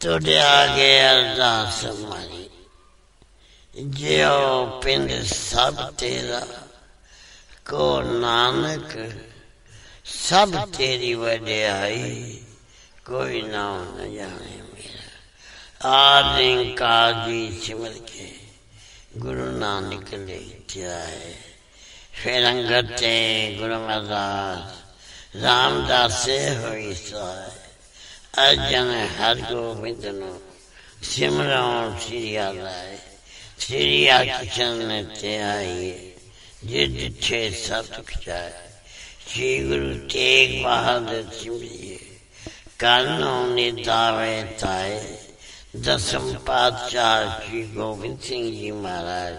ਤੁਰਿਆ ਗਿਆ ਅਰਦਾਸ ਮਾਰੀ ਜਿਉ ਪਿੰਡ ਸਭ ਤੇਰਾ ਕੋ ਨਾਨਕ ਸਭ ਤੇਰੀ ਵਡਿਆਈ ਕੋਈ ਨਾਮ ਨ ਜਾਣੇ ਮੇਰਾ ਆਦਿੰ ਕਾਜੀ ਸਿਮਰ ਕੇ ਗੁਰੂ ਨਾਨਕ ਲੈ ਜਾਏ ਫਿਰ ਅੰਗਦ ਤੇ ਗੁਰੂ ਮਰਦਾਸ ਰਾਮਦਾਸੇ ਹੋਈ ਸਾਏ ਅਜਨ ਹਰ ਗੋਬਿੰਦ ਨੂੰ ਸਿਮਰਨ ਸ੍ਰੀ ਆਲਾਏ ਸ੍ਰੀ ਆਕਿਸ਼ਨ ਤੇ ਆਈ ਜਿਦ ਛੇ ਸਤਿ ਜਾਏ ਸ੍ਰੀ ਗੁਰੂ ਤੇਗ ਬਹਾਦਰ ਸਿਮਰਿਏ ਕਾਨੋਂ ਨਿਦਾਵੇ ਤਾਏ ਦਸਮ ਪਾਤਸ਼ਾਹ ਸ੍ਰੀ ਗੋਬਿੰਦ ਸਿੰਘ ਜੀ ਮਹਾਰਾਜ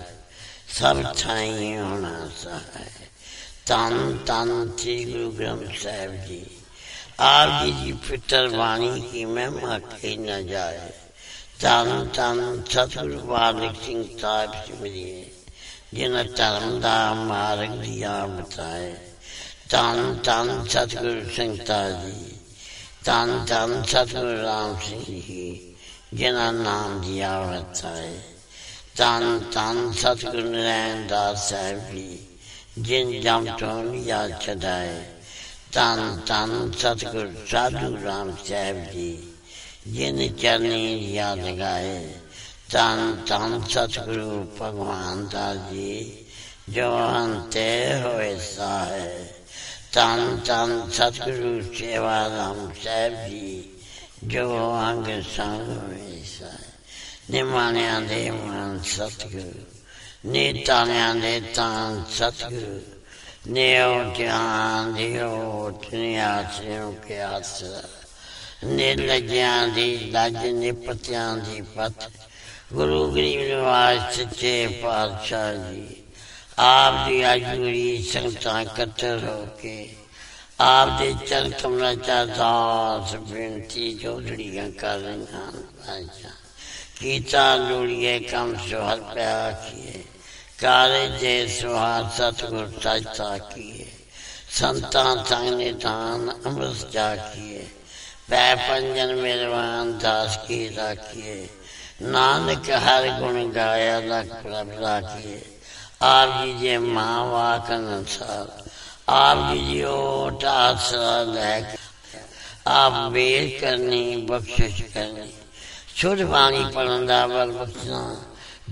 ਸਭ ਥਾਈ ਹੋਣਾ ਸਹਾਇ ਤਨ ਤਨ ਸ੍ਰੀ ਗੁਰੂ ਗ੍ਰੰਥ ਸਾਹਿਬ ਜੀ ਆਪ आपकी जी फिटर वाणी की मैं महके न जाए तान तान सतगुरु बालक सिंह साहब सिमरिए जिन धर्म दा मार्ग दिया बताए तान तान सतगुरु सिंह ताजी तान तान सतगुरु राम सिंह जी जिन नाम दिया बताए तान तान सतगुरु नारायण दास साहब जी जिन जम तो याद चढ़ाए ਤਨ ਤਨ ਸਤਿਗੁਰ ਸਾਧੂ ਰਾਮ ਸਾਹਿਬ ਜੀ, ਜਿਨ ਚਰਨੀ ਯਾਦ ਗਾਏ ਤਨ ਤਨ ਸਤਿਗੁਰੂ ਭਗਵਾਨ ਦਾਸ ਜੀ, ਜੋ ਅੰਤੇ ਹੋਏ ਸਾਹੈ। ਤਨ ਤਨ ਸਤਿਗੁਰੂ ਸੇਵਾ ਰਾਮ ਸਾਹਿਬ ਜੀ, ਜੋ ਅੰਗ ਸੰਗ ਹੋਏ ਸਾਹੈ। ਨਿਮਾਨਿਆਂ ਦੇ ਮਨ ਸਤਿਗੁਰੂ ਨੀਤਾਨਿਆਂ ਦੇ ਤਾਂ ਸਤਿਗੁਰੂ ਨੇਉ ਧਿਆਨ ਦਿਓ ਦੁਨੀਆ ਸਿਉ ਕੇ ਆਸਰਾ ਨਿਰਲਜਿਆਂ ਦੀ ਲੱਜ ਨਿਪਤਿਆਂ ਦੀ ਪਤ ਗੁਰੂ ਗਰੀਬ ਨਿਵਾਸ ਸੱਚੇ ਪਾਤਸ਼ਾਹ ਜੀ ਆਪ ਦੀ ਅਜੂਰੀ ਸੰਗਤਾਂ ਇਕੱਤਰ ਹੋ ਕੇ ਆਪ ਦੇ ਚਰਨ ਕਮਲਾਂ ਚ ਦਾਸ ਬੇਨਤੀ ਜੋੜੀਆਂ ਕਰ ਰਹੀਆਂ ਹਨ ਪਾਤਸ਼ਾਹ ਕੀਤਾ ਲੋੜੀਏ ਕੰਮ ਸੁਹਲ ਪਿਆ ਕੀਏ ਕਾਲੇ ਜੇ ਸੁਹਾਰ ਸਤਗੁਰ ਸਜਤਾ ਕੀਏ ਸੰਤਾਂ ਸੰਗ ਨਿਧਾਨ ਅੰਮ੍ਰਿਤ ਜਾ ਕੀਏ ਪੈ ਪੰਜਨ ਮਿਲਵਾਨ ਦਾਸ ਕੀ ਰਾਖੀਏ ਨਾਨਕ ਹਰ ਗੁਣ ਗਾਇਆ ਲਖ ਪ੍ਰਭ ਰਾਖੀਏ ਆਪ ਜੀ ਜੇ ਮਾਂ ਵਾਕ ਅਨਸਾਰ ਆਪ ਜੀ ਦੀ ਓਟ ਆਸਰਾ ਲੈ ਕੇ ਆਪ ਵੇਰ ਕਰਨੀ ਬਖਸ਼ਿਸ਼ ਕਰਨੀ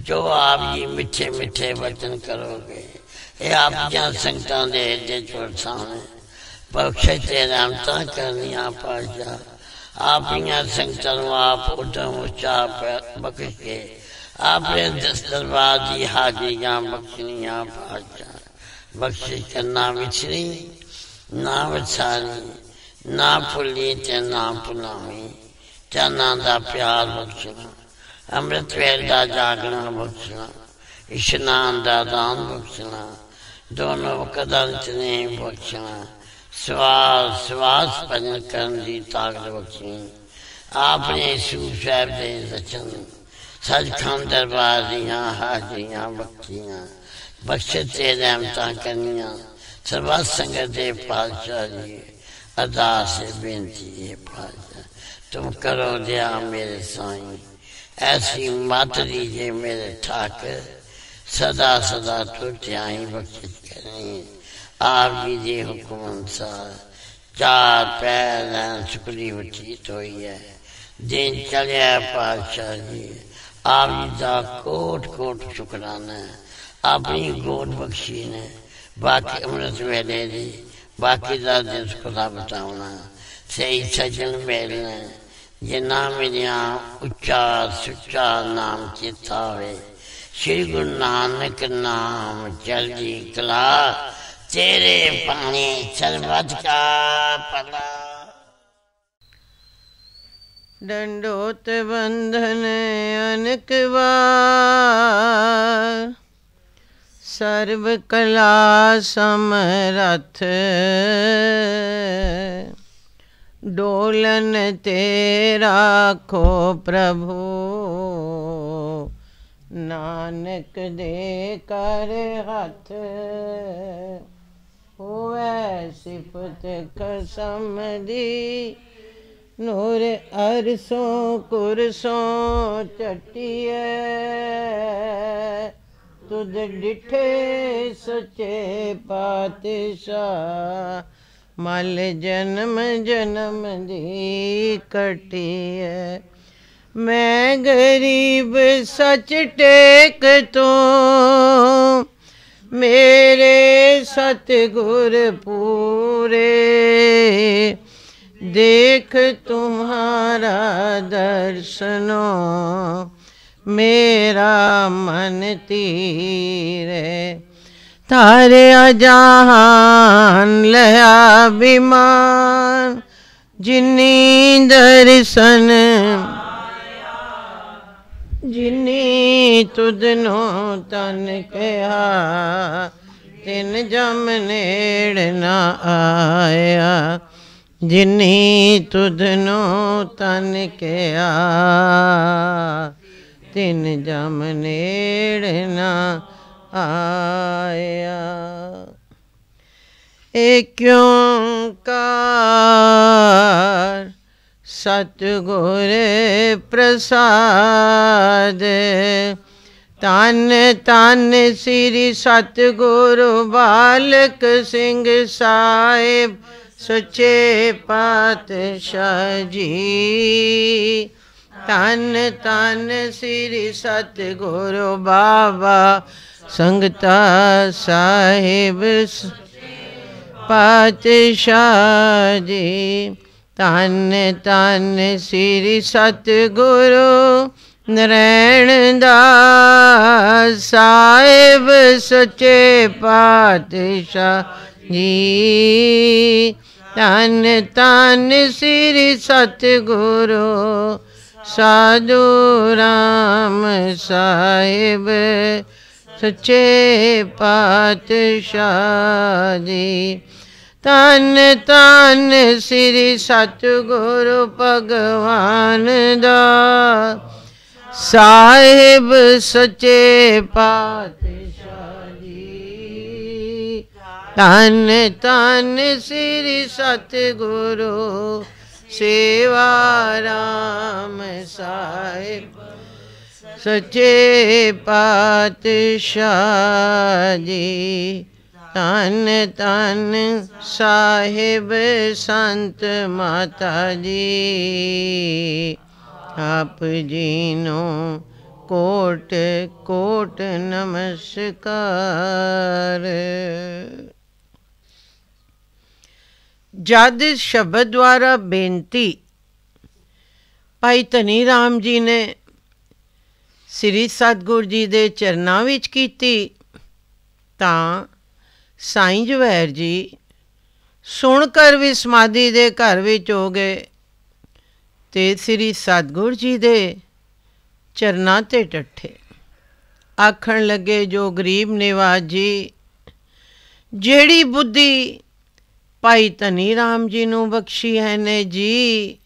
ਸ਼ੁੱਧ ਬਾਣੀ ਪੜਨ ਦਾ ਬਲ ਬਖਸ਼ਣਾ ਜੋ ਆਪ ਜੀ ਮਿੱਠੇ ਮਿੱਠੇ ਵਚਨ ਕਰੋਗੇ ਇਹ ਆਪ ਜਾਂ ਸੰਗਤਾਂ ਦੇ ਹਿਰਦੇ ਚ ਵਰਸਾਣੇ ਬਖਸ਼ਿਸ਼ ਤੇ ਰਾਮਤਾ ਕਰਨੀਆਂ ਪਾਸ਼ਾ ਆਪਣੀਆਂ ਸੰਗਤਾਂ ਨੂੰ ਆਪ ਉਦਮ ਉਚਾ ਬਖਸ਼ ਕੇ ਆਪਣੇ ਦਰਬਾਰ ਦੀ ਹਾਜ਼ਰੀਆਂ ਬਖਸ਼ਣੀਆਂ ਪਾਸ਼ਾ ਬਖਸ਼ਿਸ਼ ਕਰਨਾ ਵਿਛੜੀ ਨਾ ਵਿਛਾਣੀ ਨਾ ਭੁੱਲੀ ਤੇ ਨਾ ਭੁਲਾਵੀਂ ਚਰਨਾਂ ਦਾ ਪਿਆਰ ਬਖਸ਼ਣਾ ਅੰਮ੍ਰਿਤ ਵੇਲ ਦਾ ਜਾਗਣਾ ਬਖਸ਼ਣਾ ਇਸ਼ਨਾਨ ਦਾ ਦਾਨ ਬਖਸ਼ਣਾ ਦੋਨੋਂ ਵਕਤਾਂ ਚ ਨੇ ਬਖਸ਼ਣਾ ਸਵਾਸ ਸਵਾਸ ਭਜਨ ਕਰਨ ਦੀ ਤਾਕਤ ਬਖਸ਼ੀ ਆਪਨੇ ਸੂਫ ਸਾਹਿਬ ਦੇ ਰਚਨ ਸੱਚਖੰਡ ਦਰਬਾਰ ਦੀਆਂ ਹਾਜ਼ਰੀਆਂ ਬਖਸ਼ੀਆਂ ਬਖਸ਼ੇ ਤੇ ਰਹਿਮਤਾਂ ਕਰਨੀਆਂ ਸਰਬੱਤ ਸੰਗਤ ਦੇ ਪਾਤਸ਼ਾਹ ਜੀ ਅਰਦਾਸ ਬੇਨਤੀ ਹੈ ਪਾਤਸ਼ਾਹ तुम करो दया मेरे साईं ऐसी मत दीजिए मेरे ठाकर सदा सदा तो त्याई बख्शिश करें। आप जी दे हुक्म अनुसार। चार पैर सुखली बतीत हुई है। दिन चलिया पातशाह जी। आप जी का कोट कोट शुकराना। अपनी गोद बख्शी ने बाकी अमृत वेले दी। बाकी का दिन खुदा बताना सही सजन मिलना। ਜਿਨ੍ਹਾਂ ਮੇਰੀਆਂ ਉੱਚਾ ਸੁੱਚਾ ਨਾਮ ਚੇਤਾ ਹੋਵੇ ਸ੍ਰੀ ਗੁਰੂ ਨਾਨਕ ਨਾਮ ਚੜ੍ਹਦੀ ਕਲਾ ਤੇਰੇ ਪਾਣੀ ਸਰਬਤ ਕਾ ਪਲਾ दंडोत बंधन अनक बार सर्व कला समरथ ਡੋਲਨ ਤੇ ਰਾਖੋ ਪ੍ਰਭੂ। ਨਾਨਕ ਦੇ ਕਰ ਹੱਥ ਹੋਵੇ ਸਿਫਤ ਕਸਮ ਦੀ। ਨੂਰ ਅਰਸੋਂ ਕੁਰਸੋਂ ਚਟਿਏ ਤੁਧ ਡਿਠੇ ਸੱਚੇ ਪਾਤਸ਼ਾਹ। ਮਲ ਜਨਮ ਜਨਮ ਦੀ ਕਟਿਐ। ਮੈਂ ਗਰੀਬ ਸੱਚ ਟੇਕ ਤੂੰ, ਮੇਰੇ ਸਤਗੁਰ ਪੂਰੇ। ਦੇਖ ਤੁਮਾਰਾ ਦਰਸ਼ਨੋ, ਮੇਰਾ ਮਨ ਤੀਰੇ। ਤਾਰੇ ਅਜਾਨ ਲਿਆ ਬਿਮਾਨ ਜਿਨੀ ਦਰਸ਼ਨ ਜਿਨੀ ਤੁਧਨੋ ਤਨ ਕਿਆ ਤਿਨ ਜਮ ਨੇੜ ਨਾ ਆਇਆ, ਜਿਨੀ ਤੁਧਨੋ ਤਨ ਕਿਆ ਤਿਨ ਜਮ ਨੇੜ ਨਾ ਆਇਆ। ਕਿਉਂ ਕਾਰ ਸਤਿਗੁਰ ਪ੍ਰਸਾਦ। ਤਨ ਤਨ ਸ੍ਰੀ ਸਤਿਗੁਰ ਬਾਲਕ ਸਿੰਘ ਸਾਹਿਬ, ਸੱਚੇ ਪਾਤਸ਼ਾਹ ਜੀ। ਤਨ ਤਨ ਸ੍ਰੀ ਸਤਿਗੁਰੂ ਬਾਬਾ ਸੰਗਤਾ ਸਾਹਿਬ ਪਾਤਸ਼ਾਹ ਜੀ ਤਨ ਤਨ ਸ੍ਰੀ ਸਤਿਗੁਰੂ ਨਰੈਣ ਦਾ ਸਾਹਿਬ, ਸੱਚੇ ਪਾਤਸ਼ਾਹ ਜੀ। ਤਨ ਤਨ ਸ੍ਰੀ ਸਤਿਗੁਰੂ ਸਾਧੂ ਰਾਮ ਸਾਹਿਬ ਸੱਚੇ ਪਾਤਸ਼ਾਹ ਜੀ। ਤਨ ਤਨ ਸ੍ਰੀ ਸਤਿਗੁਰੂ ਭਗਵਾਨ ਦਾ। ਸਾਹਿਬ ਸੱਚੇ ਪਾਤਸ਼ਾਹ ਜੀ। ਤਨ ਤਨ ਸ੍ਰੀ ਸਤਿਗੁਰੂ ਸੇਵਾ ਰਾਮ ਸਾਹਿਬ। ਸੱਚੇ ਪਾਤਸ਼ਾਹ ਜੀ ਤਨ ਤਨ ਸਾਹਿਬ ਸੰਤ ਮਾਤਾ ਜੀ। ਆਪ ਜੀ ਨੂੰ ਕੋਟ ਕੋਟ ਨਮਸਕਾਰ। ਜਦ ਸ਼ਬਦ ਦੁਆਰਾ ਬੇਨਤੀ, ਭਾਈ ਧਨੀ ਰਾਮ ਜੀ ਨੇ ਸ੍ਰੀ ਸਤਗੁਰ ਜੀ ਦੇ ਚਰਨਾਂ ਵਿੱਚ ਕੀਤੀ, ਤਾਂ ਸਾਈਂ ਜਵੈਰ ਜੀ ਸੁਣ ਕਰ ਵੀ ਸਮਾਧੀ ਦੇ ਘਰ ਵਿੱਚ ਹੋ ਗਏ ਤੇ ਸ੍ਰੀ ਸਤਗੁਰ ਜੀ ਦੇ ਚਰਨਾਂ ਤੇ ਟੱਠੇ ਆਖਣ ਲੱਗੇ, ਜੋ ਗਰੀਬ ਨਿਵਾਜ ਜੀ, ਜਿਹੜੀ ਬੁੱਧੀ ਭਾਈ ਧਨੀ ਰਾਮ ਜੀ ਨੂੰ ਬਖਸ਼ੀ ਹੈ ਨੇ ਜੀ,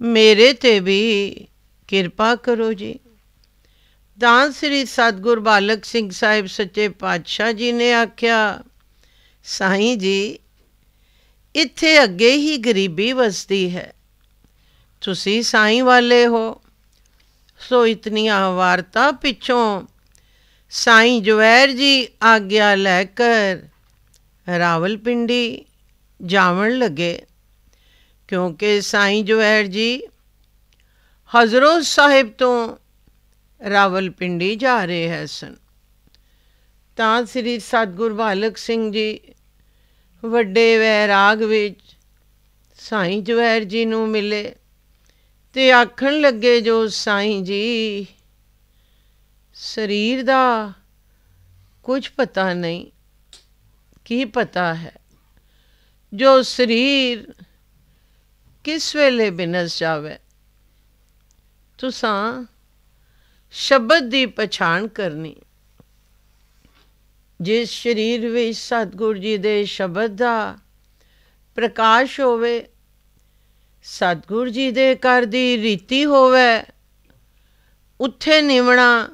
ਮੇਰੇ ਤੇ ਵੀ ਕਿਰਪਾ ਕਰੋ ਜੀ। ਤਾਂ ਸ੍ਰੀ ਸਤਗੁਰ ਬਾਲਕ ਸਿੰਘ ਸਾਹਿਬ ਸੱਚੇ ਪਾਤਸ਼ਾਹ ਜੀ ਨੇ ਆਖਿਆ, ਸਾਈਂ ਜੀ, ਇੱਥੇ ਅੱਗੇ ਹੀ ਗਰੀਬੀ ਵਸਦੀ ਹੈ। ਤੁਸੀਂ ਸਾਈਂ ਵਾਲੇ ਹੋ। ਸੋ ਇਤਨੀਆਂ ਵਾਰਤਾ ਪਿੱਛੋਂ ਸਾਈਂ ਜਵੈਰ ਜੀ ਆਗਿਆ ਲੈ ਕਰ ਰਾਵਲਪਿੰਡੀ ਜਾਵਣ ਲੱਗੇ। ਕਿਉਂਕਿ ਸਾਈਂ ਜਵੈਰ ਜੀ ਹਜ਼ਰਤ ਸਾਹਿਬ ਤੋਂ ਰਾਵਲਪਿੰਡੀ ਜਾ ਰਹੇ ਹੈ ਸਨ। ਤਾਂ ਸ੍ਰੀ ਸਤਗੁਰ ਬਾਲਕ ਸਿੰਘ ਜੀ ਵੱਡੇ ਵੈਰਾਗ ਵਿੱਚ ਸਾਈਂ ਜਵੈਰ ਜੀ ਨੂੰ ਮਿਲੇ ਤੇ ਆਖਣ ਲੱਗੇ, ਜੋ ਸਾਈਂ ਜੀ, ਸਰੀਰ ਦਾ ਕੁਝ ਪਤਾ ਨਹੀਂ, ਕੀ ਪਤਾ ਹੈ? ਜੋ ਸਰੀਰ ਕਿਸ ਵੇਲੇ ਬਿਨਸ ਜਾਵੇ? ਤੁਸਾਂ ਸ਼ਬਦ ਦੀ ਪਛਾਣ ਕਰਨੀ। ਜਿਸ ਸਰੀਰ ਵਿੱਚ ਸਤਗੁਰ ਜੀ ਦੇ ਸ਼ਬਦ ਦਾ ਪ੍ਰਕਾਸ਼ ਹੋਵੇ, ਸਤਗੁਰ ਜੀ ਦੇ ਘਰ ਦੀ ਰੀਤੀ ਹੋਵੇ, ਉੱਥੇ ਨਿਵਣਾ,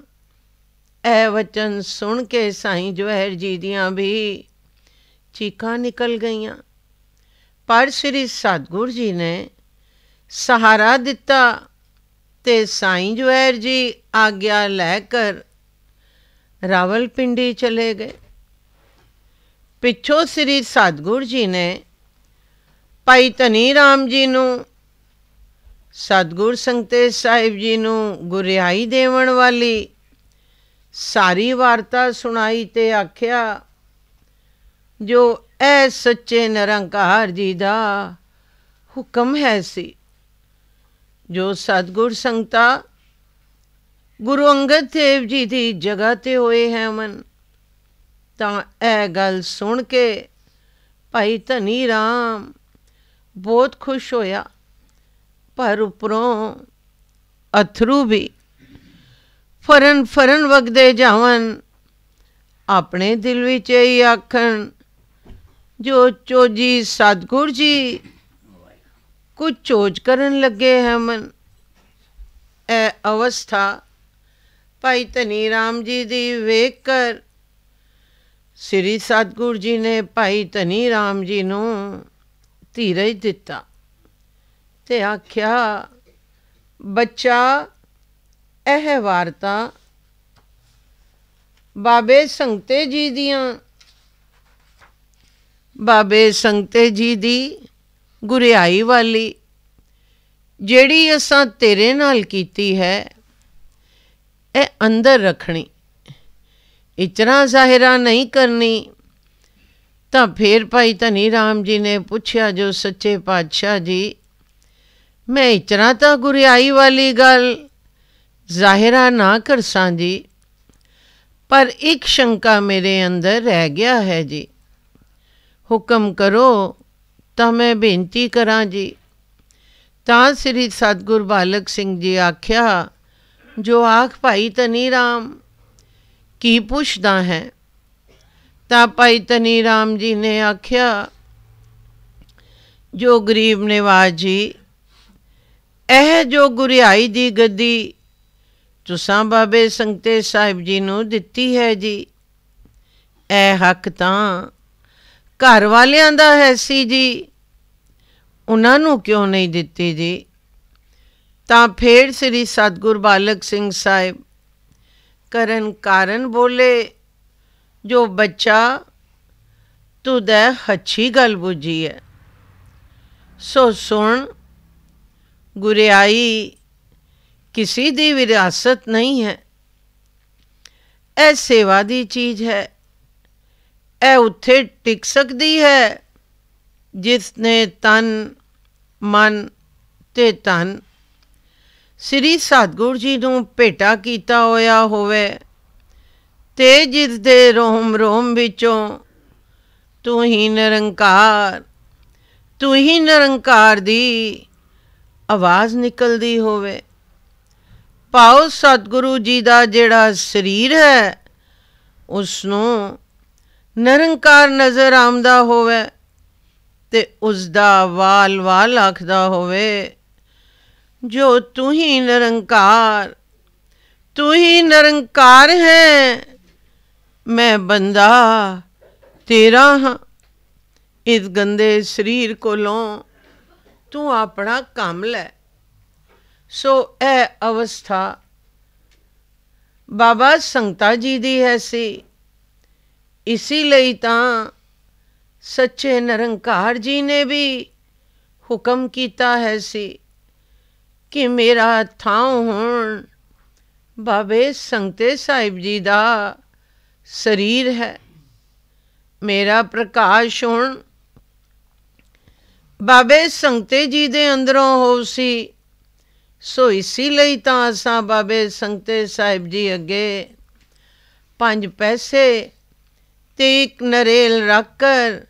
ਇਹ ਵਚਨ ਸੁਣ ਕੇ ਸਾਈਂ ਜਵਹਿਰ ਜੀ ਦੀਆਂ ਵੀ ਚੀਕਾਂ ਨਿਕਲ ਗਈਆਂ। ਪਰ ਸ੍ਰੀ ਸਤਗੁਰ ਜੀ ਨੇ ਸਹਾਰਾ ਦਿੱਤਾ ਤੇ ਸਾਈਂ ਜਵੈਰ ਜੀ ਆਗਿਆ ਲੈ ਕਰ ਰਾਵਲਪਿੰਡੀ ਚਲੇ ਗਏ। ਪਿੱਛੋਂ ਸ੍ਰੀ ਸਤਗੁਰ ਜੀ ਨੇ ਭਾਈ ਧਨੀ ਰਾਮ ਜੀ ਨੂੰ, ਸਤਗੁਰ ਸੰਗਤੇ ਸਾਹਿਬ ਜੀ ਨੂੰ ਗੁਰਿਆਈ ਦੇਵਣ ਵਾਲੀ ਸਾਰੀ ਵਾਰਤਾ ਸੁਣਾਈ ਤੇ ਆਖਿਆ, ਜੋ ਐ ਸੱਚੇ ਨਿਰੰਕਾਰ ਜੀ ਦਾ ਹੁਕਮ ਹੈ ਸੀ। ਜੋ ਸਤਗੁਰ ਸੰਗਤਾ ਗੁਰੂ ਅੰਗਦ ਦੇਵ ਜੀ ਦੀ ਜਗ੍ਹਾ ਤੇ ਹੋਏ ਹੈ ਮਨ ਤਾਂ ਇਹ ਗੱਲ ਸੁਣ ਕੇ ਭਾਈ ਧਨੀ ਰਾਮ ਬਹੁਤ ਖੁਸ਼ ਹੋਇਆ, ਪਰ ਉਪਰੋਂ ਅਥਰੂ ਵੀ ਫਰਨ ਫਰਨ ਵਗਦੇ ਜਾਵਨ ਆਪਣੇ ਦਿਲ ਵਿੱਚ ਇਹ ਆਖਣ, ਜੋ ਚੋਜੀ ਸਤਗੁਰ ਜੀ ਕੁਝ ਚੋਜ ਕਰਨ ਲੱਗੇ ਹੈ ਮਨ। ਇਹ ਅਵਸਥਾ, ਭਾਈ ਧਨੀ ਰਾਮ ਜੀ ਦੀ ਵੇਖ ਕਰ। ਸ੍ਰੀ ਸਤਗੁਰ ਜੀ ਨੇ ਭਾਈ ਧਨੀ ਰਾਮ ਜੀ ਨੂੰ ਧੀਰਜ ਦਿੱਤਾ ਤੇ ਆਖਿਆ, ਬੱਚਾ, ਇਹ ਵਾਰਤਾ ਬਾਬੇ ਸੰਗਤੇ ਜੀ ਦੀਆਂ। ਬਾਬੇ ਸੰਗਤੇ ਜੀ ਦੀ ਗੁਰਿਆਈ ਵਾਲੀ, ਜਿਹੜੀ ਅਸਾਂ ਤੇਰੇ ਨਾਲ ਕੀਤੀ ਹੈ, ਇਹ ਅੰਦਰ ਰੱਖਣੀ। ਇਤਨਾ ਜ਼ਾਹਿਰਾ ਨਹੀਂ ਕਰਨੀ, ਤਾਂ ਫੇਰ ਭਾਈ ਧਨੀ ਰਾਮ ਜੀ ਨੇ ਪੁੱਛਿਆ, ਜੋ ਸੱਚੇ ਪਾਤਸ਼ਾਹ ਜੀ, ਮੈਂ ਇਤਨਾ ਤਾਂ ਗੁਰਿਆਈ ਵਾਲੀ ਗੱਲ ਜ਼ਾਹਿਰਾ ਨਾ ਕਰਸਾਂ ਜੀ, ਪਰ ਇੱਕ ਸ਼ੰਕਾ ਮੇਰੇ ਅੰਦਰ ਰਹਿ ਗਿਆ ਹੈ ਜੀ। ਹੁਕਮ ਕਰੋ ਤਾਂ ਮੈਂ ਬੇਨਤੀ ਕਰਾਂ ਜੀ। ਤਾਂ ਸ੍ਰੀ ਸਤਗੁਰ ਬਾਲਕ ਸਿੰਘ ਜੀ ਆਖਿਆ, ਜੋ ਆਖ ਭਾਈ ਤਨੀ ਰਾਮ, ਕੀ ਪੁੱਛਦਾ ਹੈ? ਤਾਂ ਭਾਈ ਤਨੀ ਰਾਮ ਜੀ ਨੇ ਆਖਿਆ, ਜੋ ਗਰੀਬ ਨਿਵਾਜ ਜੀ, ਇਹ ਜੋ ਗੁਰਿਆਈ ਦੀ ਗੱਦੀ ਤੁਸਾਂ ਬਾਬੇ ਸੰਗਤੇ ਸਾਹਿਬ ਜੀ ਨੂੰ ਦਿੱਤੀ ਹੈ ਜੀ, ਇਹ ਹੱਕ ਤਾਂ ਘਰ ਵਾਲਿਆਂ ਦਾ ਹੈ ਸੀ ਜੀ। ਉਹਨਾਂ ਨੂੰ ਕਿਉਂ ਨਹੀਂ ਦਿੱਤੀ ਜੀ? ਤਾਂ ਫੇਰ ਸ੍ਰੀ ਸਤਗੁਰ ਬਾਲਕ ਸਿੰਘ ਸਾਹਿਬ ਕਰਨ ਕਾਰਨ ਬੋਲੇ, ਜੋ ਬੱਚਾ ਤੂੰ ਦਾ ਹੱਛੀ ਗੱਲ ਬੁੱਝੀ ਹੈ ਸੋ ਸੁਣ, ਗੁਰਿਆਈ ਕਿਸੇ ਦੀ ਵਿਰਾਸਤ ਨਹੀਂ ਹੈ। ਇਹ ਸੇਵਾ ਦੀ ਚੀਜ਼ ਹੈ। ਇਹ ਉੱਥੇ ਟਿਕ ਸਕਦੀ ਹੈ ਜਿਸ ਨੇ ਤਨ, ਮਨ ਤੇ ਤਨ ਸ੍ਰੀ ਸਤਗੁਰ ਜੀ ਨੂੰ ਭੇਟਾ ਕੀਤਾ ਹੋਇਆ ਹੋਵੇ ਤੇ ਜਿਸ ਦੇ ਰੋਮ ਰੋਮ ਵਿੱਚੋਂ, ਤੂੰ ਹੀ ਨਿਰੰਕਾਰ, ਤੂੰ ਹੀ ਨਿਰੰਕਾਰ ਦੀ ਆਵਾਜ਼ ਨਿਕਲਦੀ ਹੋਵੇ। ਪਾਉ ਸਤਗੁਰੂ ਜੀ ਦਾ ਜਿਹੜਾ ਸਰੀਰ ਹੈ ਉਸ ਨੂੰ ਨਿਰੰਕਾਰ ਨਜ਼ਰ ਆਉਂਦਾ ਹੋਵੇ ਤੇ ਉਸ ਦਾ ਵਾਲ ਵਾਲ ਆਖਦਾ ਹੋਵੇ, ਜੋ ਤੂੰ ਹੀ ਨਿਰੰਕਾਰ, ਤੂੰ ਹੀ ਨਿਰੰਕਾਰ ਹੈ, ਮੈਂ ਬੰਦਾ ਤੇਰਾ ਹਾਂ। ਇਸ ਗੰਦੇ ਸਰੀਰ ਕੋਲੋਂ ਤੂੰ ਆਪਣਾ ਕੰਮ ਲੈ। ਸੋ ਇਹ ਅਵਸਥਾ ਬਾਬਾ ਸੰਗਤਾ ਜੀ ਦੀ ਹੈ ਸੀ। ਇਸੇ ਲਈ ਤਾਂ ਸੱਚੇ ਨਿਰੰਕਾਰ ਜੀ ਨੇ ਵੀ ਹੁਕਮ ਕੀਤਾ ਹੈ ਸੀ ਕਿ ਮੇਰਾ ਥਾਂ ਹੁਣ ਬਾਬੇ ਸੰਗਤੇ ਸਾਹਿਬ ਜੀ ਦਾ ਸਰੀਰ ਹੈ। ਮੇਰਾ ਪ੍ਰਕਾਸ਼ ਹੁਣ ਬਾਬੇ ਸੰਗਤੇ ਜੀ ਦੇ ਅੰਦਰੋਂ ਹੋ ਸੀ। ਸੋ ਇਸੇ ਲਈ ਤਾਂ ਅਸਾਂ ਬਾਬੇ ਸੰਗਤੇ ਸਾਹਿਬ ਜੀ ਅੱਗੇ ਪੰਜ ਪੈਸੇ ਤੇ ਇੱਕ ਨਰੇਲ ਰੱਖ ਕਰ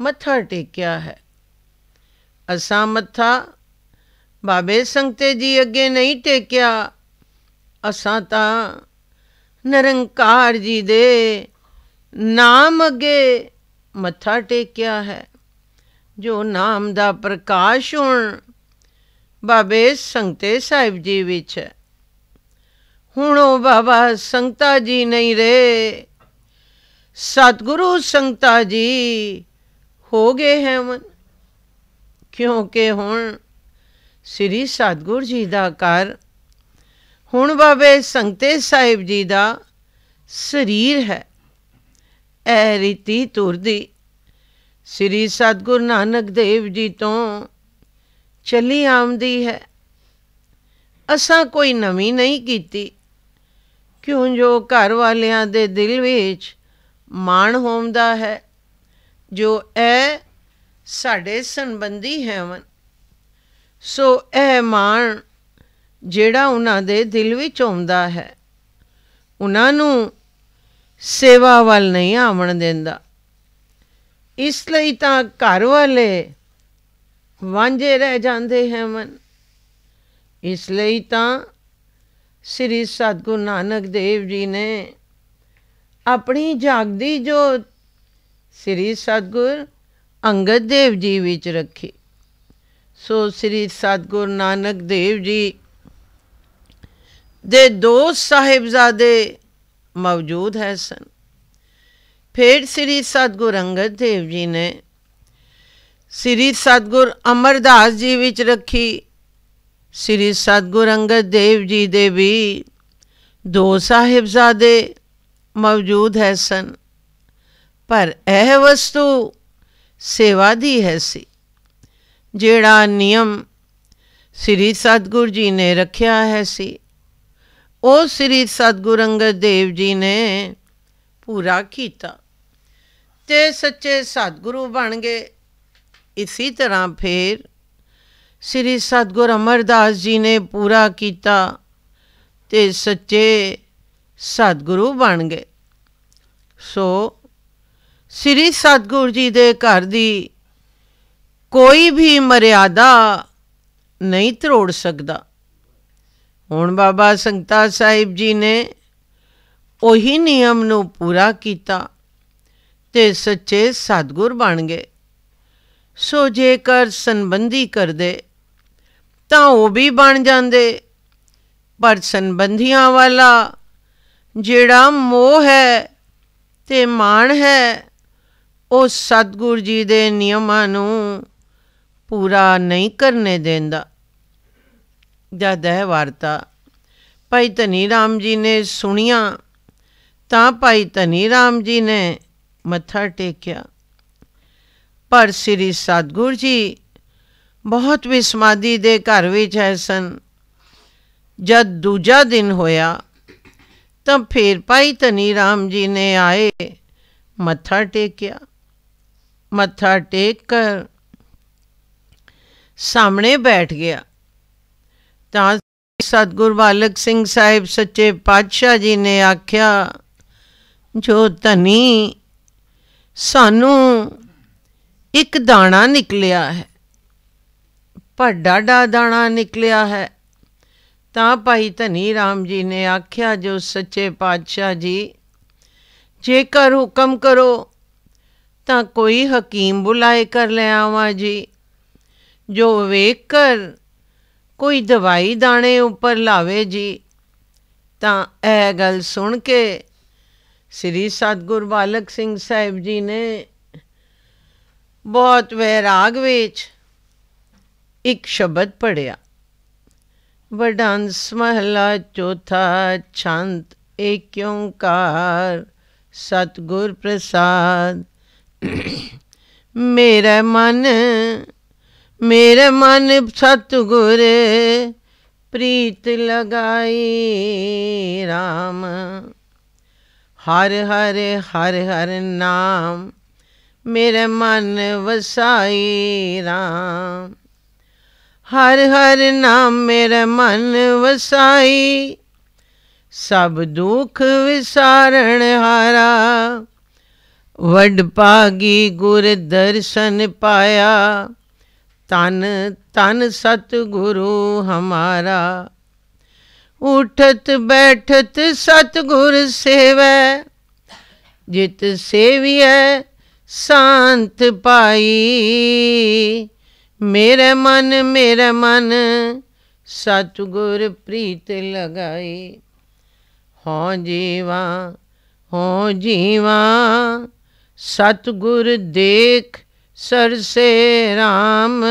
ਮੱਥਾ ਟੇਕਿਆ ਹੈ। ਅਸਾਂ ਮੱਥਾ ਬਾਬੇ ਸੰਗਤੇ ਜੀ ਅੱਗੇ ਨਹੀਂ ਟੇਕਿਆ। ਅਸਾਂ ਤਾਂ ਨਿਰੰਕਾਰ ਜੀ ਦੇ ਨਾਮ ਅੱਗੇ ਮੱਥਾ ਟੇਕਿਆ ਹੈ। ਜੋ ਨਾਮ ਦਾ ਪ੍ਰਕਾਸ਼ ਹੁਣ ਬਾਬੇ ਸੰਗਤੇ ਸਾਹਿਬ ਜੀ ਵਿੱਚ ਹੁਣ ਉਹ ਬਾਬਾ ਸੰਗਤਾ ਜੀ ਨਹੀਂ ਰਹੇ। ਸਤਿਗੁਰੂ ਸੰਗਤਾ ਜੀ, ਹੋ ਗਏ ਹੈਵਨ। ਕਿਉਂਕਿ ਹੁਣ ਸ੍ਰੀ ਸਤਗੁਰ ਜੀ ਦਾ ਘਰ, ਹੁਣ ਬਾਬੇ ਸੰਗਤੇ ਸਾਹਿਬ ਜੀ ਦਾ ਸਰੀਰ ਹੈ। ਇਹ ਰੀਤੀ ਤੁਰਦੀ ਸ੍ਰੀ ਸਤਗੁਰ ਨਾਨਕ ਦੇਵ ਜੀ ਤੋਂ ਚੱਲੀ ਆਉਂਦੀ ਹੈ। ਅਸਾਂ ਕੋਈ ਨਵੀਂ ਨਹੀਂ ਕੀਤੀ। ਕਿਉਂ ਜੋ ਘਰ ਵਾਲਿਆਂ ਦੇ ਦਿਲ ਵਿੱਚ ਮਾਣ ਹੋਮਦਾ ਹੈ, ਜੋ ਇਹ ਸਾਡੇ ਸੰਬੰਧੀ ਹੈਵਨ। ਸੋ ਇਹ ਮਾਣ ਜਿਹੜਾ ਉਹਨਾਂ ਦੇ ਦਿਲ ਵਿੱਚ ਆਉਂਦਾ ਹੈ, ਉਹਨਾਂ ਨੂੰ ਸੇਵਾ ਵੱਲ ਨਹੀਂ ਆਵਣ ਦਿੰਦਾ। ਇਸ ਲਈ ਤਾਂ ਘਰ ਵਾਲੇ ਵਾਂਝੇ ਰਹਿ ਜਾਂਦੇ ਹੈ ਹਨ ਇਸ ਲਈ ਤਾਂ ਸ੍ਰੀ ਸਤਗੁਰੂ ਨਾਨਕ ਦੇਵ ਜੀ ਨੇ ਆਪਣੀ ਜਾਗਦੀ ਜੋਤ ਸ੍ਰੀ ਸਤਗੁਰ ਅੰਗਦ ਦੇਵ ਜੀ ਵਿੱਚ ਰੱਖੀ। ਸੋ ਸ੍ਰੀ ਸਤਗੁਰ ਨਾਨਕ ਦੇਵ ਜੀ ਦੇ ਦੋ ਸਾਹਿਬਜ਼ਾਦੇ ਮੌਜੂਦ ਹੈ ਸਨ। ਫਿਰ ਸ੍ਰੀ ਸਤਗੁਰ ਅੰਗਦ ਦੇਵ ਜੀ ਨੇ ਸ੍ਰੀ ਸਤਗੁਰ ਅਮਰਦਾਸ ਜੀ ਵਿੱਚ ਰੱਖੀ। ਸ੍ਰੀ ਸਤਗੁਰ ਅੰਗਦ ਦੇਵ ਜੀ ਦੇ ਵੀ ਦੋ ਸਾਹਿਬਜ਼ਾਦੇ ਮੌਜੂਦ ਹੈ ਸਨ। ਪਰ ਇਹ ਵਸਤੂ ਸੇਵਾ ਦੀ ਹੈ ਸੀ, ਜਿਹੜਾ ਨਿਯਮ ਸ੍ਰੀ ਸਤਗੁਰ ਜੀ ਨੇ ਰੱਖਿਆ ਹੈ ਸੀ। ਉਹ ਸ੍ਰੀ ਸਤਗੁਰ ਅੰਗਦ ਦੇਵ ਜੀ ਨੇ ਪੂਰਾ ਕੀਤਾ ਤੇ ਸੱਚੇ ਸਤਗੁਰੂ ਬਣ ਗਏ। ਇਸੇ ਤਰ੍ਹਾਂ ਫੇਰ ਸ੍ਰੀ ਸਤਗੁਰ ਅਮਰਦਾਸ ਜੀ ਨੇ ਪੂਰਾ ਕੀਤਾ ਤੇ ਸੱਚੇ ਸਤਗੁਰੂ ਬਣ ਗਏ। ਸੋ ਸ੍ਰੀ ਸਤਗੁਰ ਜੀ ਦੇ ਘਰ ਦੀ ਕੋਈ ਵੀ ਮਰਿਆਦਾ ਨਹੀਂ ਤਰੋੜ ਸਕਦਾ। ਹੁਣ ਬਾਬਾ ਸੰਗਤਾ ਸਾਹਿਬ ਜੀ ਨੇ ਉਹੀ ਨਿਯਮ ਨੂੰ ਪੂਰਾ ਕੀਤਾ ਤੇ ਸੱਚੇ ਸਤਗੁਰ ਬਣ ਗਏ। ਸੋ ਜੇਕਰ ਸੰਬੰਧੀ ਕਰਦੇ ਤਾਂ ਉਹ ਵੀ ਬਣ ਜਾਂਦੇ। ਪਰ ਸੰਬੰਧੀਆਂ ਵਾਲਾ ਜਿਹੜਾ ਮੋਹ ਹੈ ਤੇ ਮਾਣ ਹੈ। ਉਹ ਸਤਗੁਰ ਜੀ ਦੇ ਨਿਯਮਾਂ ਨੂੰ ਪੂਰਾ ਨਹੀਂ ਕਰਨੇ ਦਿੰਦਾ। ਜਦ ਇਹ ਵਾਰਤਾ ਭਾਈ ਧਨੀ ਰਾਮ ਜੀ ਨੇ ਸੁਣੀਆਂ, ਤਾਂ ਭਾਈ ਧਨੀ ਰਾਮ ਜੀ ਨੇ ਮੱਥਾ ਟੇਕਿਆ। ਪਰ ਸ੍ਰੀ ਸਤਗੁਰ ਜੀ ਬਹੁਤ ਵਿਸਮਾਦੀ ਦੇ ਘਰ ਵਿੱਚ ਹੈ ਸਨ। ਜਦ ਦੂਜਾ ਦਿਨ ਹੋਇਆ ਤਾਂ ਫੇਰ ਭਾਈ ਧਨੀ ਰਾਮ ਜੀ ਨੇ ਆਏ। ਮੱਥਾ ਟੇਕਿਆ। ਮੱਥਾ ਟੇਕ ਕਰ ਸਾਹਮਣੇ ਬੈਠ ਗਿਆ। ਤਾਂ ਸਤਗੁਰ ਬਾਲਕ ਸਿੰਘ ਸਾਹਿਬ ਸੱਚੇ ਪਾਤਸ਼ਾਹ ਜੀ ਨੇ ਆਖਿਆ, ਜੋ ਧਨੀ, ਸਾਨੂੰ ਇੱਕ ਦਾਣਾ ਨਿਕਲਿਆ ਹੈ। ਪਰ ਡਾਡਾ ਦਾਣਾ ਨਿਕਲਿਆ ਹੈ। ਤਾਂ ਭਾਈ ਧਨੀ ਰਾਮ ਜੀ ਨੇ ਆਖਿਆ, ਜੋ ਸੱਚੇ ਪਾਤਸ਼ਾਹ ਜੀ, ਜੇਕਰ ਹੁਕਮ ਕਰੋ, ਤਾਂ ਕੋਈ ਹਕੀਮ ਬੁਲਾਏ ਕਰ ਲੈ ਆਵਾਂ ਜੀ। ਜੋ ਵੇਖ ਕਰ ਕੋਈ ਦਵਾਈ ਦਾਣੇ ਉੱਪਰ ਲਾਵੇ ਜੀ, ਤਾਂ ਇਹ ਗੱਲ ਸੁਣ ਕੇ ਸ੍ਰੀ ਸਤਗੁਰ ਬਾਲਕ ਸਿੰਘ ਸਾਹਿਬ ਜੀ ਨੇ ਬਹੁਤ ਵੈਰਾਗ ਵਿੱਚ ਇੱਕ ਸ਼ਬਦ ਪੜਿਆ ਵਡਾਂਸ ਮਹਲਾ ਚੌਥਾ ਛੰਤ ਏਕ ਓੰਕਾਰ ਸਤਗੁਰ ਪ੍ਰਸਾਦ। ਮੇਰਾ ਮਨ ਮੇਰਾ ਮਨ ਸਤਗੁਰ, ਪ੍ਰੀਤ ਲਗਾਈ RAM ਹਰ ਹਰ ਹਰ ਹਰ ਨਾਮ, ਮੇਰੇ ਮਨ ਵਸਾਈ RAM ਹਰ ਹਰ ਨਾਮ ਮੇਰਾ ਮਨ ਵਸਾਈ। ਸਭ ਦੁੱਖ ਵਿਸਾਰਣ ਹਾਰਾ। ਵਡ ਪਾਗੀ ਗੁਰ ਦਰਸ਼ਨ ਪਾਇਆ। ਤਨ ਤਨ ਸਤ ਗੁਰੂ ਹਮਾਰਾ। ਉਠਤ, ਬੈਠਤ ਸਤ ਗੁਰ ਸੇਵੈ। ਜਿਤ ਸੇਵੀਐ, ਸ਼ਾਂਤ ਪਾਈ। ਮੇਰਾ ਮਨ ਮੇਰਾ ਮਨ, ਸਤਗੁਰ ਪ੍ਰੀਤ ਲਗਾਈ। ਹੋ ਜੀਵਾ ਹੋ ਜੀਵਾ, ਸਤਗੁਰ ਦੇਖ ਸਰਸੇ RAM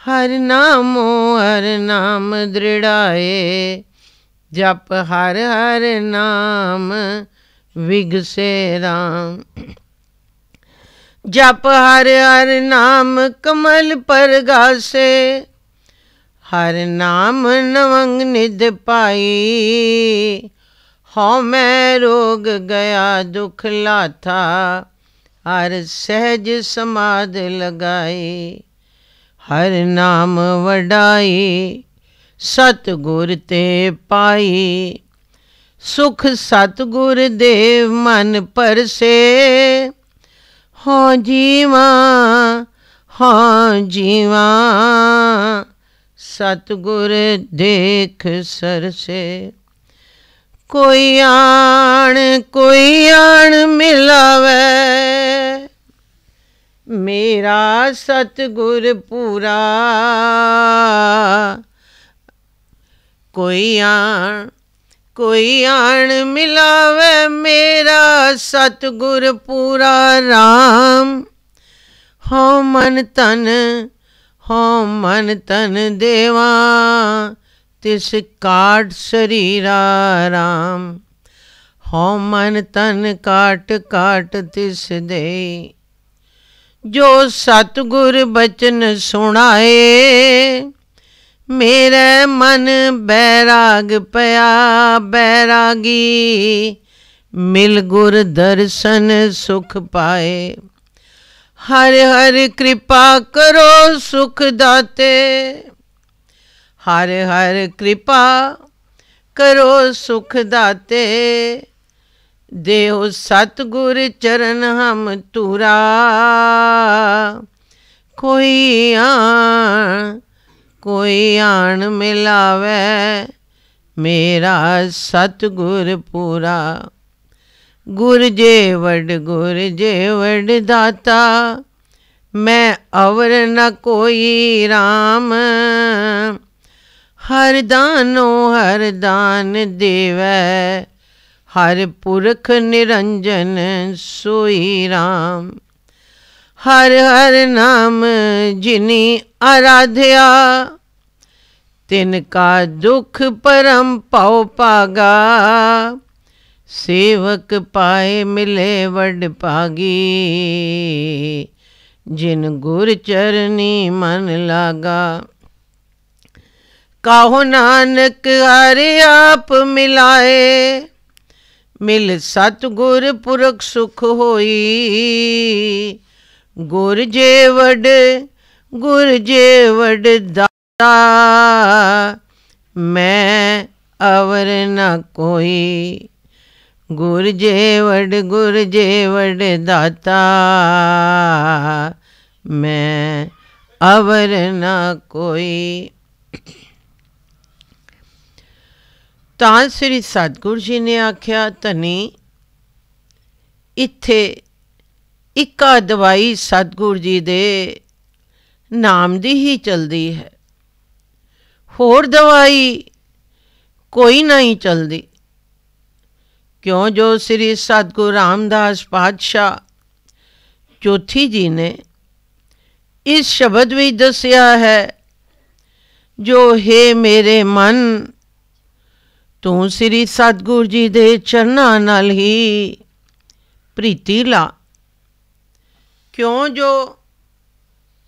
ਹਰ ਨਾਮੋ, ਹਰ ਨਾਮ ਦ੍ਰਿੜਾਏ, ਜਪ ਹਰ ਹਰ ਨਾਮ, ਵਿਗਸੇ ਰਾਮ। ਜਪ ਹਰ ਹਰ ਨਾਮ ਕਮਲ ਪਰਗਾਸੇ। ਹਰ ਨਾਮ ਨਵੰਗ ਨਿਧ ਪਾਈ। ਹਉ ਮੈਂ ਰੋਗ ਗਿਆ, ਦੁਖ ਲਾਥਾ। ਹਰ ਸਹਿਜ ਸਮਾਦ ਲਗਾਈ। ਹਰ ਨਾਮ ਵਡਾਈ। ਸਤ ਗੁਰ ਤੇ ਪਾਈ। ਸੁਖ ਸਤ ਗੁਰ ਦੇਵ ਮਨ ਪਰਸੇ। ਹੋ ਜੀਵਾ, ਹਾਂ ਜੀਵਾ, ਸਤਗੁਰ ਦੇਖ ਸਰਸੇ। ਕੋਈ ਆਣ ਕੋਈ ਆਣ ਮਿਲਾਵੇ। ਮੇਰਾ ਸਤਗੁਰ ਪੂਰਾ। ਕੋਈ ਆਣ ਕੋਈ ਆਣ ਮਿਲਾਵੇ ਮੇਰਾ ਸਤਗੁਰ ਪੂਰਾ RAM ਹੋ ਮਨ ਤਨ ਹੋ ਮਨ ਤਨ ਦੇਵਾ, ਤਿਸ ਕਾਟ ਸਰੀਰਾ RAM ਹੋ ਮਨ ਤਨ ਕਾਟ ਕਾਟ ਤਿਸ ਦੇ। ਜੋ ਸਤਗੁਰ ਬਚਨ ਸੁਣਾਏ ਮੇਰੇ ਮਨ ਬੈਰਾਗ ਪਿਆ, ਬੈਰਾਗੀ। ਮਿਲ ਗੁਰ ਦਰਸ਼ਨ ਸੁਖ ਪਾਏ। ਹਰ ਹਰ ਕਿਰਪਾ ਕਰੋ ਸੁਖ ਦਾਤੇ। ਹਰ ਹਰ ਕਿਰਪਾ ਕਰੋ ਸੁਖ ਦਾਤੇ। ਦੇਹੁ ਸਤਗੁਰ ਚਰਨ ਹਮ ਤੁਰਾ ਕੋਈ ਆਣ ਕੋਈ ਆਣ ਮਿਲਾਵੇ, ਮੇਰਾ ਸਤਗੁਰ ਪੂਰਾ। ਗੁਰ ਜੇ ਵਡ, ਗੁਰ ਜੇ ਵਡ ਦਾਤਾ, ਮੈਂ ਅਵਰ ਨ ਕੋਈ RAM ਹਰ ਦਾਨੋ ਹਰ ਦਾਨ ਦੇਵੈ, ਹਰ ਪੁਰਖ ਨਿਰੰਜਨ ਸੋਈ RAM ਹਰ ਹਰ ਨਾਮ ਜਿਨੀ ਆਰਾਧਿਆ। ਤਿਨ ਕਾ ਦੁਖ ਪਰਮ ਪਉ ਪਾਗਾ ਸੇਵਕ ਪਾਏ ਮਿਲੇ ਵਡ ਪਾਗੀ ਜਿਨ ਗੁਰ ਚਰਨੀ ਮਨ ਲਾਗਾ। ਕਾਹੋ ਨਾਨਕ ਹਰ ਆਪ ਮਿਲਾਏ। ਮਿਲ ਸਤ ਗੁਰ ਪੁਰਖ ਸੁਖ ਹੋਈ। ਗੁਰ ਜੇ ਵਡ, ਗੁਰ ਜੇ ਵਡ ਦਾਤਾ ਮੈਂ ਅਵਰ ਨ ਕੋਈ। ਗੁਰ ਜੇ ਵਡ, ਗੁਰ ਜੇ ਵਡ ਦਾਤਾ, ਮੈਂ ਅਵਰ ਨ ਕੋਈ। ਤਾਂ ਸ੍ਰੀ ਸਤਗੁਰੂ ਜੀ ਨੇ ਆਖਿਆ, ਧਨੀ, ਇੱਥੇ ਇੱਕਾ ਦਵਾਈ ਸਤਗੁਰੂ ਜੀ ਦੇ ਨਾਮ ਦੀ ਹੀ ਚਲਦੀ ਹੈ। ਹੋਰ ਦਵਾਈ ਕੋਈ ਨਹੀਂ ਚਲਦੀ। ਕਿਉਂ ਜੋ ਸ੍ਰੀ ਸਤਗੁਰੂ ਰਾਮਦਾਸ ਪਾਤਸ਼ਾਹ ਚੌਥੀ ਜੀ ਨੇ ਇਸ ਸ਼ਬਦ ਵਿੱਚ ਦੱਸਿਆ ਹੈ, ਜੋ ਹੈ ਮੇਰੇ ਮਨ, ਤੂੰ ਸ੍ਰੀ ਸਤਗੁਰ ਜੀ ਦੇ ਚਰਨਾਂ ਨਾਲ ਹੀ ਪ੍ਰੀਤੀ ਲਾ। ਕਿਉਂ ਜੋ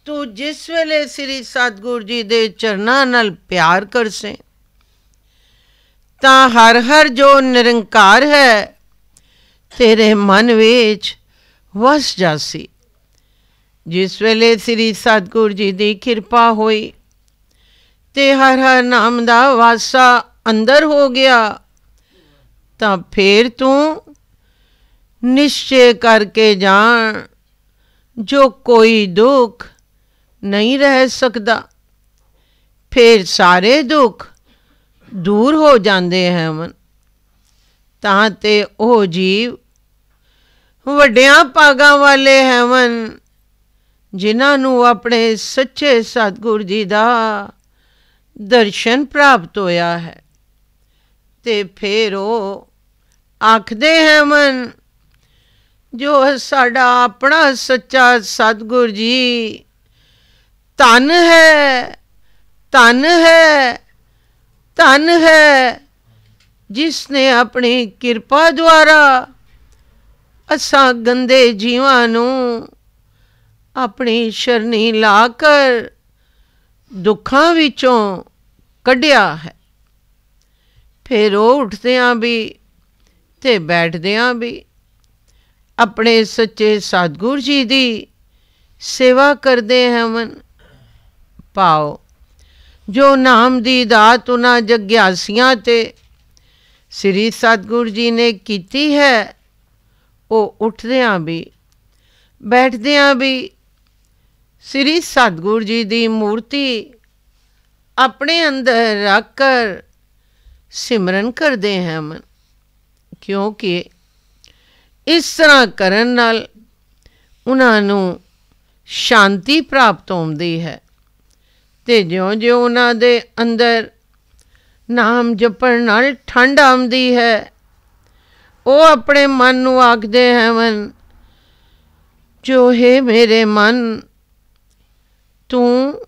ਤੂੰ ਜਿਸ ਵੇਲੇ ਸ੍ਰੀ ਸਤਗੁਰ ਜੀ ਦੇ ਚਰਨਾਂ ਨਾਲ ਪਿਆਰ ਕਰਸੇ, ਤਾਂ ਹਰ ਹਰ ਜੋ ਨਿਰੰਕਾਰ ਹੈ, ਤੇਰੇ ਮਨ ਵਿੱਚ ਵਸ ਜਾਸੀ। ਜਿਸ ਵੇਲੇ ਸ੍ਰੀ ਸਤਗੁਰ ਜੀ ਦੀ ਕਿਰਪਾ ਹੋਈ, ਤੇ ਹਰ ਹਰ ਨਾਮ ਦਾ ਵਾਸਾ ਅੰਦਰ ਹੋ ਗਿਆ, ਤਾਂ ਫੇਰ ਤੂੰ ਨਿਸ਼ਚੈ ਕਰਕੇ ਜਾਣ ਜੋ ਕੋਈ ਦੁੱਖ ਨਹੀਂ ਰਹਿ ਸਕਦਾ, ਫਿਰ ਸਾਰੇ ਦੁੱਖ ਦੂਰ ਹੋ ਜਾਂਦੇ ਹਨ ਤਾਂ ਤੇ ਉਹ ਜੀਵ ਵੱਡਿਆਂ ਪਾਗਾਂ ਵਾਲੇ ਹਨ ਜਿਨ੍ਹਾਂ ਨੂੰ ਆਪਣੇ ਸੱਚੇ ਸਤਿਗੁਰ ਜੀ ਦਾ ਦਰਸ਼ਨ ਪ੍ਰਾਪਤ ਹੋਇਆ ਹੈ। ਤੇ ਫਿਰ ਉਹ ਆਖਦੇ ਹਨ ਜੋ ਸਾਡਾ ਆਪਣਾ ਸੱਚਾ ਸਤਿਗੁਰ ਜੀ। ਧਨ ਹੈ ਧਨ ਹੈ ਧਨ ਹੈ ਜਿਸ ਨੇ ਆਪਣੀ ਕਿਰਪਾ ਦੁਆਰਾ ਅਸਾਂ ਗੰਦੇ ਜੀਵਾਂ ਨੂੰ ਆਪਣੀ ਸ਼ਰਨੀ ਲਾ ਕਰ ਦੁੱਖਾਂ ਵਿੱਚੋਂ ਕੱਢਿਆ ਹੈ। ਫਿਰ ਉਹ ਉੱਠਦਿਆਂ ਵੀ ਤੇ ਬੈਠਦਿਆਂ ਵੀ ਆਪਣੇ ਸੱਚੇ ਸਤਗੁਰ ਜੀ ਦੀ ਸੇਵਾ ਕਰਦੇ ਹਨ ਪਾਓ, ਜੋ ਨਾਮ ਦੀ ਦਾਤ ਉਹਨਾਂ ਜਗਿਆਸੀਆਂ ਤੇ ਸ੍ਰੀ ਸਤਗੁਰ ਜੀ ਨੇ ਕੀਤੀ ਹੈ, ਉਹ ਉੱਠਦਿਆਂ ਵੀ, ਬੈਠਦਿਆਂ ਵੀ ਸ੍ਰੀ ਸਤਗੁਰ ਜੀ ਦੀ ਮੂਰਤੀ ਆਪਣੇ ਅੰਦਰ ਰੱਖ ਕਰ ਸਿਮਰਨ ਕਰਦੇ ਹਨ ਕਿਉਂਕਿ ਇਸ ਤਰ੍ਹਾਂ ਕਰਨ ਨਾਲ ਉਹਨਾਂ ਨੂੰ ਸ਼ਾਂਤੀ ਪ੍ਰਾਪਤ ਹੁੰਦੀ ਹੈ। ਤੇ ਜਿਉਂ-ਜਿਉਂ ਉਹਨਾਂ ਦੇ ਅੰਦਰ ਨਾਮ ਜਪਣ ਨਾਲ ਠੰਡ ਆਉਂਦੀ ਹੈ, ਉਹ ਆਪਣੇ ਮਨ ਨੂੰ ਆਖਦੇ ਹਨ, ਜੋ ਹੈ ਮੇਰੇ ਮਨ, ਤੂੰ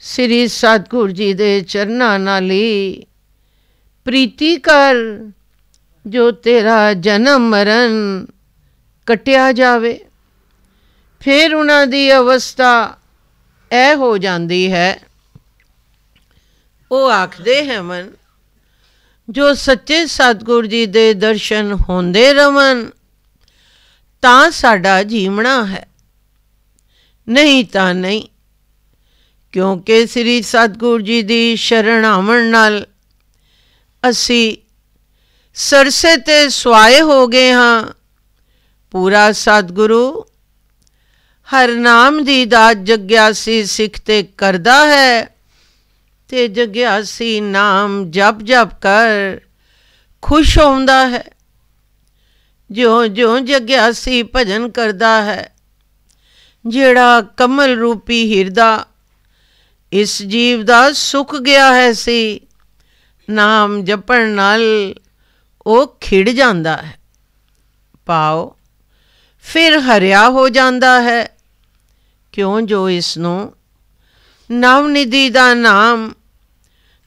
ਸ੍ਰੀ ਸਤਗੁਰ ਜੀ ਦੇ ਚਰਨਾਂ ਨਾਲ ਹੀ ਪ੍ਰੀਤੀ ਕਰ। ਜੋ ਤੇਰਾ ਜਨਮ ਮਰਨ ਕਟਿਆ ਜਾਵੇ। ਫਿਰ ਉਹਨਾਂ ਦੀ ਅਵਸਥਾ ਇਹ ਹੋ ਜਾਂਦੀ ਹੈ। ਉਹ ਆਖਦੇ ਹੈ ਮਨ, ਜੋ ਸੱਚੇ ਸਤਗੁਰ ਜੀ ਦੇ ਦਰਸ਼ਨ ਹੁੰਦੇ ਰਵਨ, ਤਾਂ ਸਾਡਾ ਜੀਵਣਾ ਹੈ। ਨਹੀਂ ਤਾਂ ਨਹੀਂ, ਕਿਉਂਕਿ ਸ੍ਰੀ ਸਤਗੁਰ ਜੀ ਦੀ ਸ਼ਰਨ ਆਵਣ ਨਾਲ ਅਸੀਂ ਸਰਸੇ ਤੇ ਸਵਾਏ ਹੋ ਗਏ ਹਾਂ। ਪੂਰਾ ਸਤਿਗੁਰੂ, ਹਰ ਨਾਮ ਦੀ ਦਾਤ ਜਗਿਆਸੀ ਸਿੱਖ ਤੇ ਕਰਦਾ ਹੈ। ਤੇ ਜਗਿਆਸੀ ਨਾਮ ਜਪ ਜਪ ਕਰ ਖੁਸ਼ ਹੁੰਦਾ ਹੈ। ਜੋ ਜੋ ਜਗਿਆਸੀ ਭਜਨ ਕਰਦਾ ਹੈ, ਜਿਹੜਾ ਕਮਲ ਰੂਪੀ ਹਿਰਦਾ, ਇਸ ਜੀਵ ਦਾ ਸੁੱਕ ਗਿਆ ਹੈ ਸੀ। ਨਾਮ ਜਪਣ ਨਾਲ ਉਹ ਖਿੜ ਜਾਂਦਾ ਹੈ। ਪਾਓ, ਫਿਰ ਹਰਿਆ ਹੋ ਜਾਂਦਾ ਹੈ। ਕਿਉਂ ਜੋ ਇਸ ਨੂੰ ਨਵਨਿਧੀ ਦਾ ਨਾਮ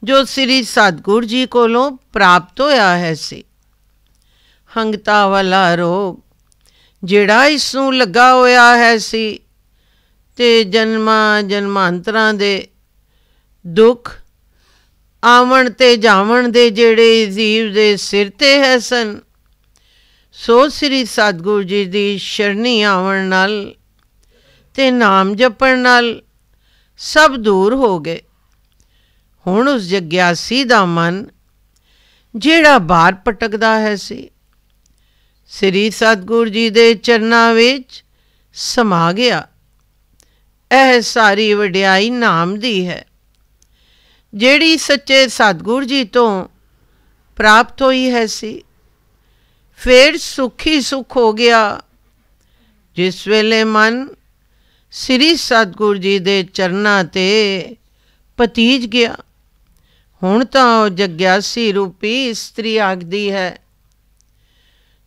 ਜੋ ਸ੍ਰੀ ਸਤਗੁਰ ਜੀ ਕੋਲੋਂ ਪ੍ਰਾਪਤ ਹੋਇਆ ਹੈ ਸੀ। ਹੰਗਤਾ ਵਾਲਾ ਰੋਗ ਜਿਹੜਾ ਇਸ ਨੂੰ ਲੱਗਾ ਹੋਇਆ ਹੈ ਸੀ ਤੇ ਜਨਮਾਂ ਜਨਮਾਂਤਰਾਂ ਦੇ ਦੁੱਖ ਆਵਣ ਤੇ ਜਾਵਣ ਦੇ ਜਿਹੜੇ ਜੀਵ ਦੇ ਸਿਰ ਤੇ ਹੈ ਸਨ। ਸੋ ਸ੍ਰੀ ਸਤਗੁਰ ਜੀ ਦੀ ਸ਼ਰਣੀ ਆਵਣ ਨਾਲ ਤੇ ਨਾਮ ਜਪਣ ਨਾਲ ਸਭ ਦੂਰ ਹੋ ਗਏ। ਹੁਣ ਉਸ ਜਗਿਆਸੀ ਦਾ ਮਨ ਜਿਹੜਾ ਬਾਹਰ ਪਟਕਦਾ ਹੈ ਸੀ। ਸ੍ਰੀ ਸਤਗੁਰ ਜੀ ਦੇ ਚਰਨਾਂ ਵਿੱਚ ਸਮਾ ਗਿਆ। ਇਹ ਸਾਰੀ ਵਡਿਆਈ ਨਾਮ ਦੀ ਹੈ। ਜਿਹੜੀ ਸੱਚੇ ਸਤਗੁਰ ਜੀ ਤੋਂ ਪ੍ਰਾਪਤ ਹੋਈ ਹੈ ਸੀ, ਫਿਰ ਸੁਖੀ ਸੁਖ ਹੋ ਗਿਆ। ਜਿਸ ਵੇਲੇ ਮਨ ਸ੍ਰੀ ਸਤਗੁਰ ਜੀ ਦੇ ਚਰਨਾਂ ਤੇ ਪਤੀਜ ਗਿਆ, ਹੁਣ ਤਾਂ ਉਹ ਜਗਿਆਸੀ ਰੂਪੀ ਇਸਤਰੀ ਆਖਦੀ ਹੈ,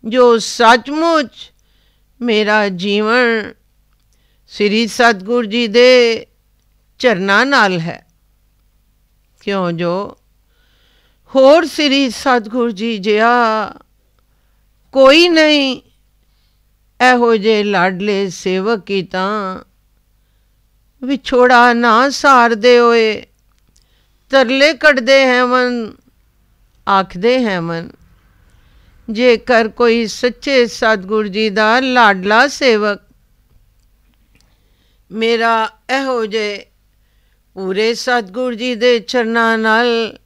ਜੋ ਸੱਚਮੁੱਚ ਮੇਰਾ ਜੀਵਨ ਸ੍ਰੀ ਸਤਗੁਰ ਜੀ ਦੇ ਚਰਨਾਂ ਨਾਲ ਹੈ। ਕਿਉਂ ਜੋ? ਹੋਰ ਸ੍ਰੀ ਸਤਗੁਰ ਜੀ ਜਿਹਾ ਕੋਈ ਨਹੀਂ। ਇਹੋ ਜੇ ਲਾਡਲੇ ਸੇਵਕ ਕੀ ਤਾਂ ਵਿਛੋੜਾ ਨਾ ਸਾਰਦੇ ਹੋਏ ਤਰਲੇ ਕੱਢਦੇ ਹੈ ਮਨ, ਆਖਦੇ ਹੈ ਮਨ। ਜੇਕਰ ਕੋਈ ਸੱਚੇ ਸਤਗੁਰ ਜੀ ਦਾ ਲਾਡਲਾ ਸੇਵਕ ਮੇਰਾ ਇਹੋ ਜੇ ਪੂਰੇ ਸਤਗੁਰ ਜੀ ਦੇ ਚਰਨਾਂ ਨਾਲ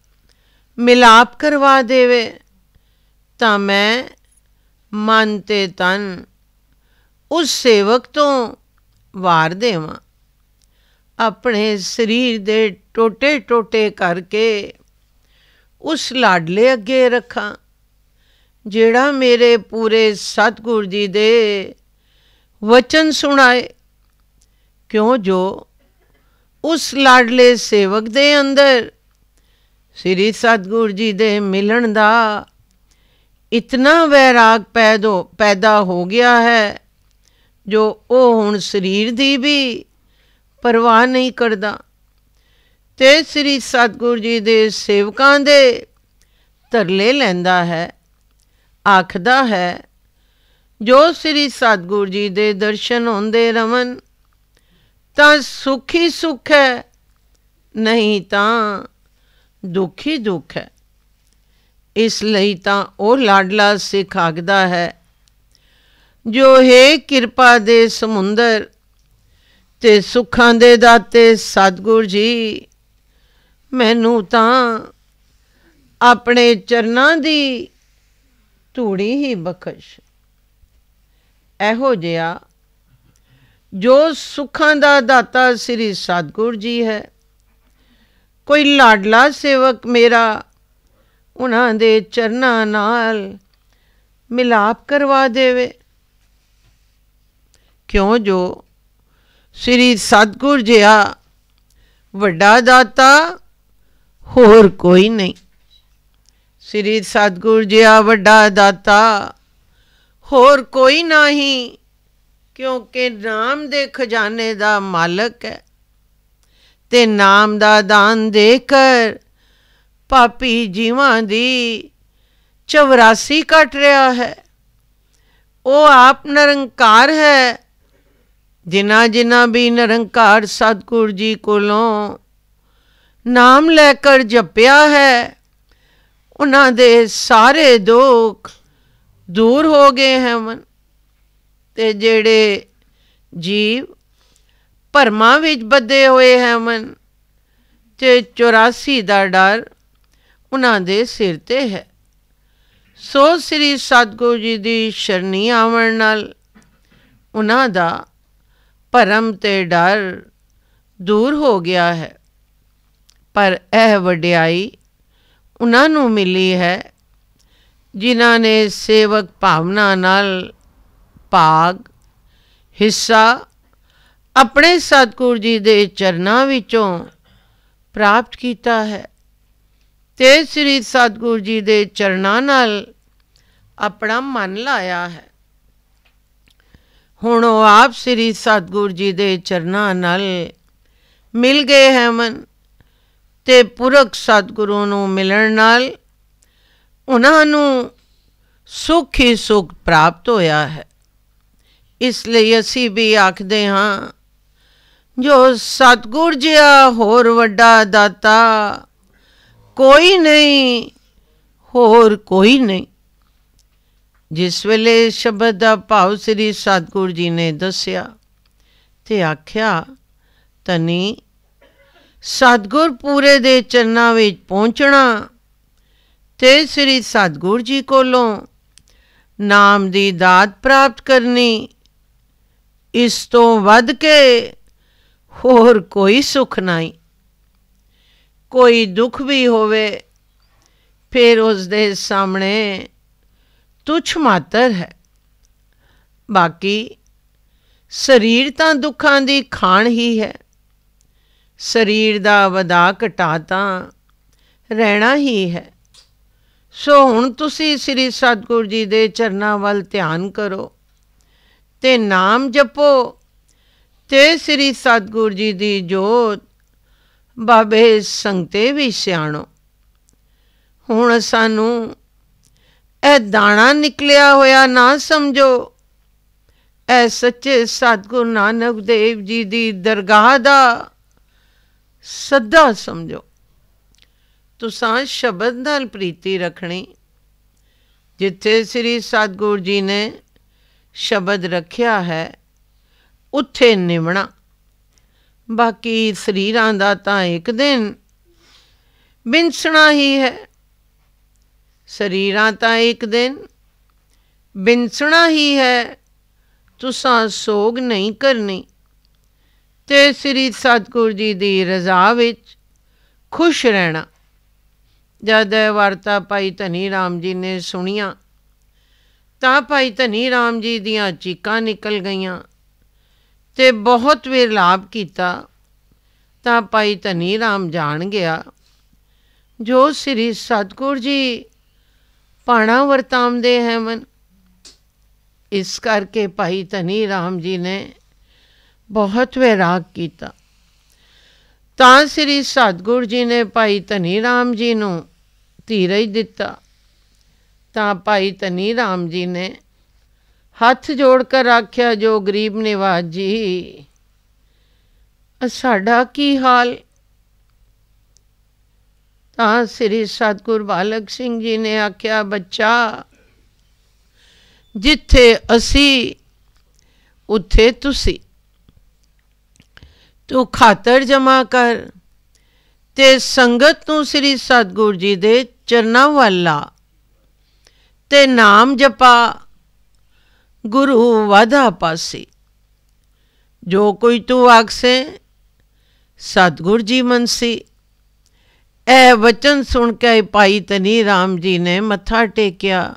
ਮਿਲਾਪ ਕਰਵਾ ਦੇਵੇ, ਤਾਂ ਮੈਂ ਮਨ ਤੇ ਤਨ ਉਸ ਸੇਵਕ ਤੋਂ ਵਾਰ ਦੇਵਾਂ। ਆਪਣੇ ਸਰੀਰ ਦੇ ਟੋਟੇ ਟੋਟੇ ਕਰਕੇ ਉਸ ਲਾਡਲੇ ਅੱਗੇ ਰੱਖਾਂ, ਜਿਹੜਾ ਮੇਰੇ ਪੂਰੇ ਸਤਗੁਰ ਜੀ ਦੇ ਵਚਨ ਸੁਣਾਏ। ਕਿਉਂ? ਜੋ ਉਸ ਲਾਡਲੇ ਸੇਵਕ ਦੇ ਅੰਦਰ ਸ੍ਰੀ ਸਤਗੁਰ ਜੀ ਦੇ ਮਿਲਣ ਦਾ ਇਤਨਾ ਵੈਰਾਗ ਪੈਦੋ ਪੈਦਾ ਹੋ ਗਿਆ ਹੈ, ਜੋ ਉਹ ਹੁਣ ਸਰੀਰ ਦੀ ਵੀ ਪਰਵਾਹ ਨਹੀਂ ਕਰਦਾ। ਤੇ ਸ੍ਰੀ ਸਤਗੁਰ ਜੀ ਦੇ ਸੇਵਕਾਂ ਦੇ ਤਰਲੇ ਲੈਂਦਾ ਹੈ, ਆਖਦਾ ਹੈ, ਜੋ ਸ੍ਰੀ ਸਤਗੁਰ ਜੀ ਦੇ ਦਰਸ਼ਨ ਹੁੰਦੇ ਰਵਨ ਤਾਂ ਸੁਖ ਹੀ ਸੁਖ ਹੈ, ਨਹੀਂ ਤਾਂ ਦੁੱਖ ਹੀ ਦੁੱਖ ਹੈ। ਇਸ ਲਈ ਤਾਂ ਉਹ ਲਾਡਲਾ ਸਿੱਖ ਆਗਦਾ ਹੈ, ਜੋ ਹੈ ਕਿਰਪਾ ਦੇ ਸਮੁੰਦਰ ਤੇ ਸੁੱਖਾਂ ਦੇ ਦਾਤੇ, ਸਤਗੁਰ ਜੀ, ਮੈਨੂੰ ਤਾਂ ਆਪਣੇ ਚਰਨਾਂ ਦੀ ਧੂੜੀ ਹੀ ਬਖਸ਼। ਇਹੋ ਜਿਹਾ ਜੋ ਸੁੱਖਾਂ ਦਾ ਦਾਤਾ ਸ੍ਰੀ ਸਤਗੁਰ ਜੀ ਹੈ, ਕੋਈ ਲਾਡਲਾ ਸੇਵਕ ਮੇਰਾ, ਉਹਨਾਂ ਦੇ ਚਰਨਾਂ ਨਾਲ ਮਿਲਾਪ ਕਰਵਾ ਦੇਵੇ। ਕਿਉਂ ਜੋ ਸ੍ਰੀ ਸਤਗੁਰ ਜਿਹਾ ਵੱਡਾ ਦਾਤਾ ਹੋਰ ਕੋਈ ਨਹੀਂ। ਸ੍ਰੀ ਸਤਗੁਰ ਜਿਹਾ ਵੱਡਾ ਦਾਤਾ ਹੋਰ ਕੋਈ ਨਹੀਂ। ਕਿਉਂਕਿ ਨਾਮ ਦੇ ਖਜ਼ਾਨੇ ਦਾ ਮਾਲਕ ਹੈ ਤੇ ਨਾਮ ਦਾ ਦਾਨ ਦੇ ਕਰ ਪਾਪੀ ਜੀਵਾਂ ਦੀ 84 ਕੱਟ ਰਿਹਾ ਹੈ। ਉਹ ਆਪ ਨਿਰੰਕਾਰ ਹੈ। ਜਿਨ੍ਹਾਂ ਜਿਨ੍ਹਾਂ ਵੀ ਨਿਰੰਕਾਰ ਸਤਗੁਰ ਜੀ ਕੋਲੋਂ ਨਾਮ ਲੈ ਕਰ ਜਪਿਆ ਹੈ, ਉਹਨਾਂ ਦੇ ਸਾਰੇ ਦੁੱਖ ਦੂਰ ਹੋ ਗਏ ਹਨ ਤੇ ਜਿਹੜੇ ਜੀਵ ਭਰਮਾਂ ਵਿੱਚ ਬੱਧੇ ਹੋਏ ਹਨ ਤੇ 84 ਦਾ ਡਰ ਉਹਨਾਂ ਦੇ ਸਿਰ ਤੇ ਹੈ। ਸੋ ਸ੍ਰੀ ਸਤਗੁਰੂ ਜੀ ਦੀ ਸ਼ਰਨੀ ਆਵਣ ਨਾਲ ਉਹਨਾਂ ਦਾ ਭਰਮ ਤੇ ਡਰ ਦੂਰ ਹੋ ਗਿਆ ਹੈ। ਪਰ ਇਹ ਵਡਿਆਈ ਉਹਨਾਂ ਨੂੰ ਮਿਲੀ ਹੈ, ਜਿਨ੍ਹਾਂ ਨੇ ਸੇਵਕ ਭਾਵਨਾ ਨਾਲ ਭਾਗ, ਹਿੱਸਾ ਆਪਣੇ ਸਤਗੁਰ ਜੀ ਦੇ ਚਰਨਾਂ ਵਿੱਚੋਂ ਪ੍ਰਾਪਤ ਕੀਤਾ ਹੈ ਤੇ ਸ੍ਰੀ ਸਤਗੁਰ ਜੀ ਦੇ ਚਰਨਾਂ ਨਾਲ ਆਪਣਾ ਮਨ ਲਾਇਆ ਹੈ। ਹੁਣ ਉਹ ਆਪ ਸ੍ਰੀ ਸਤਗੁਰ ਜੀ ਦੇ ਚਰਨਾਂ ਨਾਲ ਮਿਲ ਗਏ ਹੈ ਮਨ ਤੇ ਪੁਰਖ ਸਤਗੁਰੂ ਨੂੰ ਮਿਲਣ ਨਾਲ ਉਹਨਾਂ ਨੂੰ ਸੁਖ ਹੀ ਸੁਖ ਪ੍ਰਾਪਤ ਹੋਇਆ ਹੈ। ਇਸ ਲਈ ਅਸੀਂ ਵੀ ਆਖਦੇ ਹਾਂ, ਜੋ ਸਤਗੁਰ ਜਿਹਾ ਹੋਰ ਵੱਡਾ ਦਾਤਾ, ਕੋਈ ਨਹੀਂ, ਹੋਰ ਕੋਈ ਨਹੀਂ। ਜਿਸ ਵੇਲੇ ਸ਼ਬਦ ਦਾ ਭਾਵ ਸ੍ਰੀ ਸਤਗੁਰ ਜੀ ਨੇ ਦੱਸਿਆ ਤੇ ਆਖਿਆ ਤਨੀ ਸਤਗੁਰ ਪੂਰੇ ਦੇ ਚਰਨਾਂ ਵਿੱਚ ਪਹੁੰਚਣਾ ਤੇ ਸ੍ਰੀ ਸਤਗੁਰ ਜੀ ਕੋਲੋਂ ਨਾਮ ਦੀ ਦਾਤ ਪ੍ਰਾਪਤ ਕਰਨੀ ਇਸ ਤੋਂ ਵੱਧ ਕੇ ਹੋਰ ਕੋਈ ਸੁਖ ਨਹੀਂ। ਕੋਈ ਦੁੱਖ ਵੀ ਹੋਵੇ, ਫਿਰ ਉਸ ਦੇ ਸਾਹਮਣੇ ਤੁਛ ਮਾਤਰ ਹੈ। ਬਾਕੀ ਸਰੀਰ ਤਾਂ ਦੁੱਖਾਂ ਦੀ ਖਾਣ ਹੀ ਹੈ। ਸਰੀਰ ਦਾ ਵਧਾ ਘਟਾ ਤਾਂ ਰਹਿਣਾ ਹੀ ਹੈ। ਸੋ ਹੁਣ ਤੁਸੀਂ ਸ੍ਰੀ ਸਤਗੁਰ ਜੀ ਦੇ ਚਰਨਾਂ ਵੱਲ ਧਿਆਨ ਕਰੋ। ਤੇ ਨਾਮ ਜਪੋ। ਤੇ ਸ੍ਰੀ ਸਤਗੁਰ ਜੀ ਦੀ ਜੋਤ, ਬਾਬੇ ਸੰਗਤੇ ਵੀ ਸਿਆਣੋ। ਹੁਣ ਸਾਨੂੰ ਇਹ ਦਾਣਾ ਨਿਕਲਿਆ ਹੋਇਆ ਨਾ ਸਮਝੋ। ਐ ਸੱਚੇ ਸਤਗੁਰ ਨਾਨਕ ਦੇਵ ਜੀ ਦੀ ਦਰਗਾਹ ਦਾ ਸੱਦਾ ਸਮਝੋ। ਤੁਸਾਂ ਸ਼ਬਦ ਨਾਲ ਪ੍ਰੀਤੀ ਰੱਖਣੀ। ਜਿੱਥੇ ਸ੍ਰੀ ਸਤਗੁਰ ਜੀ ਨੇ ਸ਼ਬਦ ਰੱਖਿਆ ਹੈ, ਉੱਥੇ ਨਿਵਣਾ। ਬਾਕੀ ਸਰੀਰਾਂ ਦਾ ਤਾਂ ਇੱਕ ਦਿਨ ਬਿੰਸਣਾ ਹੀ ਹੈ। ਸਰੀਰਾਂ ਤਾਂ ਇੱਕ ਦਿਨ ਬਿੰਸਣਾ ਹੀ ਹੈ, ਤੁਸਾਂ ਸੋਗ ਨਹੀਂ ਕਰਨੀ। ਤੇ ਸ੍ਰੀ ਸਤਗੁਰ ਜੀ ਦੀ ਰਜ਼ਾ ਵਿੱਚ ਖੁਸ਼ ਰਹਿਣਾ। ਜਦ ਵਾਰਤਾ ਭਾਈ ਧਨੀ ਰਾਮ ਜੀ ਨੇ ਸੁਣੀਆਂ ਤਾਂ ਭਾਈ ਧਨੀ ਰਾਮ ਜੀ ਦੀਆਂ ਚੀਕਾਂ ਨਿਕਲ ਗਈਆਂ ਤੇ ਬਹੁਤ ਵਿਰਲਾਪ ਕੀਤਾ। ਤਾਂ ਭਾਈ ਧਨੀ ਰਾਮ ਜਾਣ ਗਿਆ। ਜੋ ਸ੍ਰੀ ਸਤਗੁਰ ਜੀ ਪਾਣਾ ਵਰਤਾਉਂਦੇ ਹੈ ਮਨ ਇਸ ਕਰਕੇ ਭਾਈ ਧਨੀ ਰਾਮ ਜੀ ਨੇ ਬਹੁਤ ਵਿਰਾਗ ਕੀਤਾ। ਤਾਂ ਸ੍ਰੀ ਸਤਗੁਰ ਜੀ ਨੇ ਭਾਈ ਧਨੀ ਰਾਮ ਜੀ ਨੂੰ ਧੀਰਜ ਦਿੱਤਾ। ਤਾਂ ਭਾਈ ਧਨੀ ਰਾਮ ਜੀ ਨੇ ਹੱਥ ਜੋੜ ਕਰ ਆਖਿਆ, ਜੋ ਗਰੀਬ ਨਿਵਾਜ ਜੀ ਸਾਡਾ ਕੀ ਹਾਲ? ਤਾਂ ਸ੍ਰੀ ਸਤਗੁਰ ਬਾਲਕ ਸਿੰਘ ਜੀ ਨੇ ਆਖਿਆ, ਬੱਚਾ, ਜਿੱਥੇ ਅਸੀਂ, ਉੱਥੇ ਤੁਸੀਂ। ਤੂੰ ਖਾਤਰ ਜਮਾ ਕਰ ਤੇ ਸੰਗਤ ਨੂੰ ਸ੍ਰੀ ਸਤਗੁਰ ਜੀ ਦੇ ਚਰਨਾਂ ਵੱਲ ਲਾ। ਤੇ ਨਾਮ ਜਪਾ, ਗੁਰੂ ਵਾਧਾ ਪਾਸੀ। ਜੋ ਕੋਈ ਤੂੰ ਆਖਸੇ, ਸਤਗੁਰ ਜੀ ਮਨਸੀ। ਇਹ ਵਚਨ ਸੁਣ ਕੇ ਭਾਈ ਤਨੀ ਰਾਮ ਜੀ ਨੇ ਮੱਥਾ ਟੇਕਿਆ।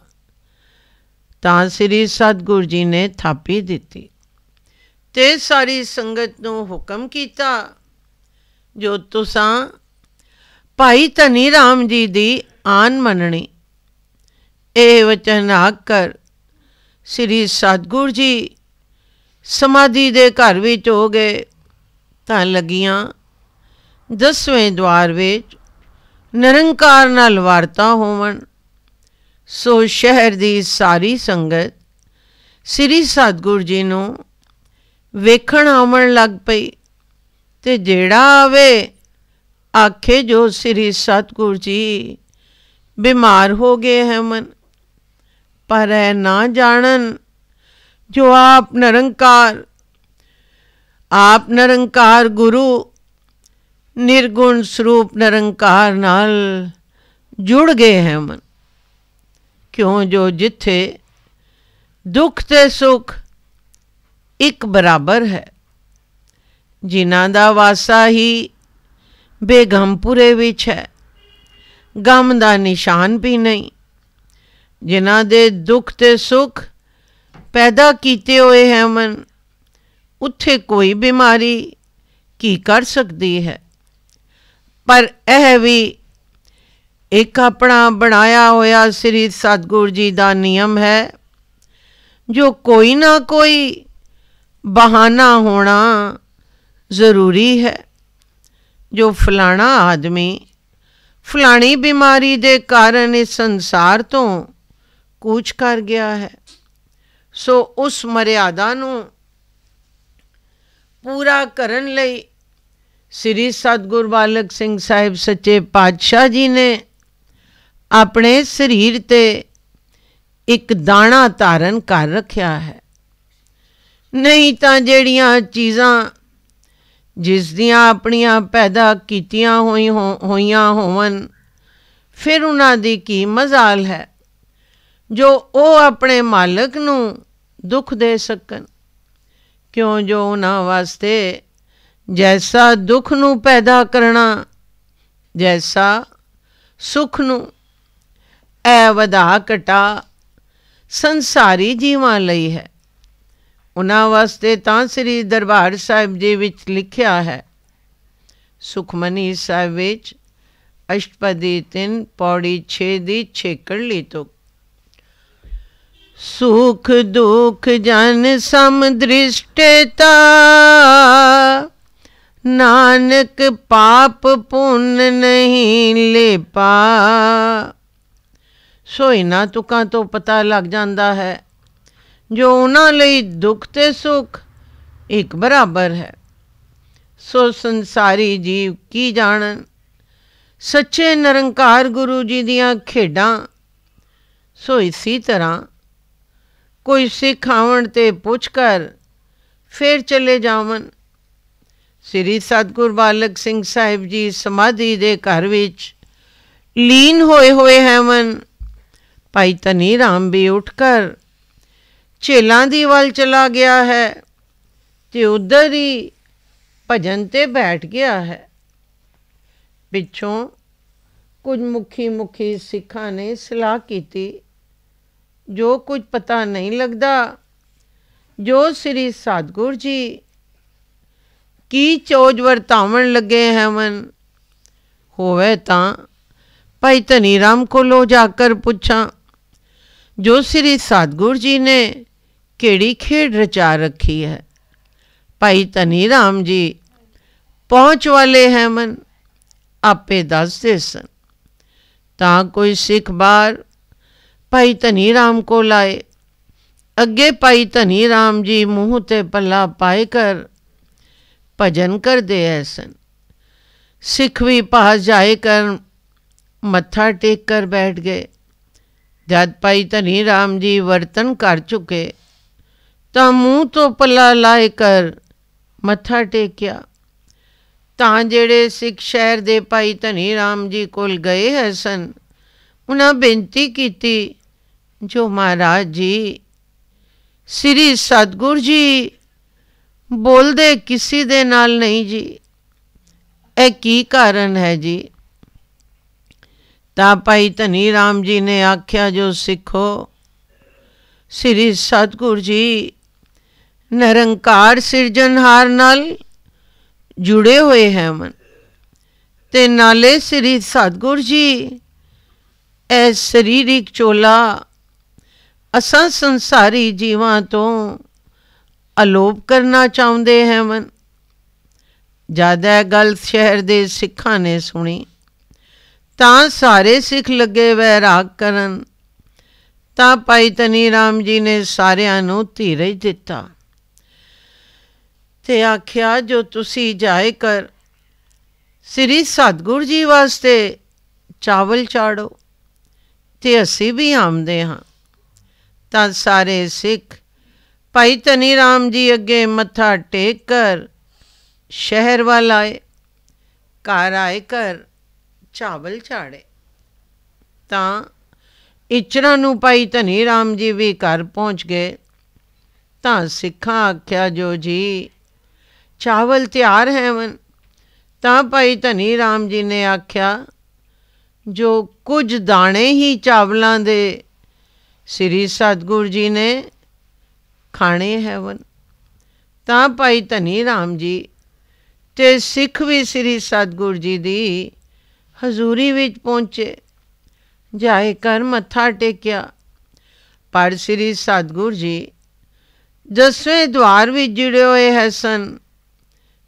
ਤਾਂ ਸ੍ਰੀ ਸਤਗੁਰ ਜੀ ਨੇ ਥਾਪੀ ਦਿੱਤੀ। ਤੇ ਸਾਰੀ ਸੰਗਤ ਨੂੰ ਹੁਕਮ ਕੀਤਾ, ਜੋ ਤੁਸਾਂ ਭਾਈ ਧਨੀ ਰਾਮ ਜੀ ਦੀ ਆਨ ਮੰਨਣੀ। ਇਹ ਵਚਨ ਆਕਰ ਸ੍ਰੀ ਸਤਗੁਰ ਜੀ ਸਮਾਧੀ ਦੇ ਘਰ ਵਿੱਚ ਹੋ ਗਏ। ਤਾਂ ਲੱਗੀਆਂ ਦਸਵੇਂ ਦਵਾਰ ਵਿੱਚ ਨਿਰੰਕਾਰ ਨਾਲ ਵਾਰਤਾ ਹੋਵਣ। ਸੋ ਸ਼ਹਿਰ ਦੀ ਸਾਰੀ ਸੰਗਤ ਸ੍ਰੀ ਸਤਗੁਰ ਜੀ ਨੂੰ ਵੇਖਣ ਆਉਣ ਲੱਗ ਪਈ ਤੇ ਜਿਹੜਾ ਆਵੇ ਆਖੇ ਜੋ ਸ੍ਰੀ ਸਤਗੁਰ ਜੀ ਬਿਮਾਰ ਹੋ ਗਏ ਹੈ ਮਨ। ਪਰ ਇਹ ਨਾ ਜਾਣਨ ਜੋ ਆਪ ਨਿਰੰਕਾਰ ਆਪ ਨਿਰੰਕਾਰ ਗੁਰੂ, ਨਿਰਗੁਣ ਸਰੂਪ ਨਿਰੰਕਾਰ ਨਾਲ ਜੁੜ ਗਏ ਹੈ ਮਨ। ਕਿਉਂ ਜੋ ਜਿੱਥੇ ਦੁੱਖ ਤੇ ਸੁਖ ਇੱਕ ਬਰਾਬਰ ਹੈ, ਜਿਨ੍ਹਾਂ ਦਾ ਵਾਸਾ ਹੀ ਬੇਗਮਪੁਰੇ ਵਿੱਚ ਹੈ। ਗਮ ਦਾ ਨਿਸ਼ਾਨ ਵੀ ਨਹੀਂ ਜਿਨ੍ਹਾਂ ਦੇ ਦੁੱਖ ਤੇ ਸੁੱਖ ਪੈਦਾ ਕੀਤੇ ਹੋਏ ਹੈ ਮਨ, ਉੱਥੇ ਕੋਈ ਬਿਮਾਰੀ ਕੀ ਕਰ ਸਕਦੀ ਹੈ? ਪਰ ਇਹ ਵੀ ਇੱਕ ਆਪਣਾ ਬਣਾਇਆ ਹੋਇਆ ਸ੍ਰੀ ਸਤਗੁਰ ਜੀ ਦਾ ਨਿਯਮ ਹੈ, ਜੋ ਕੋਈ ਨਾ ਕੋਈ ਬਹਾਨਾ ਹੋਣਾ ਜ਼ਰੂਰੀ ਹੈ। ਜੋ ਫਲਾਣਾ ਆਦਮੀ ਫਲਾਣੀ ਬਿਮਾਰੀ ਦੇ ਕਾਰਨ ਇਸ ਸੰਸਾਰ ਤੋਂ ਕੂਚ ਕਰ ਗਿਆ ਹੈ। ਸੋ ਉਸ ਮਰਿਆਦਾ ਨੂੰ ਪੂਰਾ ਕਰਨ ਲਈ ਸ੍ਰੀ ਸਤਗੁਰ ਬਾਲਕ ਸਿੰਘ ਸਾਹਿਬ ਸੱਚੇ ਪਾਤਸ਼ਾਹ ਜੀ ਨੇ ਆਪਣੇ ਸਰੀਰ ਤੇ ਇੱਕ ਦਾਣਾ ਧਾਰਨ ਕਰ ਰੱਖਿਆ ਹੈ। ਨਹੀਂ ਤਾਂ ਜਿਹੜੀਆਂ ਚੀਜ਼ਾਂ ਜਿਸ ਦੀਆਂ ਆਪਣੀਆਂ ਪੈਦਾ ਕੀਤੀਆਂ ਹੋਈਆਂ ਹੋਵਨ, ਫਿਰ ਉਹਨਾਂ ਦੀ ਕੀ ਮਜ਼ਾਲ ਹੈ? ਜੋ ਉਹ ਆਪਣੇ ਮਾਲਕ ਨੂੰ ਦੁੱਖ ਦੇ ਸਕਣ। ਕਿਉਂ ਜੋ ਉਹਨਾਂ ਵਾਸਤੇ ਜੈਸਾ ਦੁੱਖ ਨੂੰ ਪੈਦਾ ਕਰਨਾ, ਜੈਸਾ ਸੁਖ ਨੂੰ ਐ ਵਧਾ ਘਟਾ ਸੰਸਾਰੀ ਜੀਵਾਂ ਲਈ ਹੈ। ਉਹਨਾਂ ਵਾਸਤੇ ਤਾਂ ਸ੍ਰੀ ਦਰਬਾਰ ਸਾਹਿਬ ਜੀ ਵਿੱਚ ਲਿਖਿਆ ਹੈ, ਸੁਖਮਨੀ ਸਾਹਿਬ ਵਿੱਚ ਅਸ਼ਟਪਦੀ 3 ਪੌੜੀ 6 ਦੀ ਛੇਕੜ ਲਈ ਤੋਂ ਸੁਖ ਦੁਖ ਜਨ ਸਮ ਦ੍ਰਿਸ਼ਟਤਾ। ਨਾਨਕ ਪਾਪ ਪੁੰਨ ਨਹੀਂ ਲੇਪਾ। ਸੋ ਇਨਾ ਤੁਕਾਂ ਤੋਂ ਪਤਾ ਲੱਗ ਜਾਂਦਾ ਹੈ, ਜੋ ਉਹਨਾਂ ਲਈ ਦੁੱਖ ਤੇ ਸੁਖ ਇੱਕ ਬਰਾਬਰ ਹੈ। ਸੋ ਸੰਸਾਰੀ ਜੀਵ ਕੀ ਜਾਣਨ? ਸੱਚੇ ਨਿਰੰਕਾਰ ਗੁਰੂ ਜੀ ਦੀਆਂ ਖੇਡਾਂ। ਸੋ ਇਸੇ ਤਰ੍ਹਾਂ ਕੋਈ ਸਿੱਖ ਆਵਣ ਤੇ ਪੁੱਛ ਕਰ, ਫੇਰ ਚਲੇ ਜਾਵਨ ਸ੍ਰੀ ਸਤਗੁਰ ਬਾਲਕ ਸਿੰਘ ਸਾਹਿਬ ਜੀ ਸਮਾਧੀ ਦੇ ਘਰ ਵਿੱਚ ਲੀਨ ਹੋਏ ਹੋਏ ਹੈਵਨ। ਭਾਈ ਤਨੀ ਰਾਮ ਵੀ ਉੱਠ ਕਰ, ਝੇਲਾਂ ਦੀ ਵੱਲ ਚਲਾ ਗਿਆ ਹੈ ਤੇ ਉਧਰ ਹੀ ਭਜਨ ਤੇ ਬੈਠ ਗਿਆ ਹੈ। ਪਿੱਛੋਂ ਕੁਝ ਮੁਖੀ ਮੁਖੀ ਸਿੱਖਾਂ ਨੇ ਸਲਾਹ ਕੀਤੀ ਜੋ ਕੁਝ ਪਤਾ ਨਹੀਂ ਲੱਗਦਾ, ਜੋ ਸ੍ਰੀ ਸਤਗੁਰ ਜੀ ਕੀ ਚੋਜ ਵਰਤਾਵਣ ਲੱਗੇ ਹਨ ਹੋਵੇ ਤਾਂ ਭਾਈ ਧਨੀ ਰਾਮ ਕੋਲੋਂ ਜਾ ਕੇ ਪੁੱਛਾਂ, ਜੋ ਸ੍ਰੀ ਸਤਗੁਰ ਜੀ ਨੇ ਕਿਹੜੀ ਖੇਡ ਰਚਾ ਰੱਖੀ ਹੈ? ਭਾਈ ਧਨੀ ਰਾਮ ਜੀ, ਪਹੁੰਚ ਵਾਲੇ ਹੈ ਮਨ ਆਪੇ ਦੱਸਦੇ ਸਨ ਤਾਂ ਕੋਈ ਸਿੱਖ ਬਾਰ ਭਾਈ ਧਨੀ ਰਾਮ ਕੋ ਲਾਏ ਅੱਗੇ ਭਾਈ ਧਨੀ ਰਾਮ ਜੀ ਮੂੰਹ ਤੇ ਪੱਲਾ ਪਾਏ ਕਰ, ਭਜਨ ਕਰਦੇ ਐ ਸਨ ਸਿੱਖ ਵੀ ਪਾਸ ਜਾਏ ਕਰ, ਮੱਥਾ ਟੇਕ ਕਰ ਬੈਠ ਗਏ। ਜਦ ਭਾਈ ਧਨੀ ਰਾਮ ਜੀ ਵਰਤਨ ਕਰ ਚੁਕੇ, ਤਾਂ ਮੂੰਹ ਤੋਂ ਪੱਲਾ ਲਾਏ ਕਰ, ਮੱਥਾ ਟੇਕਿਆ। ਤਾਂ ਜਿਹੜੇ ਸਿੱਖ ਸ਼ਹਿਰ ਦੇ ਭਾਈ ਧਨੀ ਰਾਮ ਜੀ ਕੋਲ ਗਏ ਹੈ ਸਨ ਉਹਨਾਂ ਬੇਨਤੀ ਕੀਤੀ ਜੋ ਮਹਾਰਾਜ ਜੀ ਸ੍ਰੀ ਸਤਗੁਰ ਜੀ ਬੋਲਦੇ ਕਿਸੇ ਦੇ ਨਾਲ ਨਹੀਂ ਜੀ। ਇਹ ਕੀ ਕਾਰਨ ਹੈ ਜੀ? ਤਾਂ ਭਾਈ ਧਨੀ ਰਾਮ ਜੀ ਨੇ ਆਖਿਆ, ਜੋ ਸਿੱਖੋ, ਸ੍ਰੀ ਸਤਗੁਰ ਜੀ ਨਿਰੰਕਾਰ ਸਿਰਜਣਹਾਰ ਨਾਲ ਜੁੜੇ ਹੋਏ ਹੈ ਮਨ। ਤੇ ਨਾਲੇ ਸ੍ਰੀ ਸਤਗੁਰ ਜੀ, ਇਹ ਸਰੀਰਿਕ ਚੋਲਾ ਅਸਾਂ ਸੰਸਾਰੀ ਜੀਵਾਂ ਤੋਂ ਅਲੋਪ ਕਰਨਾ ਚਾਹੁੰਦੇ ਹੈ ਮਨ। ਜ਼ਿਆਦਾ ਗੱਲ ਸ਼ਹਿਰ ਦੇ ਸਿੱਖਾਂ ਨੇ ਸੁਣੀ, ਤਾਂ ਸਾਰੇ ਸਿੱਖ ਲੱਗੇ ਵੈਰਾਗ ਕਰਨ। ਤਾਂ ਭਾਈ ਤਨੀ ਰਾਮ ਜੀ ਨੇ ਸਾਰਿਆਂ ਨੂੰ ਧੀਰਜ ਦਿੱਤਾ ਤੇ ਆਖਿਆ, ਜੋ ਤੁਸੀਂ ਜਾਇ ਕਰ, ਸ੍ਰੀ ਸਤਗੁਰ ਜੀ ਵਾਸਤੇ ਚਾਵਲ ਚਾੜੋ ਤੇ ਅਸੀਂ ਵੀ ਆਮਦੇ ਹਾਂ। ਤਾਂ ਸਾਰੇ ਸਿੱਖ। ਭਾਈ ਧਨੀ ਰਾਮ ਜੀ ਅੱਗੇ ਮੱਥਾ ਟੇਕ ਕਰ, ਸ਼ਹਿਰ ਵੱਲ ਆਏ, ਘਰ ਆਏ ਕਰ ਚਾਵਲ ਛਾੜੇ ਤਾਂ ਇਚਰਾ ਨੂੰ ਭਾਈ ਧਨੀ ਰਾਮ ਜੀ ਵੀ ਘਰ ਪਹੁੰਚ ਗਏ। ਤਾਂ ਸਿੱਖਾਂ ਆਖਿਆ, ਜੋ ਜੀ, ਚਾਵਲ ਤਿਆਰ ਹੈ ਮਨ। ਤਾਂ ਭਾਈ ਧਨੀ ਰਾਮ ਜੀ ਨੇ ਆਖਿਆ, ਜੋ ਕੁਝ ਦਾਣੇ ਹੀ ਚਾਵਲਾਂ ਦੇ ਸ੍ਰੀ ਸਤਗੁਰ ਜੀ ਨੇ ਖਾਣੇ ਹੈਵਨ। ਤਾਂ ਭਾਈ ਧਨੀ ਰਾਮ ਜੀ ਤੇ ਸਿੱਖ ਵੀ ਸ੍ਰੀ ਸਤਗੁਰ ਜੀ ਦੀ ਹਜ਼ੂਰੀ ਵਿੱਚ ਪਹੁੰਚੇ। ਜਾਏ ਕਰ ਮੱਥਾ ਟੇਕਿਆ। ਪਰ ਸ੍ਰੀ ਸਤਗੁਰ ਜੀ ਦਸਵੇਂ ਦਵਾਰ ਵਿੱਚ ਜੁੜੇ ਹੋਏ ਹੈ ਸਨ।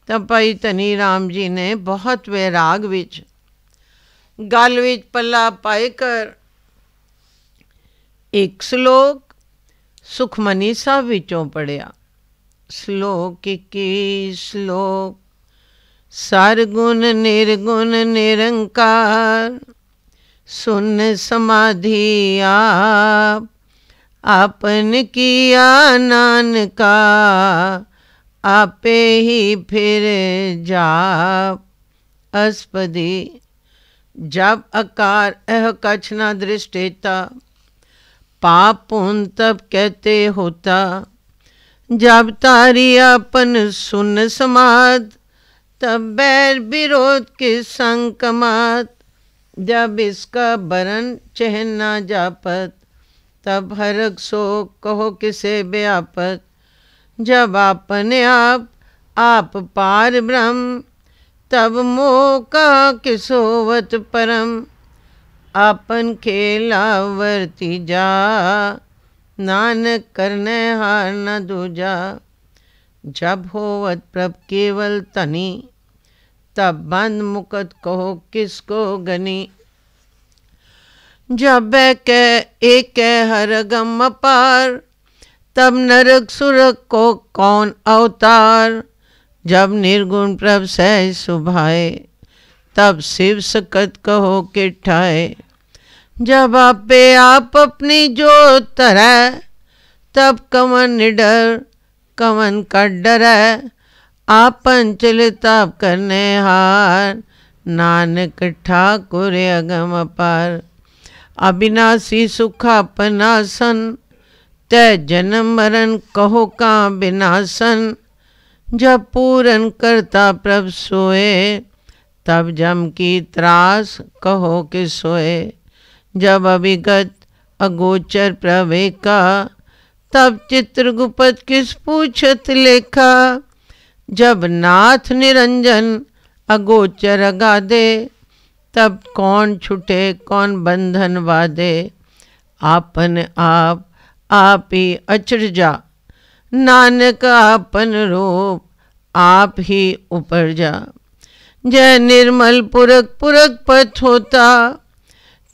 ਤਾਂ ਭਾਈ ਧਨੀ ਰਾਮ ਜੀ ਨੇ ਬਹੁਤ ਵੈਰਾਗ ਵਿੱਚ ਗੱਲ ਵਿੱਚ ਪੱਲਾ ਪਾਏ ਕਰ ਇੱਕ ਸ਼ਲੋਕ ਸੁਖਮਨੀ ਸਾਹਿਬ ਵਿੱਚੋਂ ਪੜਿਆ ਸ਼ਲੋਕ ਕੀ ਸ਼ਲੋਕ ਸਰਗੁਣ ਨਿਰਗੁਣ ਨਿਰੰਕਾਰ, ਸੁਨ ਸਮਾਧੀ ਆਪ, ਆਪਨ ਕੀਆ ਨਾਨਕਾ, ਆਪੇ ਹੀ ਫਿਰ ਜਾਪ। ਅਸਪਦੀ ਜਬ ਆਕਾਰ ਇਹ ਕਛਨਾ ਦ੍ਰਿਸ਼ਟੇਤਾ पाप पुन तब कहते होता जब तारी अपन सुन समाद तब बैर विरोध के संग कमात जब इसका बरन चहना जापत तब हरक सो कहो किसे व्यापत जब अपने आप आप पार ब्रह्म तब मोका किसोवत परम आपन खेला वर्ती जा नानक करने हार न दूजा जब होवत प्रभ केवल तनी तब बंद मुकत कहो किसको गनी जब कह एक हर गम पार तब नरक सुरक को कौन अवतार जब निर्गुण प्रभ सह सुभाए तब शिव सकत कहो के ठाए। जब आपे आप अपनी जो तरह तब कमन निडर, कमन का डर आपन चलिताप करने हार, नानक ठाकुर अगम अपार। अविनाशी सुखापनासन तय जन्म मरण कहो का बिनासन। जब पूरन करता प्रभ सोए तब जम की त्रास कहो कि सोए। जब अभिगत अगोचर प्रवेका, तब चित्रगुप्त किस पूछत लेखा। जब नाथ निरंजन अगोचर अगादे तब कौन छुटे, कौन बंधन वादे। आपन आप आप ही अचरजा। नानक आपन रूप, आप ही ऊपर जा जय निर्मल पुरक पुरक पथ होता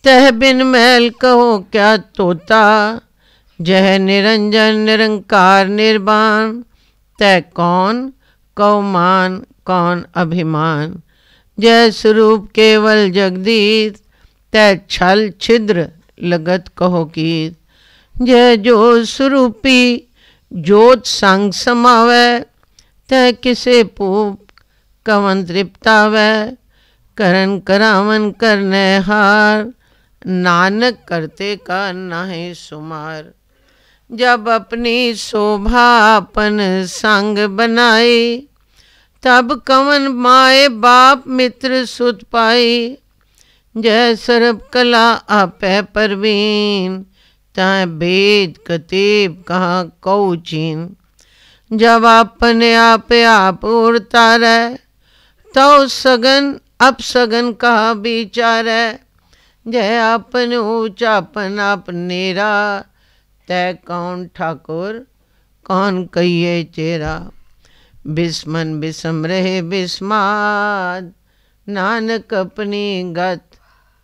तह बिन मैल कहो क्या तोता। जय निरंजन निरंकार निर्वाण तय कौन कौमान कौन अभिमान। जय स्वरूप केवल जगदीश तय छल छिद्र लगत कहो गीत जय जो स्वरूपी जोत संग समावै तय किसे पूप कवन तृप्ता तृप्तावै, करण करावन करने हार। नानक करते का नाहे सुमार। जब अपनी शोभा अपन संग बनाई, तब कवन माए बाप मित्र सुत पाई। जय सर्व कला आपै परवीन तय वेद कतीब कहाँ कौ चीन जब अपने आप आप उड़ता रह तो सगन अप सगन का विचार है। जय अपन ऊंचापन अपनेरा तय कौन ठाकुर, कौन कहिए चेरा। बिस्मन बिसम रहे बिस्माद, नानक अपनी गत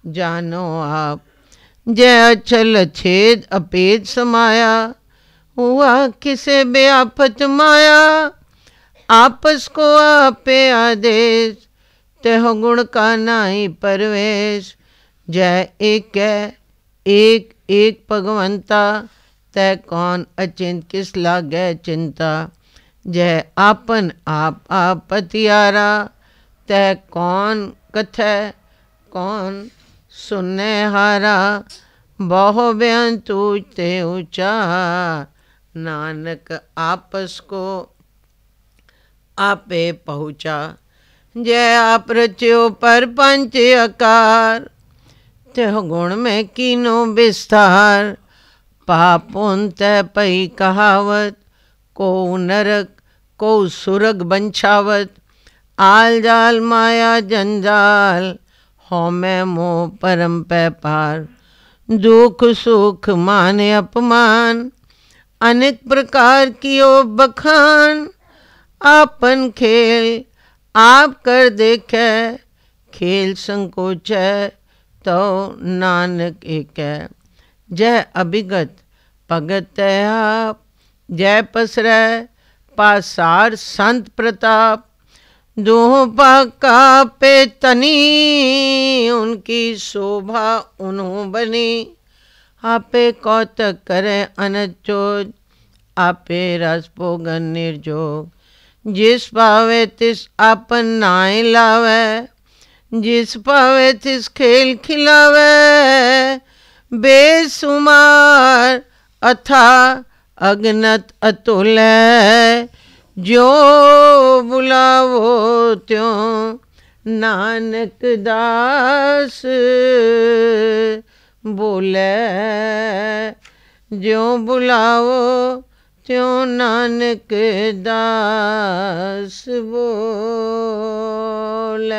जानो आप। जय अचल छेद, अपेद समाया। हुआ किसे बेआफत माया। आपस को आपे आदेश तेह गुण का नाई परवेश जय एक है एक एक भगवंता तय कौन अचिंत किस लागे चिंता जय आपन आप आप पतियारा तय कौन कथै कौन सुनने हारा बहु बयान तूते ऊंचा नानक आपस को आपे पहुँचा जय आप रच्यो पर पंच अकार त्योह गुण में कीनो विस्तार पापुन तय पई कहावत को नरक को सुरग बंछावत आल जाल माया जंजाल हो मैं मोह परम पै पार दुख सुख मान अपमान अनेक प्रकार की ओ बखान आपन खेल आप कर देखे खेल संकोच है तो नानक एक है जय अभिगत भगत है आप जय पसर पासार संत प्रताप दोहों पाका पे तनी उनकी शोभा उन्हों बनी आपे कौतक करे अनचोज आपे रस भोगन निर्जोग ਜਿਸ ਭਾਵੇ ਤਿਸ ਆਪਨ ਨਾਇ ਲਾਵੇ, ਜਿਸ ਭਾਵੇ ਤਿਸ ਖੇਲ ਖਿਲਾਵੇ, ਬੇਸੁਮਾਰ ਅਥਾ ਅਗਨਤ ਅਤੁਲੈ, ਜੋ ਬੁਲਾਵੋ ਤਿਉ ਨਾਨਕ ਦਾਸ ਬੋਲੇ ਜਿਉ ਬੁਲਾਵੋ ਤਿਉ ਨਾਨਕ ਦਾਸ ਬੋਲੇ?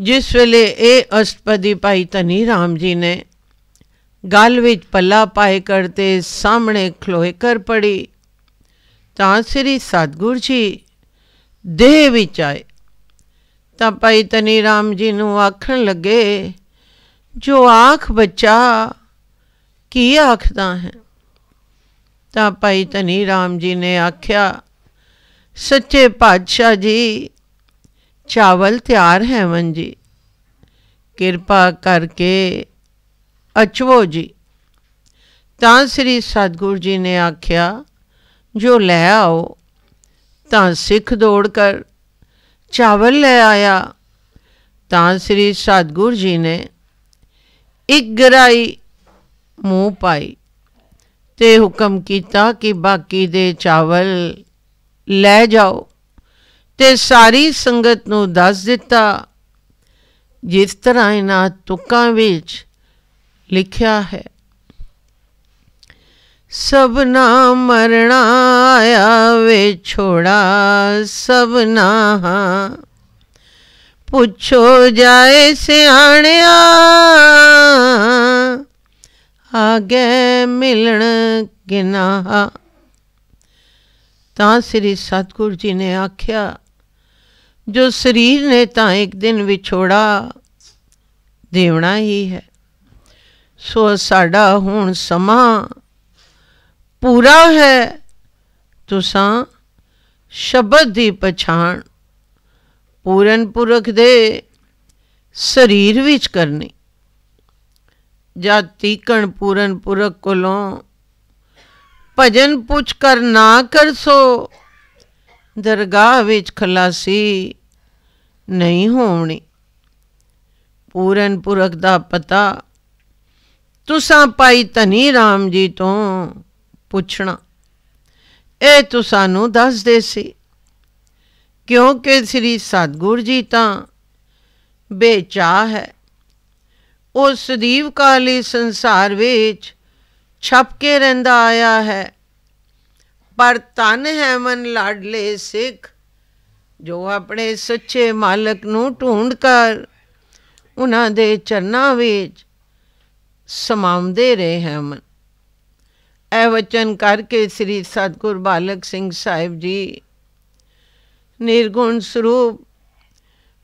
ਜਿਸ ਵੇਲੇ ਇਹ ਅਸ਼ਟਪਦੀ ਭਾਈ ਤਨੀ ਰਾਮ ਜੀ ਨੇ, ਗਲ ਵਿੱਚ ਪੱਲਾ ਪਾਏ ਕਰਤੇ ਸਾਹਮਣੇ ਖਲੋਏ ਕਰ ਪੜੀ, ਤਾਂ ਸ੍ਰੀ ਸਤਗੁਰ ਜੀ ਦੇਹ ਵਿੱਚ ਆਏ। ਤਾਂ ਭਾਈ ਤਨੀ ਰਾਮ ਜੀ ਨੂੰ ਆਖਣ ਲੱਗੇ, ਜੋ ਆਖ ਬੱਚਾ ਕੀ ਆਖਦਾ ਹੈ ਤਾਂ ਭਾਈ ਧਨੀ ਰਾਮ ਜੀ ਨੇ ਆਖਿਆ ਸੱਚੇ ਪਾਤਸ਼ਾਹ ਜੀ ਚਾਵਲ ਤਿਆਰ ਹੈ ਮਨ ਜੀ ਕਿਰਪਾ ਕਰਕੇ ਅਚਵੋ ਜੀ ਤਾਂ ਸ੍ਰੀ ਸਤਗੁਰ ਜੀ ਨੇ ਆਖਿਆ ਜੋ ਲੈ ਆਓ ਤਾਂ ਸਿੱਖ ਦੌੜ ਕਰ ਚਾਵਲ ਲੈ ਆਇਆ ਤਾਂ ਸ੍ਰੀ ਸਤਗੁਰ ਜੀ ਨੇ ਇੱਕ ਗਰਾਈ ਮੂੰਹ ਪਾਈ ਤੇ ਹੁਕਮ ਕੀਤਾ ਕਿ ਬਾਕੀ ਦੇ ਚਾਵਲ ਲੈ ਜਾਓ ਤੇ ਸਾਰੀ ਸੰਗਤ ਨੂੰ ਦੱਸ ਦਿੱਤਾ। ਜਿਸ ਤਰ੍ਹਾਂ ਇਹਨਾਂ ਤੁਕਾਂ ਵਿੱਚ ਲਿਖਿਆ ਹੈ ਸਭਨਾ ਮਰਣਾ ਆਇਆ ਵੇ ਛੋੜਾ ਸਭਨਾ ਪੁੱਛੋ ਜਾਏ ਸਿਆਣਿਆ। ਆਗੇ ਮਿਲਣ ਕਿਨਾ ਤਾਂ ਸ੍ਰੀ ਸਤਗੁਰੂ ਜੀ ਨੇ ਆਖਿਆ, ਜੋ ਸਰੀਰ ਨੇ ਤਾਂ ਇੱਕ ਦਿਨ ਵਿਛੋੜਾ ਦੇਵਣਾ ਹੀ ਹੈ, ਸੋ ਸਾਡਾ ਹੁਣ ਸਮਾਂ ਪੂਰਾ ਹੈ। ਤੁਸਾਂ ਸ਼ਬਦ ਦੀ ਪਛਾਣ ਪੂਰਨ ਪੁਰਖ ਦੇ ਸਰੀਰ ਵਿੱਚ ਕਰਨੀ। ਜਦ ਤੀਕਣ ਪੂਰਨ ਪੁਰਖ ਕੋਲੋਂ ਭਜਨ ਪੁੱਛ ਕਰ ਨਾ ਕਰ ਸੋ, ਦਰਗਾਹ ਵਿੱਚ ਖਲਾਸੀ ਨਹੀਂ ਹੋਣੀ। ਪੂਰਨ ਪੁਰਖ ਦਾ ਪਤਾ ਤੁਸਾਂ ਪਾਈ ਧਨੀ RAM ਜੀ ਤੋਂ ਪੁੱਛਣਾ। ਇਹ ਤੂੰ ਸਾਨੂੰ ਦੱਸਦੇ ਸੀ, ਕਿਉਂਕਿ ਸ੍ਰੀ ਸਤਗੁਰ ਜੀ ਤਾਂ ਬੇਚਾਹ ਹੈ। ਉਹ ਸਦੀਵ ਕਾਲੀ ਸੰਸਾਰ ਵਿੱਚ ਛਪ ਕੇ ਰਹਿੰਦਾ ਆਇਆ ਹੈ। ਪਰ ਤਨ ਹੈ ਮਨ ਲਾਡਲੇ ਸਿੱਖ, ਜੋ ਆਪਣੇ ਸੱਚੇ ਮਾਲਕ ਨੂੰ ਢੂੰਡ ਕਰ ਉਹਨਾਂ ਦੇ ਚਰਨਾਂ ਵਿੱਚ ਸਮਾਉਂਦੇ ਰਹੇ ਹਨ ਇਹ ਵਚਨ ਕਰਕੇ ਸ੍ਰੀ ਸਤਗੁਰ ਬਾਲਕ ਸਿੰਘ ਸਾਹਿਬ ਜੀ ਨਿਰਗੁਣ ਸਰੂਪ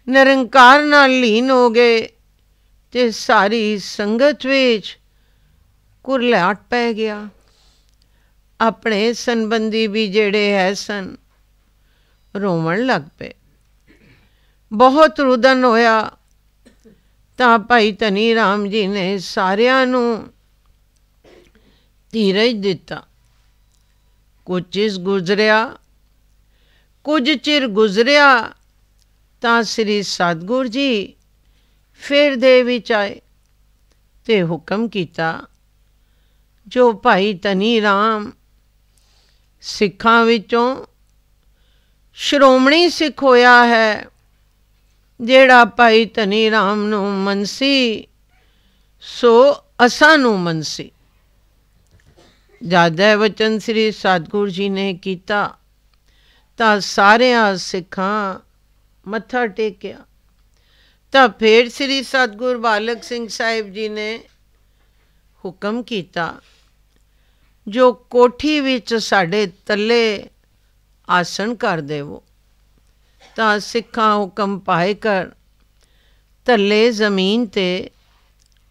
ਨਿਰੰਕਾਰ ਨਾਲ ਲੀਨ ਹੋ ਗਏ। ਤੇ ਸਾਰੀ ਸੰਗਤ ਵਿੱਚ ਕੁਰਲਾਟ ਪੈ ਗਿਆ। ਆਪਣੇ ਸੰਬੰਧੀ ਵੀ ਜਿਹੜੇ ਹੈ ਸਨ, ਰੋਵਣ ਲੱਗ ਪਏ। ਬਹੁਤ ਰੁਦਨ ਹੋਇਆ। ਤਾਂ ਭਾਈ ਧਨੀ ਰਾਮ ਜੀ ਨੇ ਸਾਰਿਆਂ ਨੂੰ ਧੀਰਜ ਦਿੱਤਾ। ਕੁਝ ਚਿਰ ਗੁਜ਼ਰਿਆ, ਕੁਝ ਚਿਰ ਗੁਜ਼ਰਿਆ, ਤਾਂ ਸ੍ਰੀ ਸਤਗੁਰ ਜੀ ਫਿਰ ਦੇ ਵਿੱਚ ਆਏ ਤੇ ਹੁਕਮ ਕੀਤਾ, ਜੋ ਭਾਈ ਤਨੀ ਰਾਮ ਸਿੱਖਾਂ ਵਿੱਚੋਂ ਸ਼੍ਰੋਮਣੀ ਸਿੱਖ ਹੋਇਆ ਹੈ, ਜਿਹੜਾ ਭਾਈ ਤਨੀ ਰਾਮ ਨੂੰ ਮਨਸੀ, ਸੋ ਅਸਾਂ ਨੂੰ ਮਨਸੀ। ਜਦ ਵਚਨ ਸ੍ਰੀ ਸਤਗੁਰ ਜੀ ਨੇ ਕੀਤਾ, ਤਾਂ ਸਾਰਿਆਂ ਸਿੱਖਾਂ ਮੱਥਾ ਟੇਕਿਆ। ਤਾਂ ਫੇਰ ਸ੍ਰੀ ਸਤਗੁਰ ਬਾਲਕ ਸਿੰਘ ਸਾਹਿਬ ਜੀ ਨੇ ਹੁਕਮ ਕੀਤਾ, ਜੋ ਕੋਠੀ ਵਿੱਚ ਸਾਡੇ ਤੱਲੇ ਆਸਣ ਕਰ ਦੇਵੋ। ਤਾਂ ਸਿੱਖਾਂ ਹੁਕਮ ਪਾਏ ਕਰ, ਤੱਲੇ ਜ਼ਮੀਨ ਤੇ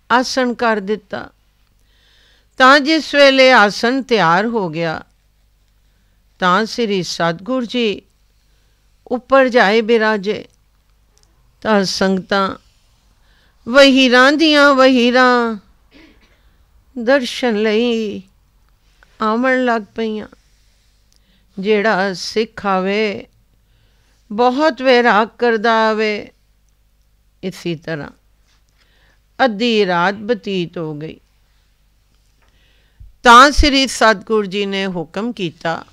ਆਸਣ ਕਰ ਦਿੱਤਾ। ਤਾਂ ਜਿਸ ਵੇਲੇ ਆਸਣ ਤਿਆਰ ਹੋ ਗਿਆ, ਤਾਂ ਸ੍ਰੀ ਸਤਗੁਰ ਜੀ ਉੱਪਰ ਜਾਏ ਬਿਰਾਜੇ। ਤਾਂ ਸੰਗਤਾਂ ਵਹੀਰਾਂ ਦੀਆਂ ਵਹੀਰਾਂ ਦਰਸ਼ਨ ਲਈ ਆਵਣ ਲੱਗ ਪਈਆਂ। ਜਿਹੜਾ ਸਿੱਖ ਆਵੇ, ਬਹੁਤ ਵੈਰਾਗ ਕਰਦਾ ਆਵੇ। ਇਸੇ ਤਰ੍ਹਾਂ ਅੱਧੀ ਰਾਤ ਬਤੀਤ ਹੋ ਗਈ। ਤਾਂ ਸ੍ਰੀ ਸਤਗੁਰ ਜੀ ਨੇ ਹੁਕਮ ਕੀਤਾ,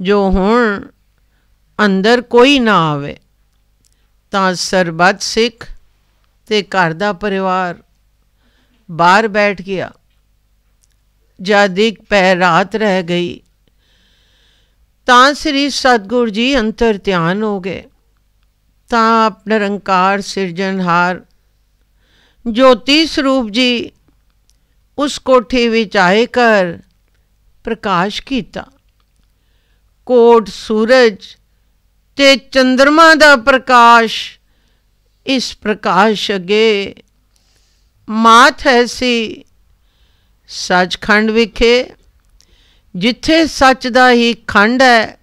ਜੋ ਹੁਣ ਅੰਦਰ ਕੋਈ ਨਾ ਆਵੇ। ਤਾਂ ਸਰਬੱਤ ਸਿੱਖ ਤੇ ਘਰ ਦਾ ਪਰਿਵਾਰ ਬਾਹਰ ਬੈਠ ਗਿਆ। ਜਦ ਇੱਕ ਪੈ ਰਾਤ ਰਹਿ ਗਈ, ਤਾਂ ਸ੍ਰੀ ਸਤਗੁਰ ਜੀ ਅੰਤਰ ਧਿਆਨ ਹੋ ਗਏ। ਤਾਂ ਨਿਰੰਕਾਰ, ਸਿਰਜਣਹਾਰ ਜੋਤੀ ਸਰੂਪ ਜੀ ਉਸ ਕੋਠੀ ਵਿੱਚ ਆਏ ਕਰ ਪ੍ਰਕਾਸ਼ ਕੀਤਾ। ਕੋਟ, ਸੂਰਜ ਤੇ ਚੰ드ਰਮਾ ਦਾ ਪ੍ਰਕਾਸ਼ ਇਸ ਪ੍ਰਕਾਸ਼ ਅਗੇ ਮਾਤ ਹੈ ਸੀ। ਸੱਚਖੰਡ ਵਿਖੇ ਜਿੱਥੇ ਸੱਚ ਦਾ ਹੀ ਖੰਡ ਹੈ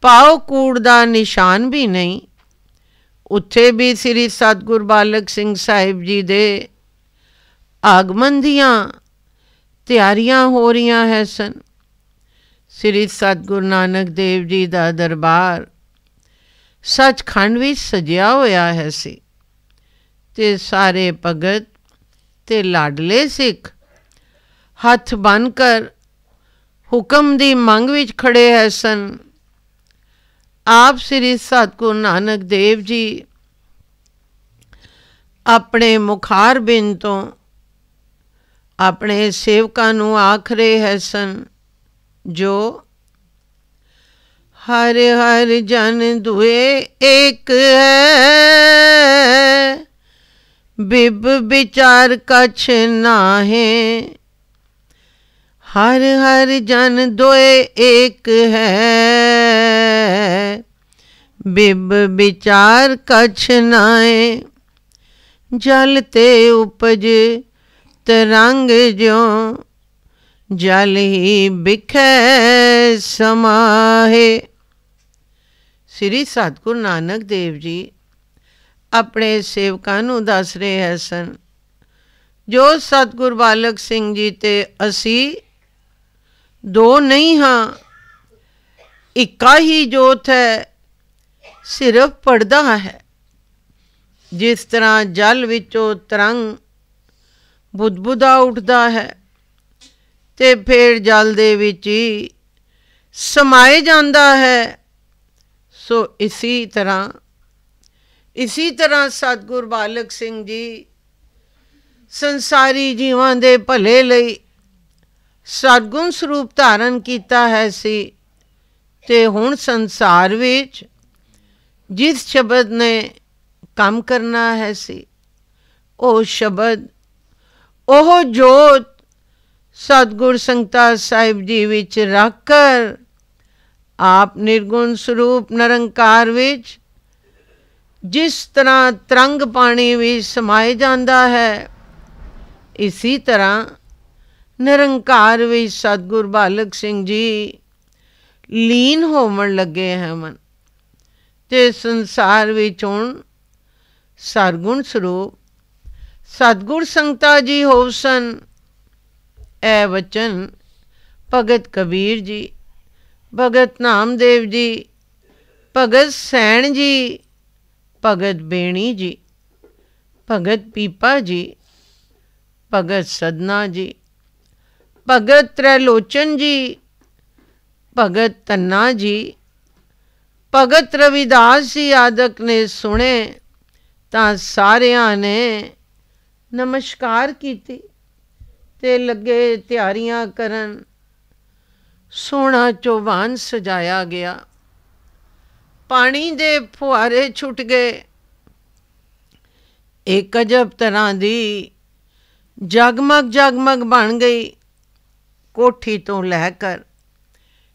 ਪਾਉ ਕੂੜ ਦਾ ਨਿਸ਼ਾਨ ਵੀ ਨਹੀਂ। ਉੱਥੇ ਵੀ ਸ੍ਰੀ ਸਤਗੁਰ ਬਾਲਕ ਸਿੰਘ ਸਾਹਿਬ ਜੀ ਦੇ ਆਗਮਨ ਦੀਆਂ ਤਿਆਰੀਆਂ ਹੋ ਰਹੀਆਂ ਹੈ ਸਨ। ਸ੍ਰੀ ਸਤਗੁਰ ਨਾਨਕ ਦੇਵ ਜੀ ਦਾ ਦਰਬਾਰ ਸੱਚਖੰਡ ਵਿੱਚ ਸਜਿਆ ਹੋਇਆ ਹੈ ਸੀ। ਤੇ ਸਾਰੇ ਭਗਤ ਤੇ ਲਾਡਲੇ ਸਿੱਖ ਹੱਥ ਬੰਨ ਕਰ ਹੁਕਮ ਦੀ ਮੰਗ ਵਿੱਚ ਖੜੇ ਹੈ ਸਨ। ਆਪ ਸ੍ਰੀ ਸਤਗੁਰ ਨਾਨਕ ਦੇਵ ਜੀ ਆਪਣੇ ਮੁਖਾਰ ਬਿਨ ਤੋਂ ਆਪਣੇ ਸੇਵਕਾਂ ਨੂੰ ਆਖ ਰਹੇ ਹੈ ਸਨ, ਜੋ ਹਰ ਹਰ ਜਨ ਦੁਏ ਇੱਕ ਹੈ। ਬਿਬ ਵਿਚਾਰ ਕਛ ਨਾਹੇ। ਹਰ ਹਰ ਜਨ ਦੁਏ ਏਕ ਹੈ। ਬਿਬ ਵਿਚਾਰ ਕਛ ਨਾਏ ਜਲ ਤੇ ਉਪਜ ਤਰੰਗ ਜਿਉ। ਜਲ ਹੀ ਬਿਖੈ ਸਮਾਹੇ। ਸ੍ਰੀ ਸਤਗੁਰੂ ਨਾਨਕ ਦੇਵ ਜੀ ਆਪਣੇ ਸੇਵਕਾਂ ਨੂੰ ਦੱਸ ਰਹੇ ਹੈ ਸਨ। ਜੋ ਸਤਗੁਰ ਬਾਲਕ ਸਿੰਘ ਜੀ ਤੇ ਅਸੀਂ ਦੋ ਨਹੀਂ ਹਾਂ, ਇੱਕਾ ਹੀ ਜੋਤ ਹੈ, ਸਿਰਫ ਪੜਦਾ ਹੈ। ਜਿਸ ਤਰ੍ਹਾਂ ਜਲ ਵਿੱਚੋਂ ਤਰੰਗ ਬੁੱਧਬੁਦਾ ਉੱਠਦਾ ਹੈ ਤੇ ਫਿਰ ਜਲ ਦੇ ਵਿੱਚ ਹੀ ਸਮਾਏ ਜਾਂਦਾ ਹੈ ਸੋ ਇਸੇ ਤਰ੍ਹਾਂ ਇਸੇ ਤਰ੍ਹਾਂ ਸਤਗੁਰ ਬਾਲਕ ਸਿੰਘ ਜੀ ਸੰਸਾਰੀ ਜੀਵਾਂ ਦੇ ਭਲੇ ਲਈ ਸਤਗੁਣ ਸਰੂਪ ਧਾਰਨ ਕੀਤਾ ਹੈ ਸੀ ਤੇ ਹੁਣ ਸੰਸਾਰ ਵਿੱਚ ਜਿਸ ਸ਼ਬਦ ਨੇ ਕੰਮ ਕਰਨਾ ਹੈ ਸੀ, ਉਹ ਸ਼ਬਦ, ਉਹ ਜੋਤ ਸਤਗੁਰ ਸੰਗਤਾ ਸਾਹਿਬ ਜੀ ਵਿੱਚ ਰੱਖ ਕਰ ਆਪ ਨਿਰਗੁਣ ਸਰੂਪ ਨਿਰੰਕਾਰ ਵਿੱਚ, ਜਿਸ ਤਰ੍ਹਾਂ ਤਰੰਗ ਪਾਣੀ ਵਿੱਚ ਸਮਾਏ ਜਾਂਦਾ ਹੈ, ਇਸੇ ਤਰ੍ਹਾਂ ਨਿਰੰਕਾਰ ਵਿੱਚ ਸਤਗੁਰ ਬਾਲਕ ਸਿੰਘ ਜੀ ਲੀਨ ਹੋਵਣ ਲੱਗੇ ਹਨ ਤੇ ਸੰਸਾਰ ਵਿੱਚ ਹੁਣ ਸਰਗੁਣ ਸਰੂਪ ਸਤਗੁਰ ਸੰਗਤਾ ਜੀ ਹੋਸਨ ਐ ਵਚਨ ਭਗਤ ਕਬੀਰ ਜੀ ਭਗਤ ਨਾਮਦੇਵ ਜੀ, ਭਗਤ ਸੈਣ ਜੀ, ਭਗਤ ਬੇਣੀ ਜੀ, ਭਗਤ ਪੀਪਾ ਜੀ, ਭਗਤ ਸਦਨਾ ਜੀ, ਭਗਤ ਤ੍ਰੈਲੋਚਨ ਜੀ, ਭਗਤ ਤੰਨਾ ਜੀ, ਭਗਤ ਰਵਿਦਾਸ ਜੀ ਆਦਕ ਨੇ ਸੁਣੇ ਤਾਂ ਸਾਰਿਆਂ ਨੇ ਨਮਸਕਾਰ ਕੀਤੀ ਤੇ ਲੱਗੇ ਤਿਆਰੀਆਂ ਕਰਨ। ਸੋਹਣਾ ਚੋਵਾਨ ਸਜਾਇਆ ਗਿਆ। ਪਾਣੀ ਦੇ ਫੁਹਾਰੇ ਛੁੱਟ ਗਏ। ਇੱਕ ਅਜਬ ਤਰ੍ਹਾਂ ਦੀ ਜਗਮਗ ਜਗਮਗ ਬਣ ਗਈ। ਕੋਠੀ ਤੋਂ ਲੈ ਕਰ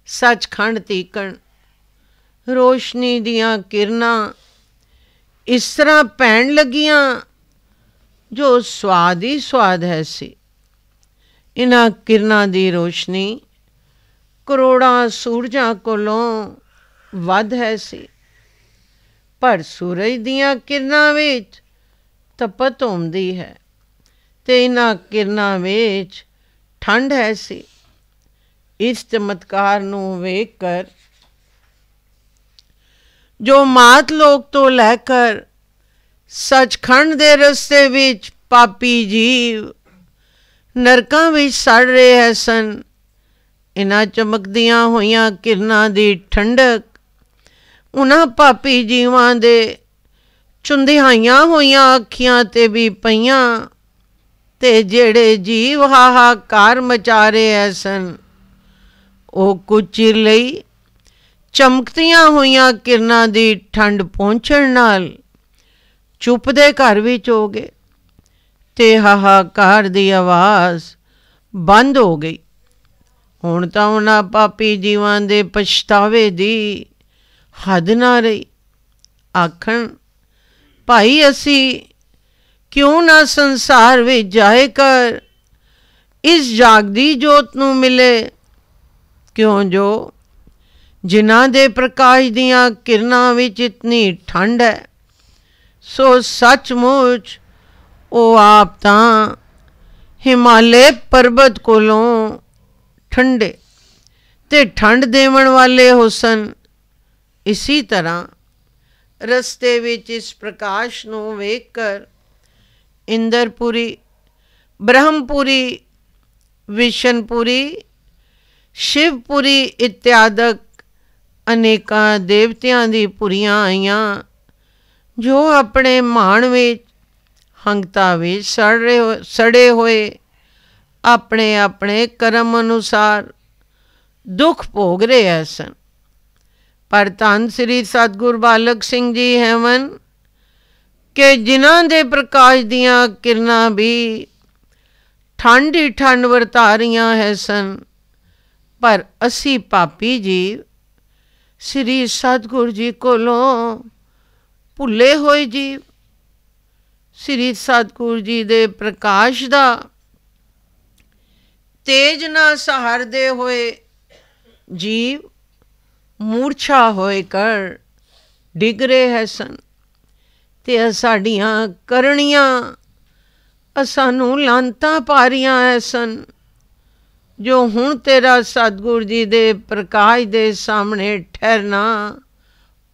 ਸੱਚਖੰਡ ਤੀਕਣ ਰੋਸ਼ਨੀ ਦੀਆਂ ਕਿਰਨਾਂ ਇਸ ਤਰ੍ਹਾਂ ਪੈਣ ਲੱਗੀਆਂ ਜੋ ਸਵਾਦ ਹੀ ਸਵਾਦ ਹੈ ਸੀ। ਇਹਨਾਂ ਕਿਰਨਾਂ ਦੀ ਰੋਸ਼ਨੀ ਕਰੋੜਾਂ ਸੂਰਜਾਂ ਕੋਲੋਂ ਵੱਧ ਹੈ ਸੀ। ਪਰ ਸੂਰਜ ਦੀਆਂ ਕਿਰਨਾਂ ਵਿੱਚ ਤਪਤ ਹੁੰਦੀ ਹੈ ਤੇ ਇਹਨਾਂ ਕਿਰਨਾਂ ਵਿੱਚ ਠੰਡ ਹੈ ਸੀ। ਇਸ ਚਮਤਕਾਰ ਨੂੰ ਵੇਖ ਕਰ ਜੋ ਮਾਤ ਲੋਕ ਤੋਂ ਲੈ ਕਰ ਸੱਚਖੰਡ ਦੇ ਰਸਤੇ ਵਿੱਚ ਪਾਪੀ ਜੀਵ ਨਰਕਾਂ ਵਿੱਚ ਸੜ ਰਹੇ ਹੈ ਸਨ ਇਨ੍ਹਾਂ ਚਮਕਦੀਆਂ ਹੋਈਆਂ ਕਿਰਨਾਂ ਦੀ ਠੰਡਕ ਉਹਨਾਂ ਪਾਪੀ ਜੀਵਾਂ ਦੇ ਚੁੰਦਿਹਾਈਆਂ ਹੋਈਆਂ ਅੱਖੀਆਂ ਤੇ ਵੀ ਪਈਆਂ, ਤੇ ਜਿਹੜੇ ਜੀਵ ਹਾਹਾਕਾਰ ਮਚਾ ਰਹੇ ਐ ਸਨ, ਉਹ ਕੁਝ ਚਿਰ ਲਈ ਚਮਕਦੀਆਂ ਹੋਈਆਂ ਕਿਰਨਾਂ ਦੀ ਠੰਡ ਪਹੁੰਚਣ ਨਾਲ ਚੁੱਪ ਦੇ ਘਰ ਵਿੱਚ ਹੋ ਗਏ ਤੇ ਹਾਹਾਕਾਰ ਦੀ ਆਵਾਜ਼ ਬੰਦ ਹੋ ਗਈ। ਹੁਣ ਤਾਂ ਉਹਨਾਂ ਪਾਪੀ ਜੀਵਾਂ ਦੇ ਪਛਤਾਵੇ ਦੀ ਹੱਦ ਨਾ ਰਹੀ। ਆਖਣ, ਭਾਈ, ਅਸੀਂ ਕਿਉਂ ਨਾ ਸੰਸਾਰ ਵਿੱਚ ਜਾਏ ਕਰ ਇਸ ਜਾਗਦੀ ਜੋਤ ਨੂੰ ਮਿਲੇ। ਕਿਉਂ ਜੋ? ਜਿਨ੍ਹਾਂ ਦੇ ਪ੍ਰਕਾਸ਼ ਦੀਆਂ ਕਿਰਨਾਂ ਵਿੱਚ ਇਤਨੀ ਠੰਡ ਹੈ, ਸੋ ਸੱਚਮੁੱਚ ਉਹ ਆਪ ਤਾਂ ਹਿਮਾਲੇ ਪਰਬਤ ਕੋਲੋਂ ਠੰਡੇ ਤੇ ਠੰਡ ਦੇਵਣ ਵਾਲੇ ਹੁਸਨ ਇਸੇ ਤਰ੍ਹਾਂ ਰਸਤੇ ਵਿੱਚ ਇਸ ਪ੍ਰਕਾਸ਼ ਨੂੰ ਵੇਖ ਕਰ ਇੰਦਰਪੁਰੀ, ਬ੍ਰਹਮਪੁਰੀ, ਵਿਸ਼ਨਪੁਰੀ, ਸ਼ਿਵਪੁਰੀ ਇਤਿਆਦਕ ਅਨੇਕਾਂ ਦੇਵਤਿਆਂ ਦੀ ਪੁਰੀਆਂ ਆਈਆਂ, ਜੋ ਆਪਣੇ ਮਾਣ ਵਿੱਚ ਹੰਗਤਾ ਵਿੱਚ ਸੜ ਰਹੇ ਸੜੇ ਹੋਏ ਆਪਣੇ ਆਪਣੇ ਕਰਮ ਅਨੁਸਾਰ ਦੁੱਖ ਭੋਗ ਰਹੇ ਸਨ। ਪਰ ਧੰਨ ਸ੍ਰੀ ਸਤਗੁਰ ਬਾਲਕ ਸਿੰਘ ਜੀ ਹੈਵਨ ਕਿ ਜਿਨ੍ਹਾਂ ਦੇ ਪ੍ਰਕਾਸ਼ ਦੀਆਂ ਕਿਰਨਾਂ ਵੀ ਠੰਡ ਹੀ ਠੰਡ ਵਰਤਾ ਰਹੀਆਂ ਹੈ ਸਨ, ਪਰ ਅਸੀਂ ਪਾਪੀ ਜੀ ਸ੍ਰੀ ਸਤਗੁਰ ਜੀ ਕੋਲੋਂ ਭੁੱਲੇ ਹੋਏ ਜੀ। ਸ੍ਰੀ ਸਤਗੁਰ ਜੀ ਦੇ ਪ੍ਰਕਾਸ਼ ਦਾ ਤੇਜ ਨਾ ਸਹਾਰਦੇ ਹੋਏ ਜੀਵ ਮੂਰਛਾ ਹੋਏ ਕਰ ਡਿਗ ਰਹੇ ਹੈ ਸਨ। ਤੇ ਸਾਡੀਆਂ ਕਰਨੀਆਂ ਸਾਨੂੰ ਲਾਂਤਾਂ ਪਾਰੀਆਂ ਐ ਸਨ, ਜੋ ਹੁਣ ਤੇਰਾ ਸਤਗੁਰ ਜੀ ਦੇ ਪ੍ਰਕਾਸ਼ ਦੇ ਸਾਹਮਣੇ ਠਹਿਰਨਾ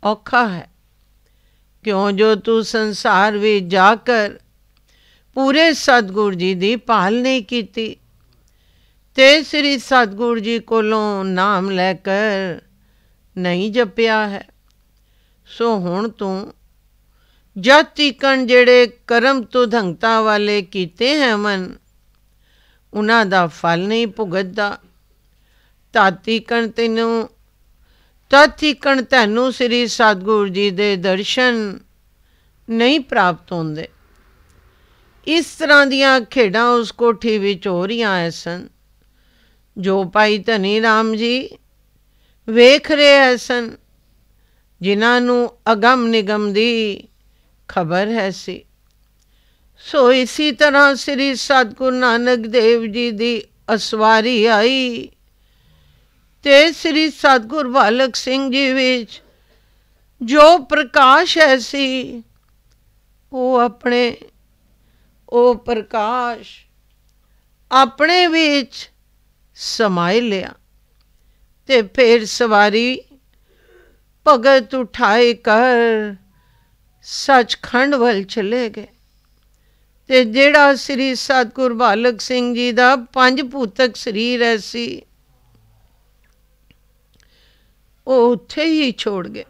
ਔਖਾ ਹੈ। ਕਿਉਂ ਜੋ ਤੂੰ ਸੰਸਾਰ ਵਿੱਚ ਜਾ ਕਰ, ਪੂਰੇ ਸਤਗੁਰ ਜੀ ਦੀ ਪਾਲ ਨਹੀਂ ਕੀਤੀ ਤੇ ਸ੍ਰੀ ਸਤਗੁਰ ਜੀ ਕੋਲੋਂ ਨਾਮ ਲੈ ਕਰ ਨਹੀਂ ਜਪਿਆ ਹੈ। ਸੋ ਹੁਣ ਤੂੰ ਜਦ ਤੀਕਣ ਜਿਹੜੇ ਕਰਮ ਤੋਂ ਧੰਗਤਾ ਵਾਲੇ ਕੀਤੇ ਹੈ ਮਨ, ਉਹਨਾਂ ਦਾ ਫਲ ਨਹੀਂ ਭੁਗਤਦਾ। ਤਾਤੀ ਕਣ ਤੈਨੂੰ ਤਾਤੀ ਕਣ ਤੈਨੂੰ ਸ੍ਰੀ ਸਤਗੁਰ ਜੀ ਦੇ ਦਰਸ਼ਨ ਨਹੀਂ ਪ੍ਰਾਪਤ ਹੁੰਦੇ। ਇਸ ਤਰ੍ਹਾਂ ਦੀਆਂ ਖੇਡਾਂ ਉਸ ਕੋਠੀ ਵਿੱਚ ਹੋ ਰਹੀਆਂ ਸਨ। ਜੋ ਭਾਈ ਧਨੀ ਰਾਮ ਜੀ ਵੇਖ ਰਹੇ ਸਨ, ਜਿਨ੍ਹਾਂ ਨੂੰ ਅਗਮ ਨਿਗਮ ਦੀ ਖਬਰ ਹੈ ਸੀ। ਸੋ ਇਸੇ ਤਰ੍ਹਾਂ ਸ੍ਰੀ ਸਤਗੁਰ ਨਾਨਕ ਦੇਵ ਜੀ ਦੀ ਅਸਵਾਰੀ ਆਈ ਤੇ ਸ੍ਰੀ ਸਤਗੁਰ ਬਾਲਕ ਸਿੰਘ ਜੀ ਵਿੱਚ ਜੋ ਪ੍ਰਕਾਸ਼ ਹੈ ਸੀ, ਉਹ ਆਪਣੇ, ਉਹ ਪ੍ਰਕਾਸ਼ ਆਪਣੇ ਵਿੱਚ ਸਮਾਏ ਲਿਆ ਤੇ ਫੇਰ ਸਵਾਰੀ ਭਗਤ ਉਠਾਏ ਕਰ ਸੱਚਖੰਡ ਵੱਲ ਚਲੇ ਗਏ। ਤੇ ਜਿਹੜਾ ਸ੍ਰੀ ਸਤਗੁਰ ਬਾਲਕ ਸਿੰਘ ਜੀ ਦਾ ਪੰਜ ਭੂਤਕ ਸਰੀਰ ਹੈ ਸੀ, ਉਹ ਉੱਥੇ ਹੀ ਛੋੜ ਗਏ।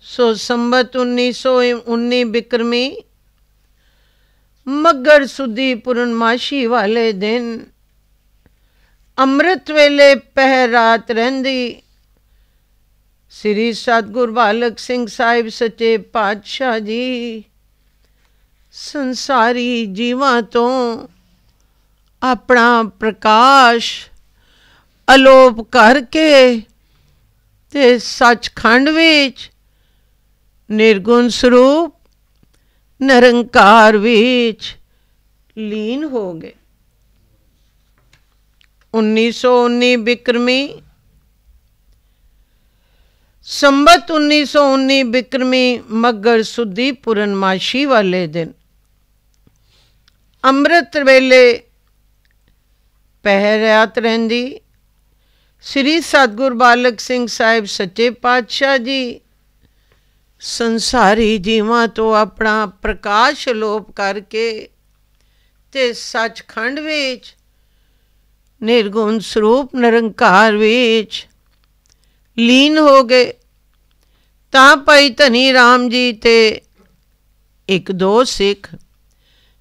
ਸੋ ਸੰਬਤ 1919 ਬਿਕਰਮੀ ਮਗਰ ਸੁਦੀ ਪੂਰਨਮਾਸ਼ੀ ਵਾਲੇ ਦਿਨ ਅੰਮ੍ਰਿਤ ਵੇਲੇ ਪਹਿ ਰਾਤ ਰਹਿੰਦੀ। ਸ੍ਰੀ ਸਤਗੁਰ ਬਾਲਕ ਸਿੰਘ ਸਾਹਿਬ ਸੱਚੇ ਪਾਤਸ਼ਾਹ ਜੀ, ਸੰਸਾਰੀ ਜੀਵਾਂ ਤੋਂ ਆਪਣਾ ਪ੍ਰਕਾਸ਼ ਅਲੋਪ ਕਰਕੇ ਤੇ ਸੱਚਖੰਡ ਵਿੱਚ ਨਿਰਗੁਣ ਸਰੂਪ, ਨਿਰੰਕਾਰ ਵਿੱਚ ਲੀਨ ਹੋ ਗਏ। 1919 ਬਿਕਰਮੀ। ਸੰਬਤ 1919 ਬਿਕਰਮੀ ਮੱਗਰ ਸੁਦੀ ਪੁਰਨਮਾਸ਼ੀ ਵਾਲੇ ਦਿਨ। ਅੰਮ੍ਰਿਤ ਵੇਲੇ ਪਹਿਰਿਆਤ ਰਹਿੰਦੀ। ਸ੍ਰੀ ਸਤਗੁਰ ਬਾਲਕ ਸਿੰਘ ਸਾਹਿਬ ਸੱਚੇ ਪਾਤਸ਼ਾਹ ਜੀ ਸੰਸਾਰੀ ਜੀਵਾਂ ਤੋਂ ਆਪਣਾ ਪ੍ਰਕਾਸ਼ ਲੋਪ ਕਰਕੇ ਤੇ ਸੱਚਖੰਡ ਵਿੱਚ ਨਿਰਗੁਣ ਸਰੂਪ ਨਿਰੰਕਾਰ ਵਿੱਚ ਲੀਨ ਹੋ ਗਏ। ਤਾਂ ਭਾਈ ਧਨੀ ਰਾਮ ਜੀ ਤੇ ਇੱਕ ਦੋ ਸਿੱਖ,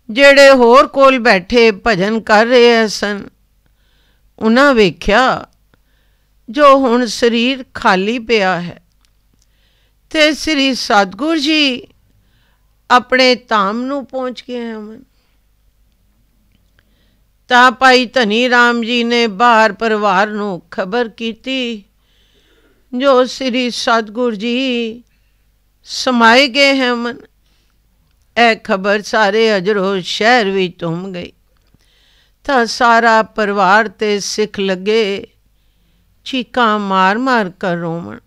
ਜਿਹੜੇ ਹੋਰ ਕੋਲ ਬੈਠੇ ਭਜਨ ਕਰ ਰਹੇ ਸਨ, ਉਹਨਾਂ ਵੇਖਿਆ, ਜੋ ਹੁਣ ਸਰੀਰ ਖਾਲੀ ਪਿਆ ਹੈ। ਤੇ ਸ੍ਰੀ ਸਤਗੁਰ ਜੀ ਆਪਣੇ ਧਾਮ ਨੂੰ ਪਹੁੰਚ ਗਏ ਹਨ। ਤਾਂ ਭਾਈ ਧਨੀ ਰਾਮ ਜੀ ਨੇ ਬਾਹਰ ਪਰਿਵਾਰ ਨੂੰ ਖਬਰ ਕੀਤੀ, ਜੋ ਸ੍ਰੀ ਸਤਗੁਰ ਜੀ ਸਮਾਏ ਗਏ ਹਨ ਇਹ ਖਬਰ ਸਾਰੇ ਅਜਰੋ ਸ਼ਹਿਰ ਵਿੱਚ ਤੁਮ ਗਈ। ਤਾਂ ਸਾਰਾ ਪਰਿਵਾਰ ਤੇ ਸਿੱਖ ਲੱਗੇ, ਚੀਕਾਂ ਮਾਰ-ਮਾਰ ਕਰ ਰੋਵਣ।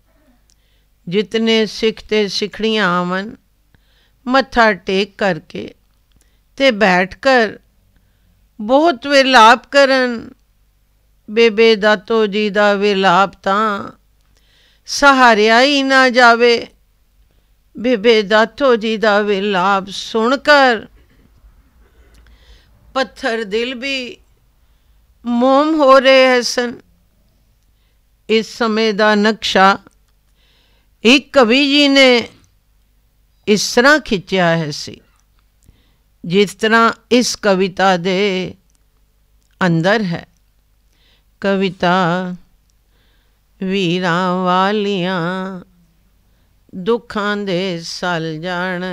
ਜਿਤਨੇ ਸਿੱਖ ਤੇ ਸਿਖੜੀਆਂ ਆਵਨ ਮੱਥਾ ਟੇਕ ਕਰਕੇ ਤੇ ਬੈਠ ਕਰ ਬਹੁਤ ਵਿਲਾਪ ਕਰਨ। ਬੇਬੇ ਦਾਤੋ ਜੀ ਦਾ ਵਿਲਾਪ ਤਾਂ ਸਹਾਰਿਆ ਹੀ ਨਾ ਜਾਵੇ। ਬੇਬੇ ਦਾਤੋ ਜੀ ਦਾ ਵਿਲਾਪ ਸੁਣ ਕਰ। ਪੱਥਰ ਦਿਲ ਵੀ ਮੋਮ ਹੋ ਰਹੇ ਸਨ। ਇਸ ਸਮੇਂ ਦਾ ਨਕਸ਼ਾ ਇੱਕ ਕਵੀ ਜੀ ਨੇ ਇਸ ਤਰ੍ਹਾਂ ਖਿੱਚਿਆ ਹੈ ਸੀ। ਜਿਸ ਤਰ੍ਹਾਂ ਇਸ ਕਵਿਤਾ ਦੇ ਅੰਦਰ ਹੈ। ਕਵਿਤਾ, ਵੀਰਾਂ ਵਾਲੀਆਂ ਦੁੱਖਾਂ ਦੇ ਸਲ ਜਾਣ।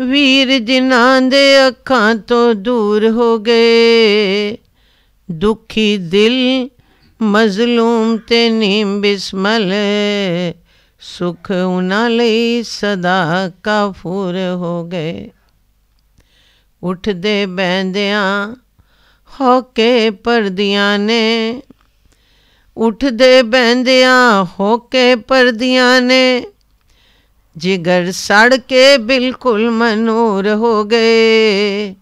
ਵੀਰ ਜਿਨ੍ਹਾਂ ਦੇ ਅੱਖਾਂ ਤੋਂ ਦੂਰ ਹੋ ਗਏ, ਦੁਖੀ ਦਿਲ ਮਜ਼ਲੂਮ ਤੇ ਨੀਮ ਬਿਸਮਲ, ਸੁਖ ਉਹਨਾਂ ਲਈ ਸਦਾ ਕਾਫੂਰ ਹੋ ਗਏ। ਉੱਠਦੇ ਬੈੰਦਿਆਂ ਹੋ ਕੇ ਪਰਦੀਆਂ ਨੇ। ਉੱਠਦੇ ਬੈੰਦਿਆਂ ਹੋ ਕੇ ਪਰਦੀਆਂ ਨੇ। ਜਿਗਰ ਸੜ ਕੇ ਬਿਲਕੁਲ ਮਨੂਰ ਹੋ ਗਏ।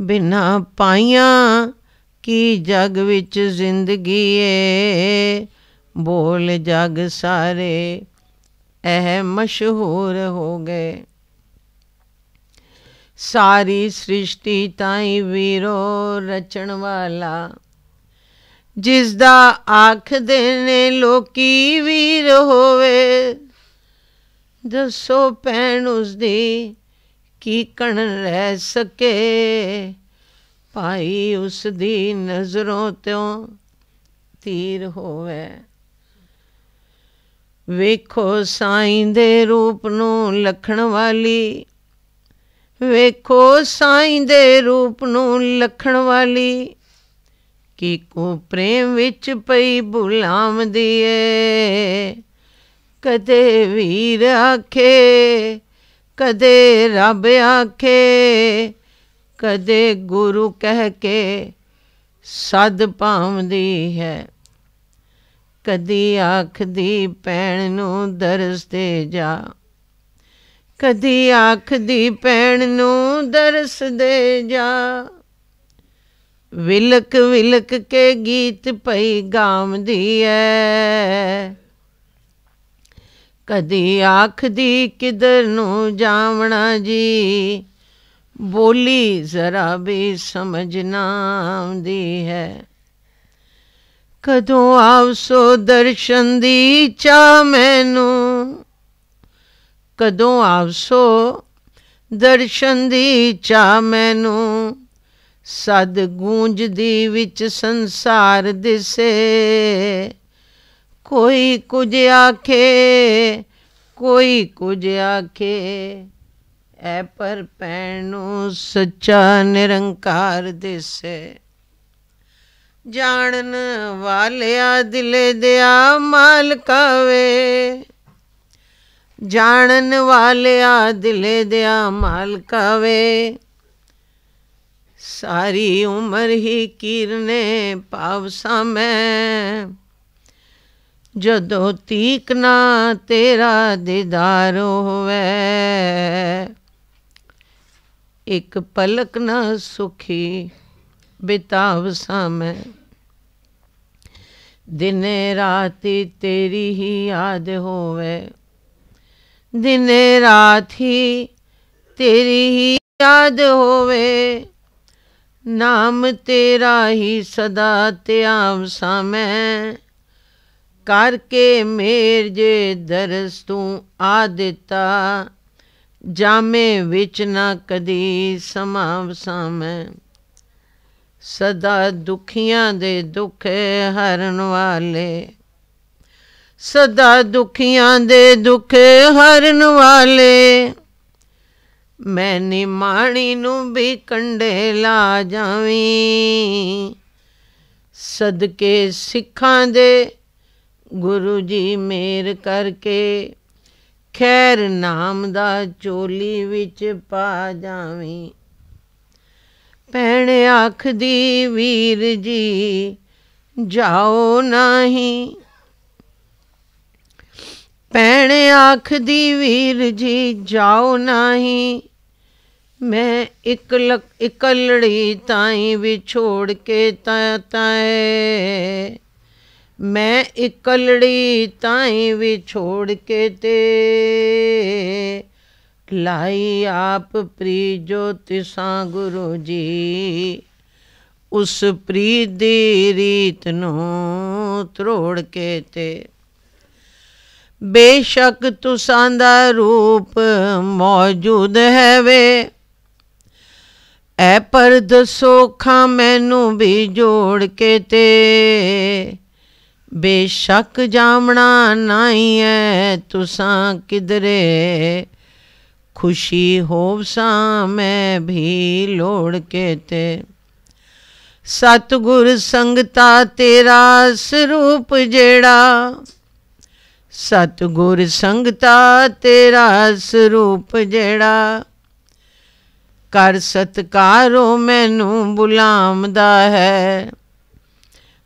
ਬਿਨਾ ਪਾਈਆਂ ਕੀ ਜਗ ਵਿੱਚ ਜ਼ਿੰਦਗੀ ਏ। ਬੋਲ ਜਗ ਸਾਰੇ ਇਹ ਮਸ਼ਹੂਰ ਹੋ ਗਏ। ਸਾਰੀ ਸ੍ਰਿਸ਼ਟੀ ਤਾਈ ਵੀਰੋ ਰਚਣ ਵਾਲਾ। ਜਿਸ ਦਾ ਆਖਦੇ ਨੇ, ਲੋਕੀ ਵੀਰ ਹੋਵੇ। ਦੱਸੋ ਭੈਣ ਉਸ ਦੀ ਕੀ ਕਣ ਰਹਿ ਸਕੇ? ਭਾਈ ਉਸ ਦੀ ਨਜ਼ਰੋਂ ਤੋਂ ਤੀਰ ਹੋਵੇ। ਵੇਖੋ ਸਾਈਂ ਦੇ ਰੂਪ ਨੂੰ, ਲਖਣ ਵਾਲੀ ਵੇਖੋ ਸਾਈਂ ਦੇ ਰੂਪ ਨੂੰ ਲਖਣ ਵਾਲੀ। ਕੀ ਕੋ ਪ੍ਰੇਮ ਵਿੱਚ ਪਈ ਭੁਲਾਮਦੀ ਏ ਕਦੇ ਵੀਰ ਆਖੇ, ਕਦੇ ਰੱਬ ਆਖੇ, ਕਦੇ ਗੁਰੂ ਕਹਿ ਕੇ ਸਦ ਪਾਉਂਦੀ ਹੈ। ਕਦੀ ਆਖਦੀ ਪੈਣ ਨੂੰ ਦਰਸ ਦੇ ਜਾ। ਕਦੀ ਆਖਦੀ ਪੈਣ ਨੂੰ ਦਰਸ ਦੇ ਜਾ। ਵਿਲਕ ਵਿਲਕ ਕੇ ਗੀਤ ਪਈ ਗਾਉਂਦੀ ਐ। ਕਦੀ ਆਖਦੀ ਕਿਧਰ ਨੂੰ ਜਾਵਣਾ ਜੀ। ਬੋਲੀ ਜ਼ਰਾ ਵੀ ਸਮਝ ਨਾ ਆਉਂਦੀ ਹੈ। ਕਦੋਂ ਆਵਸੋ ਦਰਸ਼ਨ ਦੀ ਚਾ ਮੈਨੂੰ। ਕਦੋਂ ਆਵਸੋ ਦਰਸ਼ਨ ਦੀ ਚਾ ਮੈਨੂੰ? ਸਦ ਗੂੰਜਦੀ ਵਿੱਚ ਸੰਸਾਰ ਦਿਸੇ। ਕੋਈ ਕੁਝ ਆਖੇ, ਕੋਈ ਕੁਝ ਆਖੇ। ਐ ਪਰ ਪੈਣ ਨੂੰ ਸੱਚਾ ਨਿਰੰਕਾਰ ਦਿਸੇ। ਜਾਣਨ ਵਾਲਿਆ ਦਿਲ ਦਿਆ ਮਾਲਕਾ ਵੇ। ਜਾਣਨ ਵਾਲਿਆ ਦਿਲੇ ਦਿਆ ਮਾਲਕਾ ਵੇ ਸਾਰੀ ਉਮਰ ਹੀ ਕੀਰਨੇ ਭਾਵ ਸਾਮੈ। ਜਦੋਂ ਤੀਕ ਨਾ ਤੇਰਾ ਦੀਦਾਰ ਹੋਵੇ। ਇੱਕ ਪਲਕ ਨਾ ਸੁਖੀ ਬਿਤਾਵ ਸਾਮੈ। ਦਿਨੇ ਰਾਤੀ ਤੇਰੀ ਹੀ ਯਾਦ ਹੋਵੇ। ਦਿਨੇ ਰਾਤ ਹੀ ਤੇਰੀ ਹੀ ਯਾਦ ਹੋਵੇ। ਨਾਮ ਤੇਰਾ ਹੀ ਸਦਾ ਧਿਆਵ ਸਾਮੈ। ਕਰਕੇ ਮੇਰ ਜੇ ਦਰਸ ਤੂੰ ਆ ਦਿੱਤਾ, ਜਾਮੇ ਵਿੱਚ ਨਾ ਕਦੀ ਸਮਾਵ ਸਾਮੈ। ਸਦਾ ਦੁਖੀਆਂ ਦੇ ਦੁੱਖ ਹਰਨ ਵਾਲੇ ਸਦਾ ਦੁਖੀਆਂ ਦੇ ਦੁੱਖ ਹਰਨ ਵਾਲੇ। ਮੈਂ ਨਿਮਾਣੀ ਨੂੰ ਵੀ ਕੰਡੇ ਲਾ ਜਾਵੀਂ। ਸਦਕੇ ਸਿੱਖਾਂ ਦੇ ਗੁਰੂ ਜੀ ਮੇਰ ਕਰਕੇ ਖੈਰ ਨਾਮ ਦਾ ਚੋਲੀ ਵਿੱਚ ਪਾ ਜਾਵੀਂ। ਭੈਣ ਆਖਦੀ, ਵੀਰ ਜੀ, ਜਾਓ ਨਹੀਂ। ਭੈਣ ਆਖਦੀ, ਵੀਰ ਜੀ ਜਾਓ ਨਹੀਂ। ਮੈਂ ਇਕਲ ਇਕਲੜੀ ਤਾਈ ਵਿਛੋੜ ਕੇ ਤਾ, ਤਾਏ। ਮੈਂ ਇਕਲੜੀ ਤਾਈ ਵਿਛੋੜ ਕੇ ਤੇ। ਲਾਈ ਆਪ ਪ੍ਰੀ ਪ੍ਰੀਜੋ ਤਿਸਾਂ ਗੁਰੂ ਜੀ। ਉਸ ਪ੍ਰੀਤ ਦੀ ਰੀਤ ਨੂੰ ਤਰੋੜ ਕੇ ਤੇ। ਬੇਸ਼ੱਕ ਤੁਸਾਂ ਦਾ ਰੂਪ ਮੌਜੂਦ ਹੈ ਵੇ ਐ ਪਰ ਦਸੋ ਖਾਂ ਮੈਨੂੰ ਵੀ ਜੋੜ ਕੇ ਤੇ। ਬੇਸ਼ੱਕ ਜਾਮਣਾ ਨਹੀਂ ਐ ਤੁਸਾਂ ਕਿਧਰੇ। ਖੁਸ਼ੀ ਹੋਵਸਾਂ ਮੈਂ ਵੀ ਲੋੜ ਕੇ ਤੇ। ਸਤਗੁਰ ਸੰਗਤਾ ਤੇਰਾ ਸਰੂਪ ਜਿਹੜਾ ਸਤਗੁਰ ਸੰਗਤਾ ਤੇਰਾ ਸਰੂਪ ਜਿਹੜਾ। ਕਰ ਸਤਕਾਰੋ ਮੈਨੂੰ ਬੁਲਾਮਦਾ ਹੈ।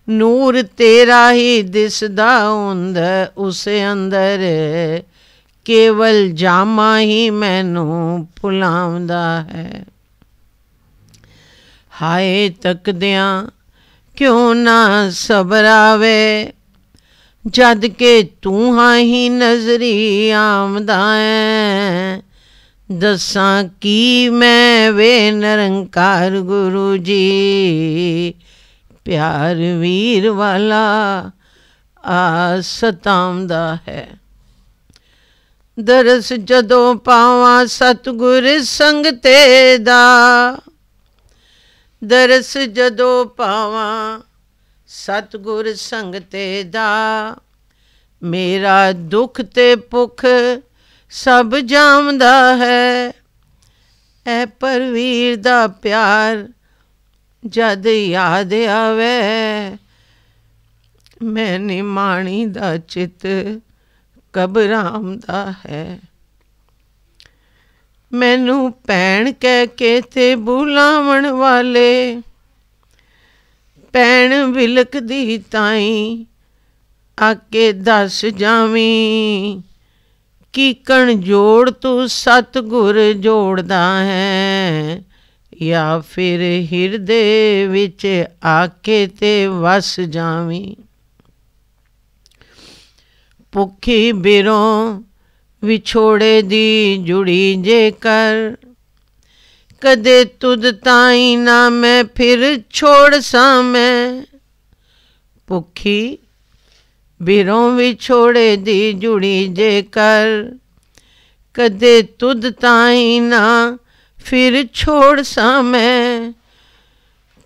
ਨੂਰ ਤੇਰਾ ਹੀ ਦਿਸਦਾ ਹੁੰਦਾ ਉਸੇ ਅੰਦਰ ਕੇਵਲ ਜਾਮਾ ਹੀ ਮੈਨੂੰ ਭੁਲਾਉਂਦਾ ਹੈ। ਹਾਏ ਤੱਕਦਿਆਂ ਕਿਉਂ ਨਾ ਸਬਰ ਆਵੇ ਜਦ ਕੇ ਤੂੰ ਹਾਂ ਹੀ ਨਜ਼ਰੀ ਆਮਦਾ ਹੈ। ਦਸਾਂ ਕੀ ਮੈਂ ਵੇ ਨਿਰੰਕਾਰ ਗੁਰੂ ਜੀ। ਪਿਆਰ ਵੀਰ ਵਾਲਾ ਆ ਸਤਾਉਂਦਾ ਹੈ। ਦਰਸ ਜਦੋਂ ਪਾਵਾਂ ਸਤਗੁਰ ਸੰਗ ਤੇ ਦਾ ਦਰਸ ਜਦੋਂ ਪਾਵਾਂ ਸਤਗੁਰ ਸੰਗਤੇ ਦਾ। ਮੇਰਾ ਦੁੱਖ ਤੇ ਭੁੱਖ ਸਭ ਜਾਮਦਾ ਹੈ। ਐ ਪਰਵੀਰ ਦਾ ਪਿਆਰ ਜਦ ਯਾਦ ਆਵੇ, ਮੈਂ ਨਿਮਾਣੀ ਦਾ ਚਿਤ ਘਬਰਾਉਂਦਾ ਹੈ। ਮੈਨੂੰ ਭੈਣ ਕਹਿ ਕੇ ਤੇ ਬੁਲਾਵਣ ਵਾਲੇ ਭੈਣ ਵਿਲਕਦੀ ਤਾਈ, ਆਕੇ ਦੱਸ ਜਾਵੀਂ, ਕੀ ਕਣ ਜੋੜ ਤੂੰ ਸਤਗੁਰ ਜੋੜਦਾ ਹੈ? ਜਾਂ ਫਿਰ ਹਿਰਦੇ ਵਿੱਚ ਆਕੇ ਤੇ ਵਸ ਜਾਵੀਂ। ਭੁੱਖੀ ਬਿਰੋਂ ਵਿਛੋੜੇ ਦੀ ਜੁੜੀ ਜੇ ਕਰ ਕਦੇ ਤੁਧ ਤਾਈ ਨਾ ਮੈਂ ਫਿਰ ਛੋੜ ਸਾਂ ਮੈਂ। ਭੁੱਖੀ ਬਿਰੋਂ ਵਿਛੋੜੇ ਦੀ ਜੁੜੀ ਜੇ ਕਰ। ਕਦੇ ਤੁਧ ਤਾਈ ਨਾ ਫਿਰ ਛੋੜ ਸਾਂ ਮੈਂ।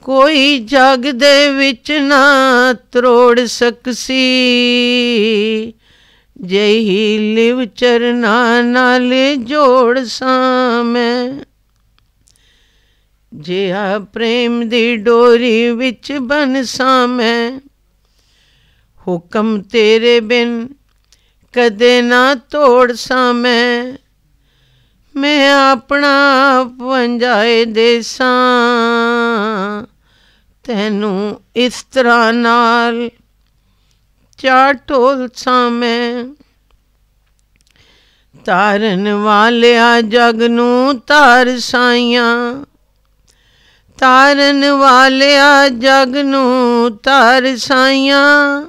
ਕੋਈ ਜਗ ਦੇ ਵਿੱਚ ਨਾ ਤਰੋੜ ਸਕਸੀ। ਜਹੀ ਲਿਵ ਚਰਨਾ ਨਾਲ ਜੋੜ ਸਾਂ ਮੈਂ। ਜਿਹਾ ਪ੍ਰੇਮ ਦੀ ਡੋਰੀ ਵਿੱਚ ਬਨ ਸਾਂ ਮੈਂ। ਹੁਕਮ ਤੇਰੇ ਬਿਨ ਕਦੇ ਨਾ ਤੋੜ ਸਾਂ ਮੈਂ। ਮੈਂ ਆਪਣਾ ਵੰਜਾਏ ਦੇਸਾਂ ਤੈਨੂੰ ਇਸ ਤਰ੍ਹਾਂ ਨਾਲ ਚਾਰ ਢੋਲ ਸਾਂ ਮੈਂ। ਤਾਰਨ ਵਾਲਿਆ ਜਗ ਨੂੰ ਤਾਰ ਸਾਈਆਂ। ਤਾਰਨ ਵਾਲਿਆ ਜਗ ਨੂੰ ਤਾਰ ਸਾਈਆਂ।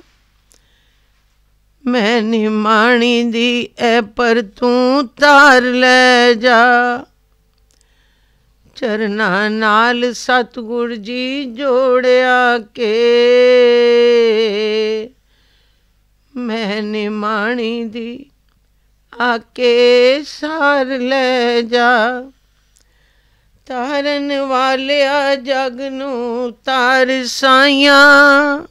ਮੈਂ ਨਿਮਾਣੀ ਦੀ ਐ, ਪਰ ਤੂੰ ਤਾਰ ਲੈ ਜਾ। ਚਰਨਾ ਨਾਲ ਸਤਗੁਰ ਜੀ ਜੋੜਿਆ ਕੇ। ਮੈਂ ਨਿਮਾਣੀ ਦੀ ਆਕੇ ਸਾਰ ਲੈ ਜਾ। ਤਾਰਨ ਵਾਲਿਆ ਜਗ ਨੂੰ ਤਾਰ ਸਾਈਆਂ।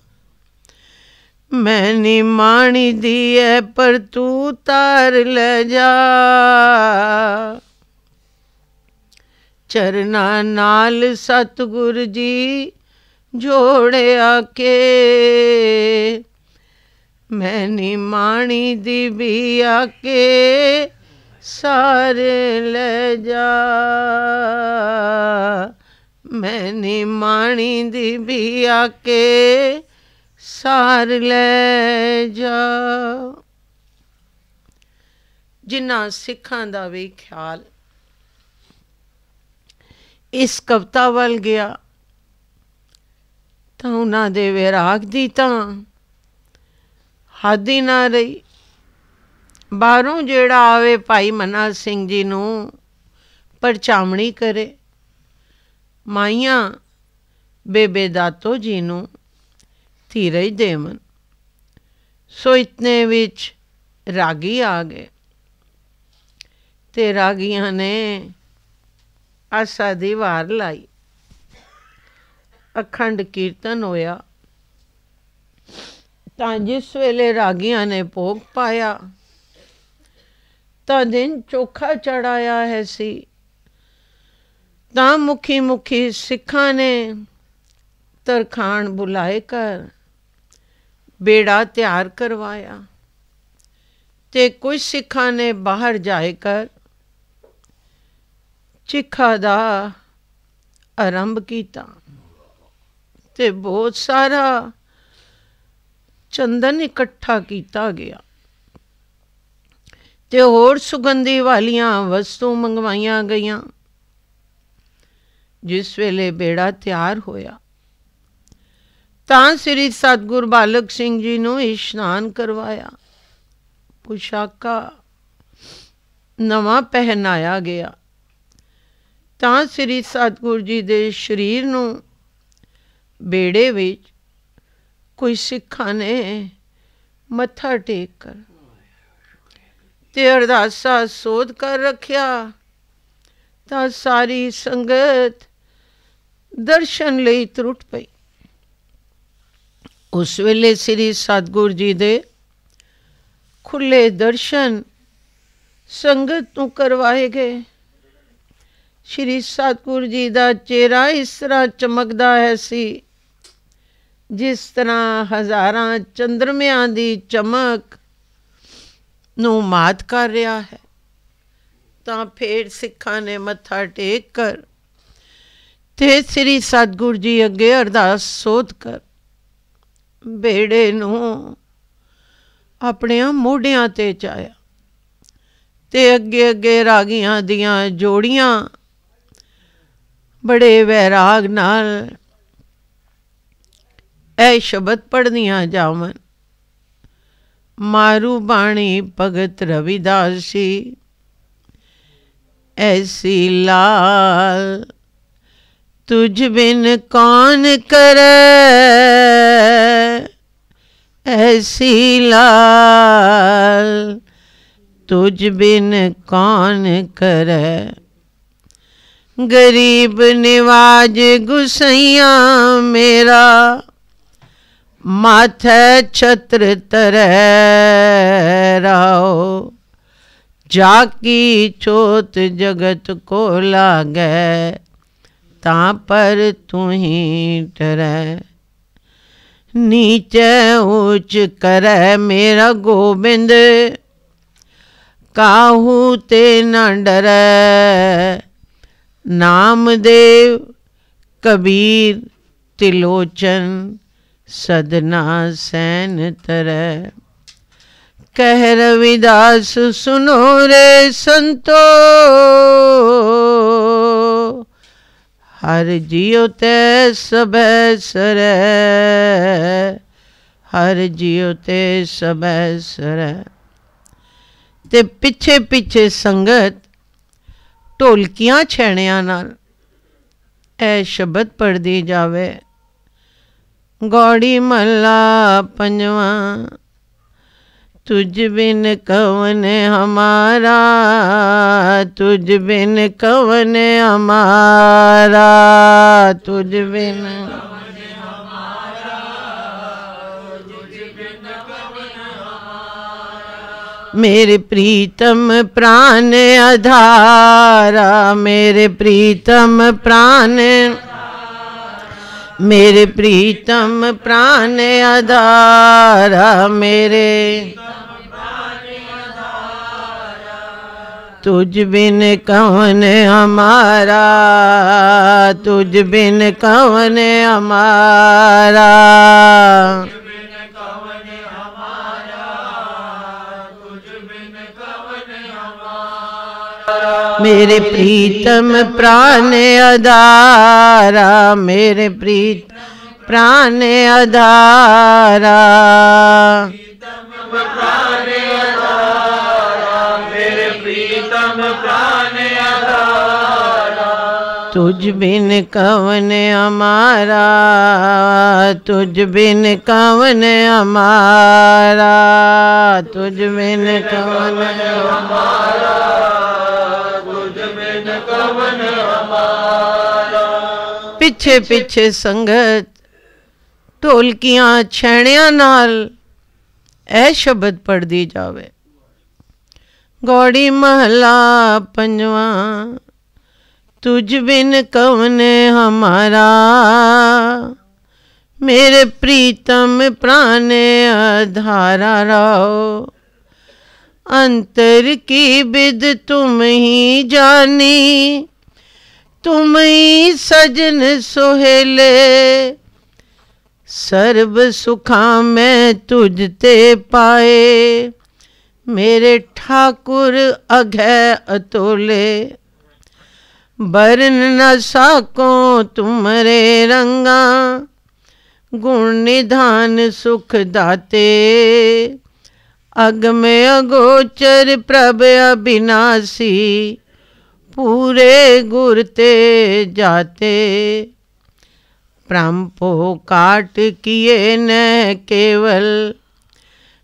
ਮੈਂ ਨੀ ਮਾਣੀ ਦੀ ਐ ਪਰ ਤੂੰ ਤਾਰ ਲੈ ਜਾ। ਚਰਨਾ ਨਾਲ ਸਤਗੁਰ ਜੀ ਜੋੜਿਆ ਕੇ ਮੈਂ ਨੀ ਮਾਣੀ ਦੀ ਵੀ ਆ ਕੇ ਸਾਰੇ ਲੈ ਜਾ। ਮੈਂ ਨਿਮਾਣੀ ਦੀ ਵੀ ਆ ਕੇ ਸਾਰ ਲੈ ਜਾ। ਜਿਨ੍ਹਾਂ ਸਿੱਖਾਂ ਦਾ ਵੀ ਖਿਆਲ ਇਸ ਕਵਤਾ ਵੱਲ ਗਿਆ, ਤਾਂ ਉਹਨਾਂ ਦੇ ਵਿਰਾਗ ਦੀ ਤਾਂ ਹੱਦ ਹੀ ਨਾ ਰਹੀ। ਬਾਹਰੋਂ ਜਿਹੜਾ ਆਵੇ ਭਾਈ ਮਨਾ ਸਿੰਘ ਜੀ ਨੂੰ ਪਰਚਾਮਣੀ ਕਰੇ। ਮਾਈਆਂ ਬੇਬੇ ਦਾਤੋ ਜੀ ਨੂੰ ਧੀਰਜ ਦੇਵਨ। ਸੋ ਇਤਨੇ ਵਿੱਚ ਰਾਗੀ ਆ ਗਏ। ਤੇ ਰਾਗੀਆਂ ਨੇ ਆਸਾ ਦੀ ਵਾਰ ਲਾਈ। ਅਖੰਡ ਕੀਰਤਨ ਹੋਇਆ। ਤਾਂ ਜਿਸ ਵੇਲੇ ਰਾਗੀਆਂ ਨੇ ਭੋਗ ਪਾਇਆ ਤਾਂ ਦਿਨ ਚੋਖਾ ਚੜਾਇਆ ਹੈ ਸੀ। ਤਾਂ ਮੁਖੀ ਮੁਖੀ ਸਿੱਖਾਂ ਨੇ ਤਰਖਾਣ ਬੁਲਾਏ ਕਰ ਬੇੜਾ ਤਿਆਰ ਕਰਵਾਇਆ। ਤੇ ਕੁਝ ਸਿੱਖਾਂ ਨੇ ਬਾਹਰ ਜਾਏ ਕਰ ਚਿਖਾ ਦਾ ਆਰੰਭ ਕੀਤਾ। ਤੇ ਬਹੁਤ ਸਾਰਾ ਚੰਦਨ ਇਕੱਠਾ ਕੀਤਾ ਗਿਆ। ਤੇ ਹੋਰ ਸੁਗੰਧੀ ਵਾਲੀਆਂ ਵਸਤੂ ਮੰਗਵਾਈਆਂ ਗਈਆਂ। ਜਿਸ ਵੇਲੇ ਬੇੜਾ ਤਿਆਰ ਹੋਇਆ, ਤਾਂ ਸ੍ਰੀ ਸਤਗੁਰ ਬਾਲਕ ਸਿੰਘ ਜੀ ਨੂੰ ਇਸ਼ਨਾਨ ਕਰਵਾਇਆ। ਪੁਸ਼ਾਕਾ ਨਵਾਂ ਪਹਿਨਾਇਆ ਗਿਆ। ਤਾਂ ਸ੍ਰੀ ਸਤਗੁਰ ਜੀ ਦੇ ਸਰੀਰ ਨੂੰ ਬੇੜੇ ਵਿੱਚ ਕੋਈ ਸਿੱਖਾਂ ਨੇ ਮੱਥਾ ਟੇਕ ਕਰ ਤੇ ਅਰਦਾਸਾ ਸੋਧ ਕਰ ਰੱਖਿਆ, ਤਾਂ ਸਾਰੀ ਸੰਗਤ ਦਰਸ਼ਨ ਲਈ ਤਰੁੱਟ ਪਈ। ਉਸ ਵੇਲੇ ਸ੍ਰੀ ਸਤਗੁਰ ਜੀ ਦੇ ਖੁੱਲੇ ਦਰਸ਼ਨ ਸੰਗਤ ਨੂੰ ਕਰਵਾਏ ਗਏ। ਸ਼੍ਰੀ ਸਤਗੁਰ ਜੀ ਦਾ ਚਿਹਰਾ ਇਸ ਤਰ੍ਹਾਂ ਚਮਕਦਾ ਹੈ ਸੀ, ਜਿਸ ਤਰ੍ਹਾਂ ਹਜ਼ਾਰਾਂ ਚੰਦਰਮਿਆਂ ਦੀ ਚਮਕ ਨੂੰ ਮਾਤ ਕਰ ਰਿਹਾ ਹੈ। ਤਾਂ ਫੇਰ ਸਿੱਖਾਂ ਨੇ ਮੱਥਾ ਟੇਕ ਕਰ ਤੇ ਸ੍ਰੀ ਸਤਗੁਰ ਜੀ ਅੱਗੇ ਅਰਦਾਸ ਸੋਧ ਕਰ। ਬੇੜੇ ਨੂੰ ਆਪਣੇ ਮੋਢਿਆਂ ਤੇ ਚਾਇਆ ਤੇ ਅੱਗੇ ਅੱਗੇ ਰਾਗੀਆਂ ਦੀਆਂ ਜੋੜੀਆਂ ਬੜੇ ਵੈਰਾਗ ਨਾਲ ਇਹ ਸ਼ਬਦ ਪੜਨੀਆਂ ਜਾਵਨ ਮਾਰੂ ਬਾਣੀ ਭਗਤ ਰਵਿਦਾਸੀ। ਐਸੀ ਲਾਲ ਤੁਝ ਬਿਨ ਕੌਣ ਕਰੇ? ਐਸੀ ਲਾਲ ਤੁਝ ਬਿਨ ਕੌਣ ਕਰੇ? ਗਰੀਬ ਨਿਵਾਜ ਗੁਸਈਆ ਮੇਰਾ। ਮਾਥੇ ਛਤਰ ਤਰੈ ਰਾਓ ਜਾ ਕੀ ਚੋਤ ਜਗਤ ਕੋ ਲਾਗੈ ਤਾਂ ਪਰ ਤੂੰ ਹੀ ਟਰੈ ਨੀਚੇ ਉੱਚ ਕਰੈ ਮੇਰਾ ਗੋਬਿੰਦ ਕਾਹੂ ਤੇ ਨਾ ਡਰੈ ਨਾਮਦੇਵ ਕਬੀਰ ਤਿਲੋਚਨ ਸਦਨਾ ਸੈਨ ਤਰੈ। ਕਹਿ ਰਵਿਦਾਸ, ਸੁਨੋ ਰੇ ਸੰਤੋ। ਹਰ ਜਿਉ ਤੇ ਸਭੈ ਸਰੈ। ਹਰ ਜਿਉ ਤੇ ਸਭੈ ਸਰੈ। ਤੇ ਪਿੱਛੇ ਪਿੱਛੇ ਸੰਗਤ ਢੋਲਕੀਆਂ ਛੈਣਿਆਂ ਨਾਲ ਇਹ ਸ਼ਬਦ ਪੜਦੀ ਜਾਵੇ। गौड़ी मल्ला पंजवा तुझ बिन कवन हमारा, तुझ बिन कवन हमारा, तुझ बिन मेरे प्रीतम प्राण अधारा मेरे प्रीतम प्राण मेरे प्रीतम प्राण आधारा मेरे तुझ बिन कवन हमारा तुझ बिन कवन हमारा। मेरे प्रीतम प्राण अधारा मेरे प्रीत प्राण अधारा मेरे प्रीतम प्राण आधारा तुझ बिन कवन हमारा तुझ बिन कवन हमारा तुझ बिन कवन तुझ बिन कवन हमारा ਪਿੱਛੇ ਪਿੱਛੇ ਸੰਗਤ ਢੋਲਕੀਆਂ ਛੈਣਿਆਂ ਨਾਲ ਇਹ ਸ਼ਬਦ ਪੜਦੀ ਜਾਵੇ ਗੋੜੀ ਮਹਲਾ ਪੰਜਵਾ ਤੁਝ ਬਿਨ ਕਵਨ ਹਮਾਰਾ मेरे प्रीतम प्राण आधारा रहो अंतर की विद तुम ही जानी तुम ही सजन सोहेले सर्व सुखा मैं तुझ ते पाए मेरे ठाकुर अघै अतोले बरन न साको तुमरे रंगा गुण निधान सुख दाते अगम अगोचर प्रभ अविनाशी पूरे गुर ते जाते प्रम्पो काट किए न केवल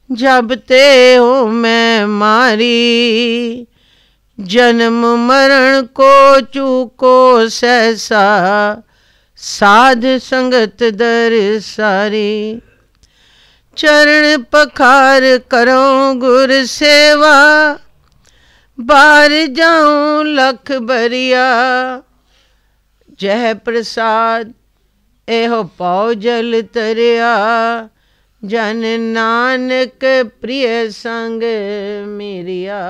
जब ते हो मैं मारी जन्म मरण को चूको सहसा साध संगत दर सारी ਚਰਨ ਪਖਾਰ ਕਰੋ ਗੁਰ ਸੇਵਾ। ਬਾਹਰ ਜਾਉ ਲਖ ਬਰੀਆ, ਜਹ ਪ੍ਰਸਾਦ ਇਹੋ ਪਉ ਜਲ ਤਰਿਆ। ਜਨ ਨਾਨਕ ਪ੍ਰਿਯ ਸੰਗ ਮੇਰੀਆ।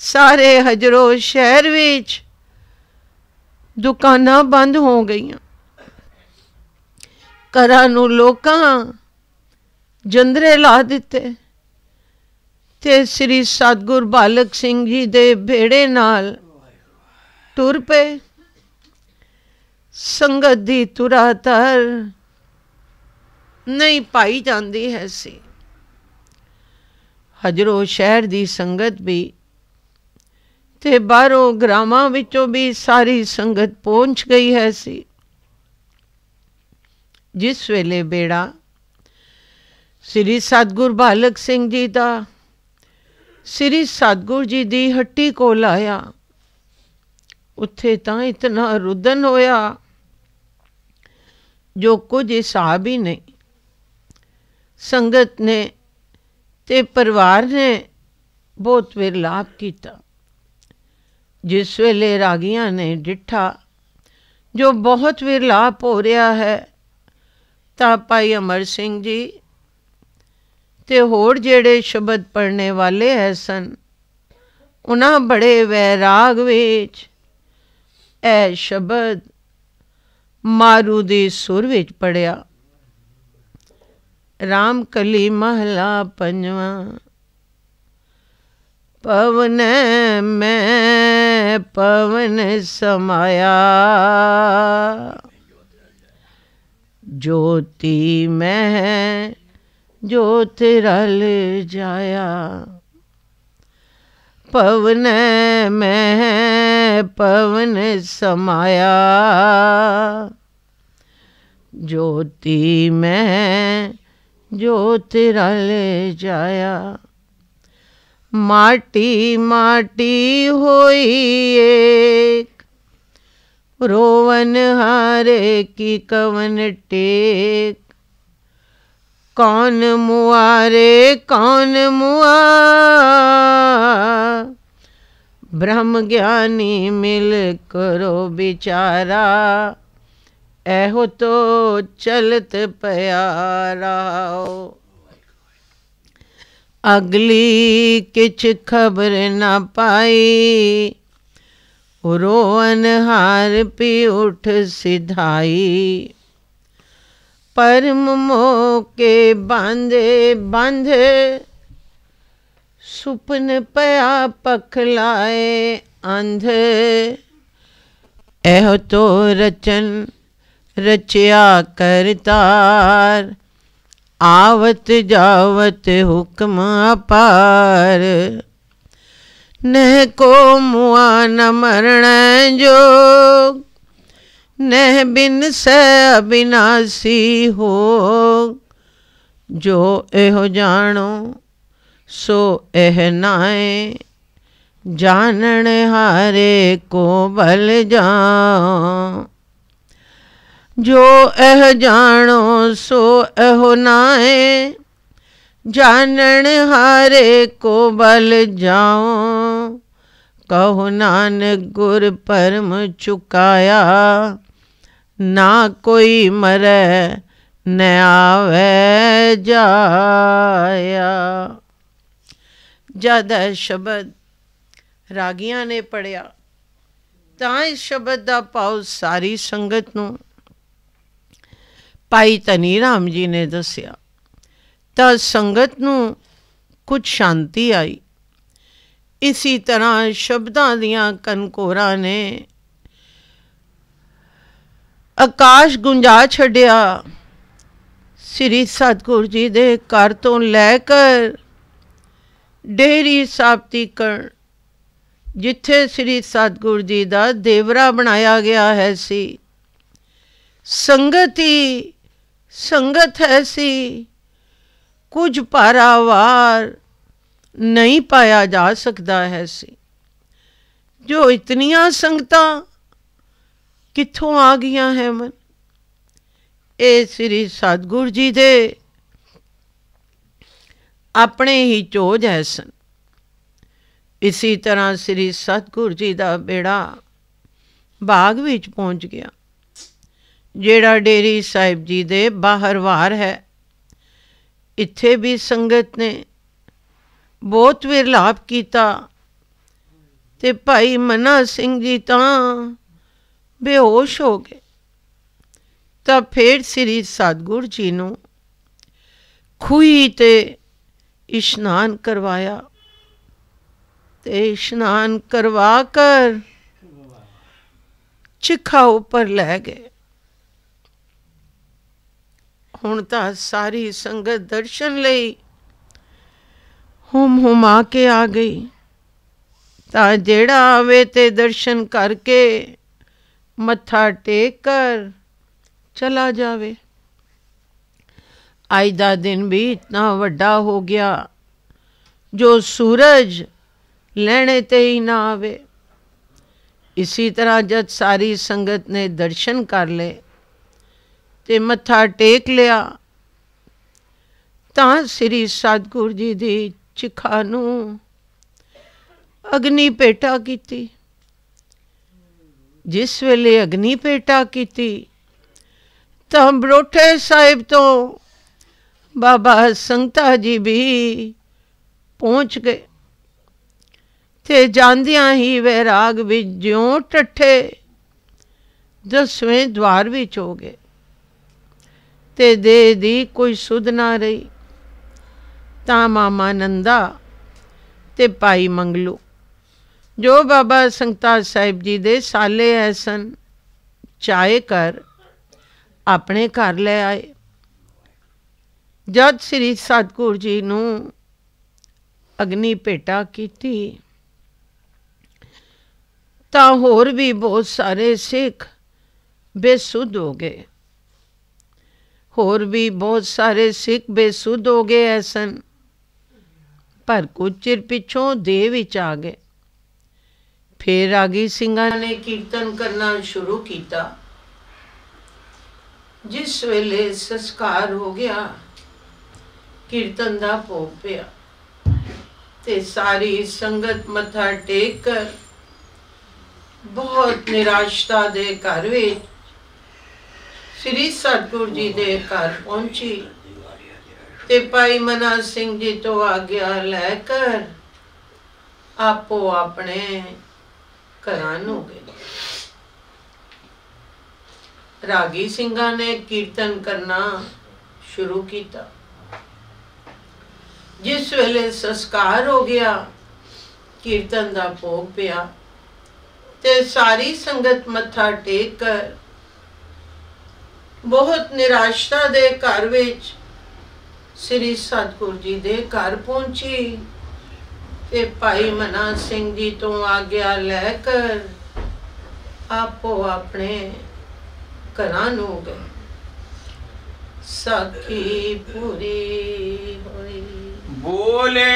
ਸਾਰੇ ਹਜਰੋ ਸ਼ਹਿਰ ਵਿੱਚ ਦੁਕਾਨਾਂ ਬੰਦ ਹੋ ਗਈਆਂ। ਘਰਾਂ ਨੂੰ ਲੋਕਾਂ ਜੰਦਰੇ ਲਾ ਦਿੱਤੇ। ਤੇ ਸ੍ਰੀ ਸਤਗੁਰ ਬਾਲਕ ਸਿੰਘ ਜੀ ਦੇ ਬੇੜੇ ਨਾਲ ਤੁਰ ਪਏ। ਸੰਗਤ ਦੀ ਤੁਰਾਤਰ ਨਹੀਂ ਪਾਈ ਜਾਂਦੀ ਹੈ ਸੀ। ਹਜਰੋ ਸ਼ਹਿਰ ਦੀ ਸੰਗਤ ਵੀ ਤੇ ਬਾਹਰੋਂ ਗ੍ਰਾਮਾਂ ਵਿੱਚੋਂ ਵੀ ਸਾਰੀ ਸੰਗਤ ਪਹੁੰਚ ਗਈ ਹੈ ਸੀ। ਜਿਸ ਵੇਲੇ ਬੇੜਾ ਸ੍ਰੀ ਸਤਗੁਰ ਬਾਲਕ ਸਿੰਘ ਜੀ ਦਾ, ਸ੍ਰੀ ਸਤਗੁਰ ਜੀ ਦੀ ਹੱਟੀ ਕੋਲ ਆਇਆ, ਉੱਥੇ ਤਾਂ ਇਤਨਾ ਰੁਦਨ ਹੋਇਆ, ਜੋ ਕੁਝ ਹਿਸਾਬ ਹੀ ਨਹੀਂ। ਸੰਗਤ ਨੇ ਤੇ ਪਰਿਵਾਰ ਨੇ ਬਹੁਤ ਵਿਰਲਾਪ ਕੀਤਾ। ਜਿਸ ਵੇਲੇ ਰਾਗੀਆਂ ਨੇ ਡਿੱਠਾ, ਜੋ ਬਹੁਤ ਵਿਰਲਾਪ ਹੋ ਰਿਹਾ ਹੈ ਤਾਂ ਭਾਈ ਅਮਰ ਸਿੰਘ ਜੀ, ਤੇ ਹੋਰ ਜਿਹੜੇ ਸ਼ਬਦ ਪੜਨੇ ਵਾਲੇ ਐ ਸਨ, ਉਹਨਾਂ ਬੜੇ ਵੈਰਾਗ ਵਿੱਚ ਇਹ ਸ਼ਬਦ ਮਾਰੂ ਦੀ ਸੁਰ ਵਿੱਚ ਪੜਿਆ ਰਾਮ ਕਲੀ ਮਹਲਾ ਪੰਜਵਾ, ਪਵਨ ਮੈਂ ਪਵਨ ਸਮਾਇਆ। ਜੋਤੀ ਮੈਂ ਜੋਤ ਰਲ ਜਾਇਆ ਪਵਨ ਮੈਂ ਪਵਨ ਸਮਾਇਆ ਜੋਤੀ ਮੈਂ ਜੋਤ ਰਲ ਜਾਇਆ ਮਾਟੀ ਮਾਟੀ ਹੋਈ ਏਕ ਰੋਵਨ ਹਾਰੇ ਕੀ ਕਵਨ ਟੇਕ ਕੌਣ ਮੁਆਰੇ ਕੌਣ ਮੁਆ ਬ੍ਰਹਮ ਗਿਆਨੀ ਮਿਲ ਕਰੋ ਵਿਚਾਰਾ ਇਹੋ ਤੋ ਚਲਤ ਪਿਆਰਾਓ ਅਗਲੀ ਕਿਛ ਖਬਰ ਨਾ ਪਾਈ ਰੋਵਨ ਹਾਰ ਪੀ ਉਠ ਸਿਧਾਈ ਪਰਮ ਮੋਕੇ ਬਾਂਧੇ ਬੰਧ ਸੁਪਨ ਪਿਆ ਪਖਲਾਏ ਅੰਧ ਇਹੋ ਤੋ ਰਚਨ ਰਚਿਆ ਕਰਤਾਰ ਆਵਤ ਜਾਵਤ ਹੁਕਮ ਅਪਾਰ ਨਹਿ ਕੋ ਮੁਆ ਨ ਮਰਣ ਜੋਗ ਨਹਿ ਬਿਨ ਸੈ ਅਬਿਨਾਸੀ ਹੋ ਜੋ ਇਹੋ ਜਾਣੋ ਸੋ ਇਹ ਨਾਏ ਜਾਣਨ ਹਾਰੇ ਕੋ ਬਲ ਜਾ ਜੋ ਇਹ ਜਾਣੋ ਸੋ ਇਹੋ ਨਾਏ ਜਾਣਨ ਹਾਰੇ ਕੋ ਬਲ ਜਾਓ ਕਹੋ ਨਾਨਕ ਗੁਰ ਪਰਮ ਚੁਕਾਇਆ, ਨਾ ਕੋਈ ਮਰੈ ਨ ਆਵੇ ਜਾਇਆ। ਜਦ ਇਹ ਸ਼ਬਦ ਰਾਗੀਆਂ ਨੇ ਪੜਿਆ ਤਾਂ ਇਸ ਸ਼ਬਦ ਦਾ ਭਾਵ ਸਾਰੀ ਸੰਗਤ ਨੂੰ। ਭਾਈ ਧਨੀ ਰਾਮ ਜੀ ਨੇ ਦੱਸਿਆ, ਤਾਂ ਸੰਗਤ ਨੂੰ ਕੁਝ ਸ਼ਾਂਤੀ ਆਈ। ਇਸੇ ਤਰ੍ਹਾਂ ਸ਼ਬਦਾਂ ਦੀਆਂ ਕਨਕੋਰਾਂ ਨੇ ਆਕਾਸ਼ ਗੁੰਜਾ ਛੱਡਿਆ। ਸ੍ਰੀ ਸਤਗੁਰ ਜੀ ਦੇ ਘਰ ਤੋਂ ਲੈ ਕਰ ਡੇਰੀ ਸਾਹਿਬ ਤੀਕਰ ਜਿੱਥੇ ਸ੍ਰੀ ਸਤਗੁਰ ਜੀ ਦਾ ਦੇਵਰਾ ਬਣਾਇਆ ਗਿਆ ਹੈ ਸੀ। ਸੰਗਤ ਹੀ ਸੰਗਤ ਹੈ ਸੀ। ਕੁਝ ਪਾਰਾਵਾਰ ਨਹੀਂ ਪਾਇਆ ਜਾ ਸਕਦਾ ਹੈ ਸੀ। ਜੋ ਇਤਨੀਆਂ ਸੰਗਤਾਂ ਕਿੱਥੋਂ ਆ ਗਈਆਂ ਹੈ ਮਨ? ਇਹ ਸ੍ਰੀ ਸਤਗੁਰ ਜੀ ਦੇ ਆਪਣੇ ਹੀ ਚੋਜ ਹੈ ਸਨ। ਇਸੇ ਤਰ੍ਹਾਂ ਸ੍ਰੀ ਸਤਗੁਰ ਜੀ ਦਾ ਬੇੜਾ ਬਾਗ ਵਿੱਚ ਪਹੁੰਚ ਗਿਆ, ਜਿਹੜਾ ਡੇਰੀ ਸਾਹਿਬ ਜੀ ਦੇ ਬਾਹਰ ਵਾਰ ਹੈ। ਇੱਥੇ ਵੀ ਸੰਗਤ ਨੇ ਬਹੁਤ ਵਿਰਲਾਪ ਕੀਤਾ। ਤੇ ਭਾਈ ਮਨਾ ਸਿੰਘ ਜੀ ਤਾਂ ਬੇਹੋਸ਼ ਹੋ ਗਏ। ਤਾਂ ਫੇਰ ਸ੍ਰੀ ਸਤਗੁਰ ਜੀ ਨੂੰ ਖੂਹੀ ਤੇ ਇਸ਼ਨਾਨ ਕਰਵਾਇਆ। ਤੇ ਇਸ਼ਨਾਨ ਕਰਵਾ ਕਰ ਚਿਖਾ ਉੱਪਰ ਲੈ ਗਏ। ਹੁਣ ਤਾਂ ਸਾਰੀ ਸੰਗਤ ਦਰਸ਼ਨ ਲਈ ਹੁਮ ਹੁਮਾ ਕੇ ਆ ਗਈ। ਤਾਂ ਜਿਹੜਾ ਆਵੇ ਤੇ ਦਰਸ਼ਨ ਕਰਕੇ ਮੱਥਾ ਟੇਕ ਕਰ ਚਲਾ ਜਾਵੇ। ਅੱਜ ਦਾ ਦਿਨ ਵੀ ਇਤਨਾ ਵੱਡਾ ਹੋ ਗਿਆ, ਜੋ ਸੂਰਜ ਲੈਣੇ ਤੇ ਹੀ ਨਾ ਆਵੇ। ਇਸੇ ਤਰ੍ਹਾਂ ਜਦ ਸਾਰੀ ਸੰਗਤ ਨੇ ਦਰਸ਼ਨ ਕਰ ਲਏ ਤੇ ਮੱਥਾ ਟੇਕ ਲਿਆ, ਤਾਂ ਸ੍ਰੀ ਸਤਗੁਰ ਜੀ ਦੀ ਚਿਖਾ ਨੂੰ। ਅਗਨੀ ਭੇਟਾ ਕੀਤੀ। ਜਿਸ ਵੇਲੇ ਅਗਨੀ ਭੇਟਾ ਕੀਤੀ, ਤਾਂ ਬਰੋਠੇ ਸਾਹਿਬ ਤੋਂ ਬਾਬਾ ਸੰਗਤਾ ਜੀ ਵੀ ਪਹੁੰਚ ਗਏ। ਤੇ ਜਾਂਦਿਆਂ ਹੀ ਵੈਰਾਗ ਵਿੱਚ ਜਿਉਂ ਟੱਠੇ ਦਸਵੇਂ ਦਵਾਰ ਵਿੱਚ ਹੋ ਗਏ। ਤੇ ਦੇ ਦੀ ਕੋਈ ਸੁਧ ਨਾ ਰਹੀ। ਤਾਂ ਮਾਮਾ ਨੰਦਾ ਤੇ ਭਾਈ ਮੰਗਲੂ। ਜੋ ਬਾਬਾ ਸੰਗਤਾ ਸਾਹਿਬ ਜੀ ਦੇ ਸਾਲੇ ਐ ਸਨ ਚਾਏ ਕਰ ਆਪਣੇ ਘਰ ਲੈ ਆਏ। ਜਦ ਸ੍ਰੀ ਸਤਗੁਰ ਜੀ ਨੂੰ ਅਗਨੀ ਭੇਟਾ ਕੀਤੀ, ਤਾਂ ਹੋਰ ਵੀ ਬਹੁਤ ਸਾਰੇ ਸਿੱਖ ਬੇਸੁੱਧ ਹੋ ਗਏ। ਹੋਰ ਵੀ ਬਹੁਤ ਸਾਰੇ ਸਿੱਖ ਬੇਸੁੱਧ ਹੋ ਗਏ ਐਸਨ ਪਰ ਕੁਝ ਚਿਰ ਪਿੱਛੋਂ ਦੇ ਵਿੱਚ ਆ ਗਏ। ਫੇਰ ਰਾਗੀ ਸਿੰਘਾਂ ਨੇ ਕੀਰਤਨ ਕਰਨਾ ਸ਼ੁਰੂ ਕੀਤਾ। ਜਿਸ ਵੇਲੇ ਸੰਸਕਾਰ ਹੋ ਗਿਆ, ਕੀਰਤਨ ਦਾ ਭੋਗ ਪਿਆ ਤੇ ਸਾਰੀ ਸੰਗਤ ਮੱਥਾ ਟੇਕ ਕਰ ਬਹੁਤ ਨਿਰਾਸ਼ਤਾ ਦੇ ਘਰ ਵਿੱਚ ਸ੍ਰੀ ਸਤਗੁਰ ਜੀ ਦੇ ਘਰ ਪਹੁੰਚੀ। ਤੇ ਭਾਈ ਮਨਾ ਸਿੰਘ ਜੀ ਤੋਂ ਆਗਿਆ ਲੈ ਕਰ, ਆਪੋ ਆਪਣੇ ਘਰਾਂ ਨੂੰ ਗਏ। ਰਾਗੀ ਸਿੰਘਾਂ ਨੇ ਕੀਰਤਨ ਕਰਨਾ ਸ਼ੁਰੂ ਕੀਤਾ। ਜਿਸ ਵੇਲੇ ਸੰਸਕਾਰ ਹੋ ਗਿਆ, ਕੀਰਤਨ ਦਾ ਭੋਗ ਪਿਆ ਤੇ ਸਾਰੀ ਸੰਗਤ ਮੱਥਾ ਟੇਕ ਕਰ, ਬਹੁਤ ਨਿਰਾਸ਼ਤਾ ਦੇ ਘਰ ਵਿੱਚ ਸ੍ਰੀ ਸਤਗੁਰ ਜੀ ਦੇ ਘਰ ਪਹੁੰਚੀ ਤੇ ਭਾਈ ਮਨਾ ਸਿੰਘ ਜੀ ਤੋਂ ਆਗਿਆ ਲੈ ਕਰ ਆਪੋ ਆਪਣੇ ਘਰਾਂ ਨੂੰ ਗਏ। ਸਖੀ ਪੂਰੀ ਹੋਈ। ਬੋਲੇ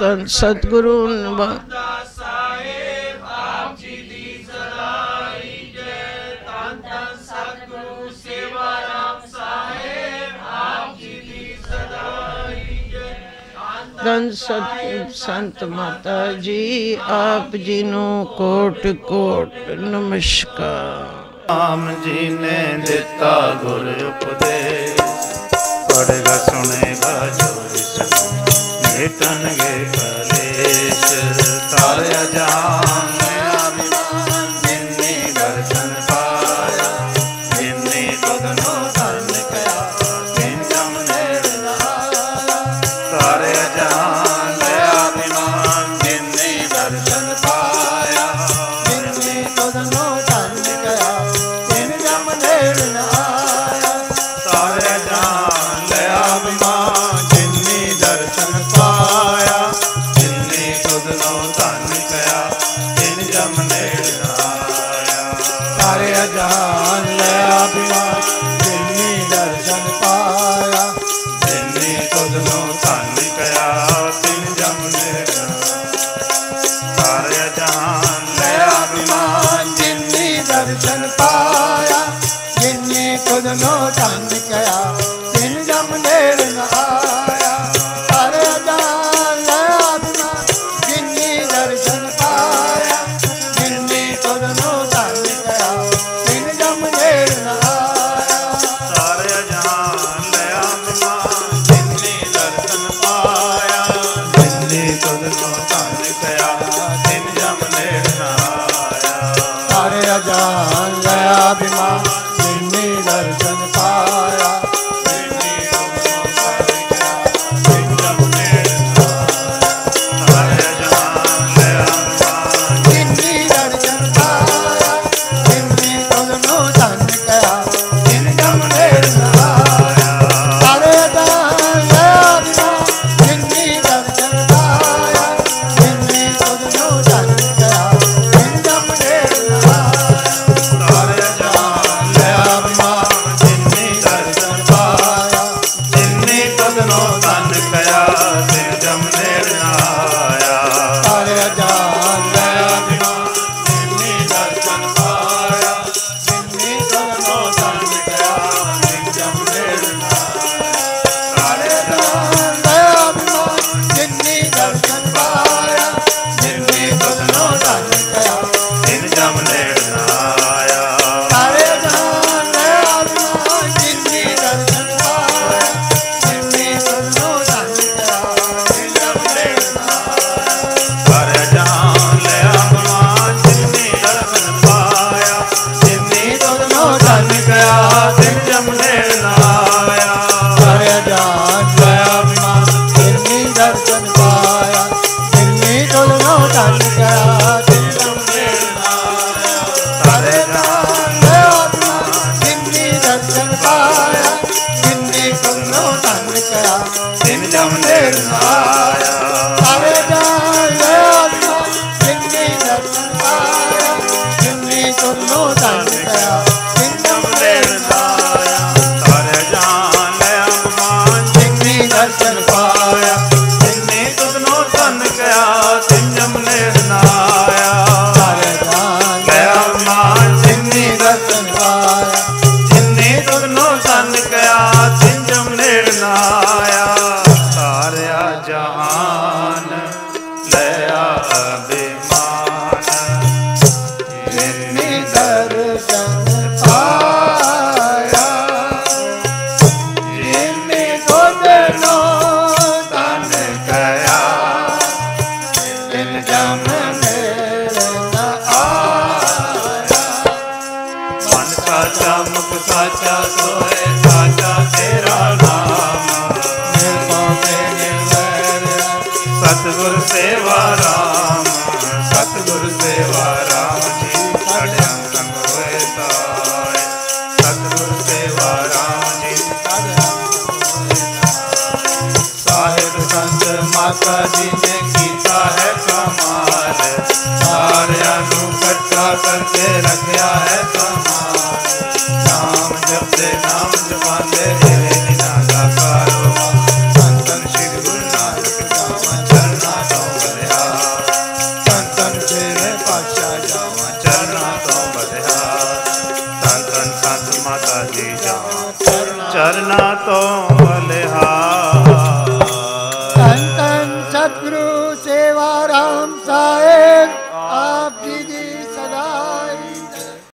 ਤਨ ਸਤਿਗੁਰੂ ਨਵਾਦਾ ਸਾਹਿਬ ਆਪ ਜੀ ਦੀ ਸਦਾਈ ਜੈ ਤਨ ਤਨ ਸਤਿਗੁਰੂ ਸੇਵਾ ਰਾਮ ਸਾਹਿਬ ਆਪ ਜੀ ਦੀ ਸਦਾਈ ਜੈ ਤਨ ਸਤਿਗੁਰੂ ਸੰਤ ਮਾਤਾ ਜੀ, ਆਪ ਜੀ ਨੂੰ ਕੋਟ ਕੋਟ ਨਮਸਕਾਰ। ਰਾਮ ਜੀ ਨੇ ਦਿੱਤਾ ਗੁਰ ਉਪਦੇਸ਼। ਪੜਗਾ ਸੁਣੇਗਾ ਜੋ ਇਸ ਨਿਤਨ ਗੇ ਕਲੇਸ਼। ਤਾਰਿਆ ਜਾਨ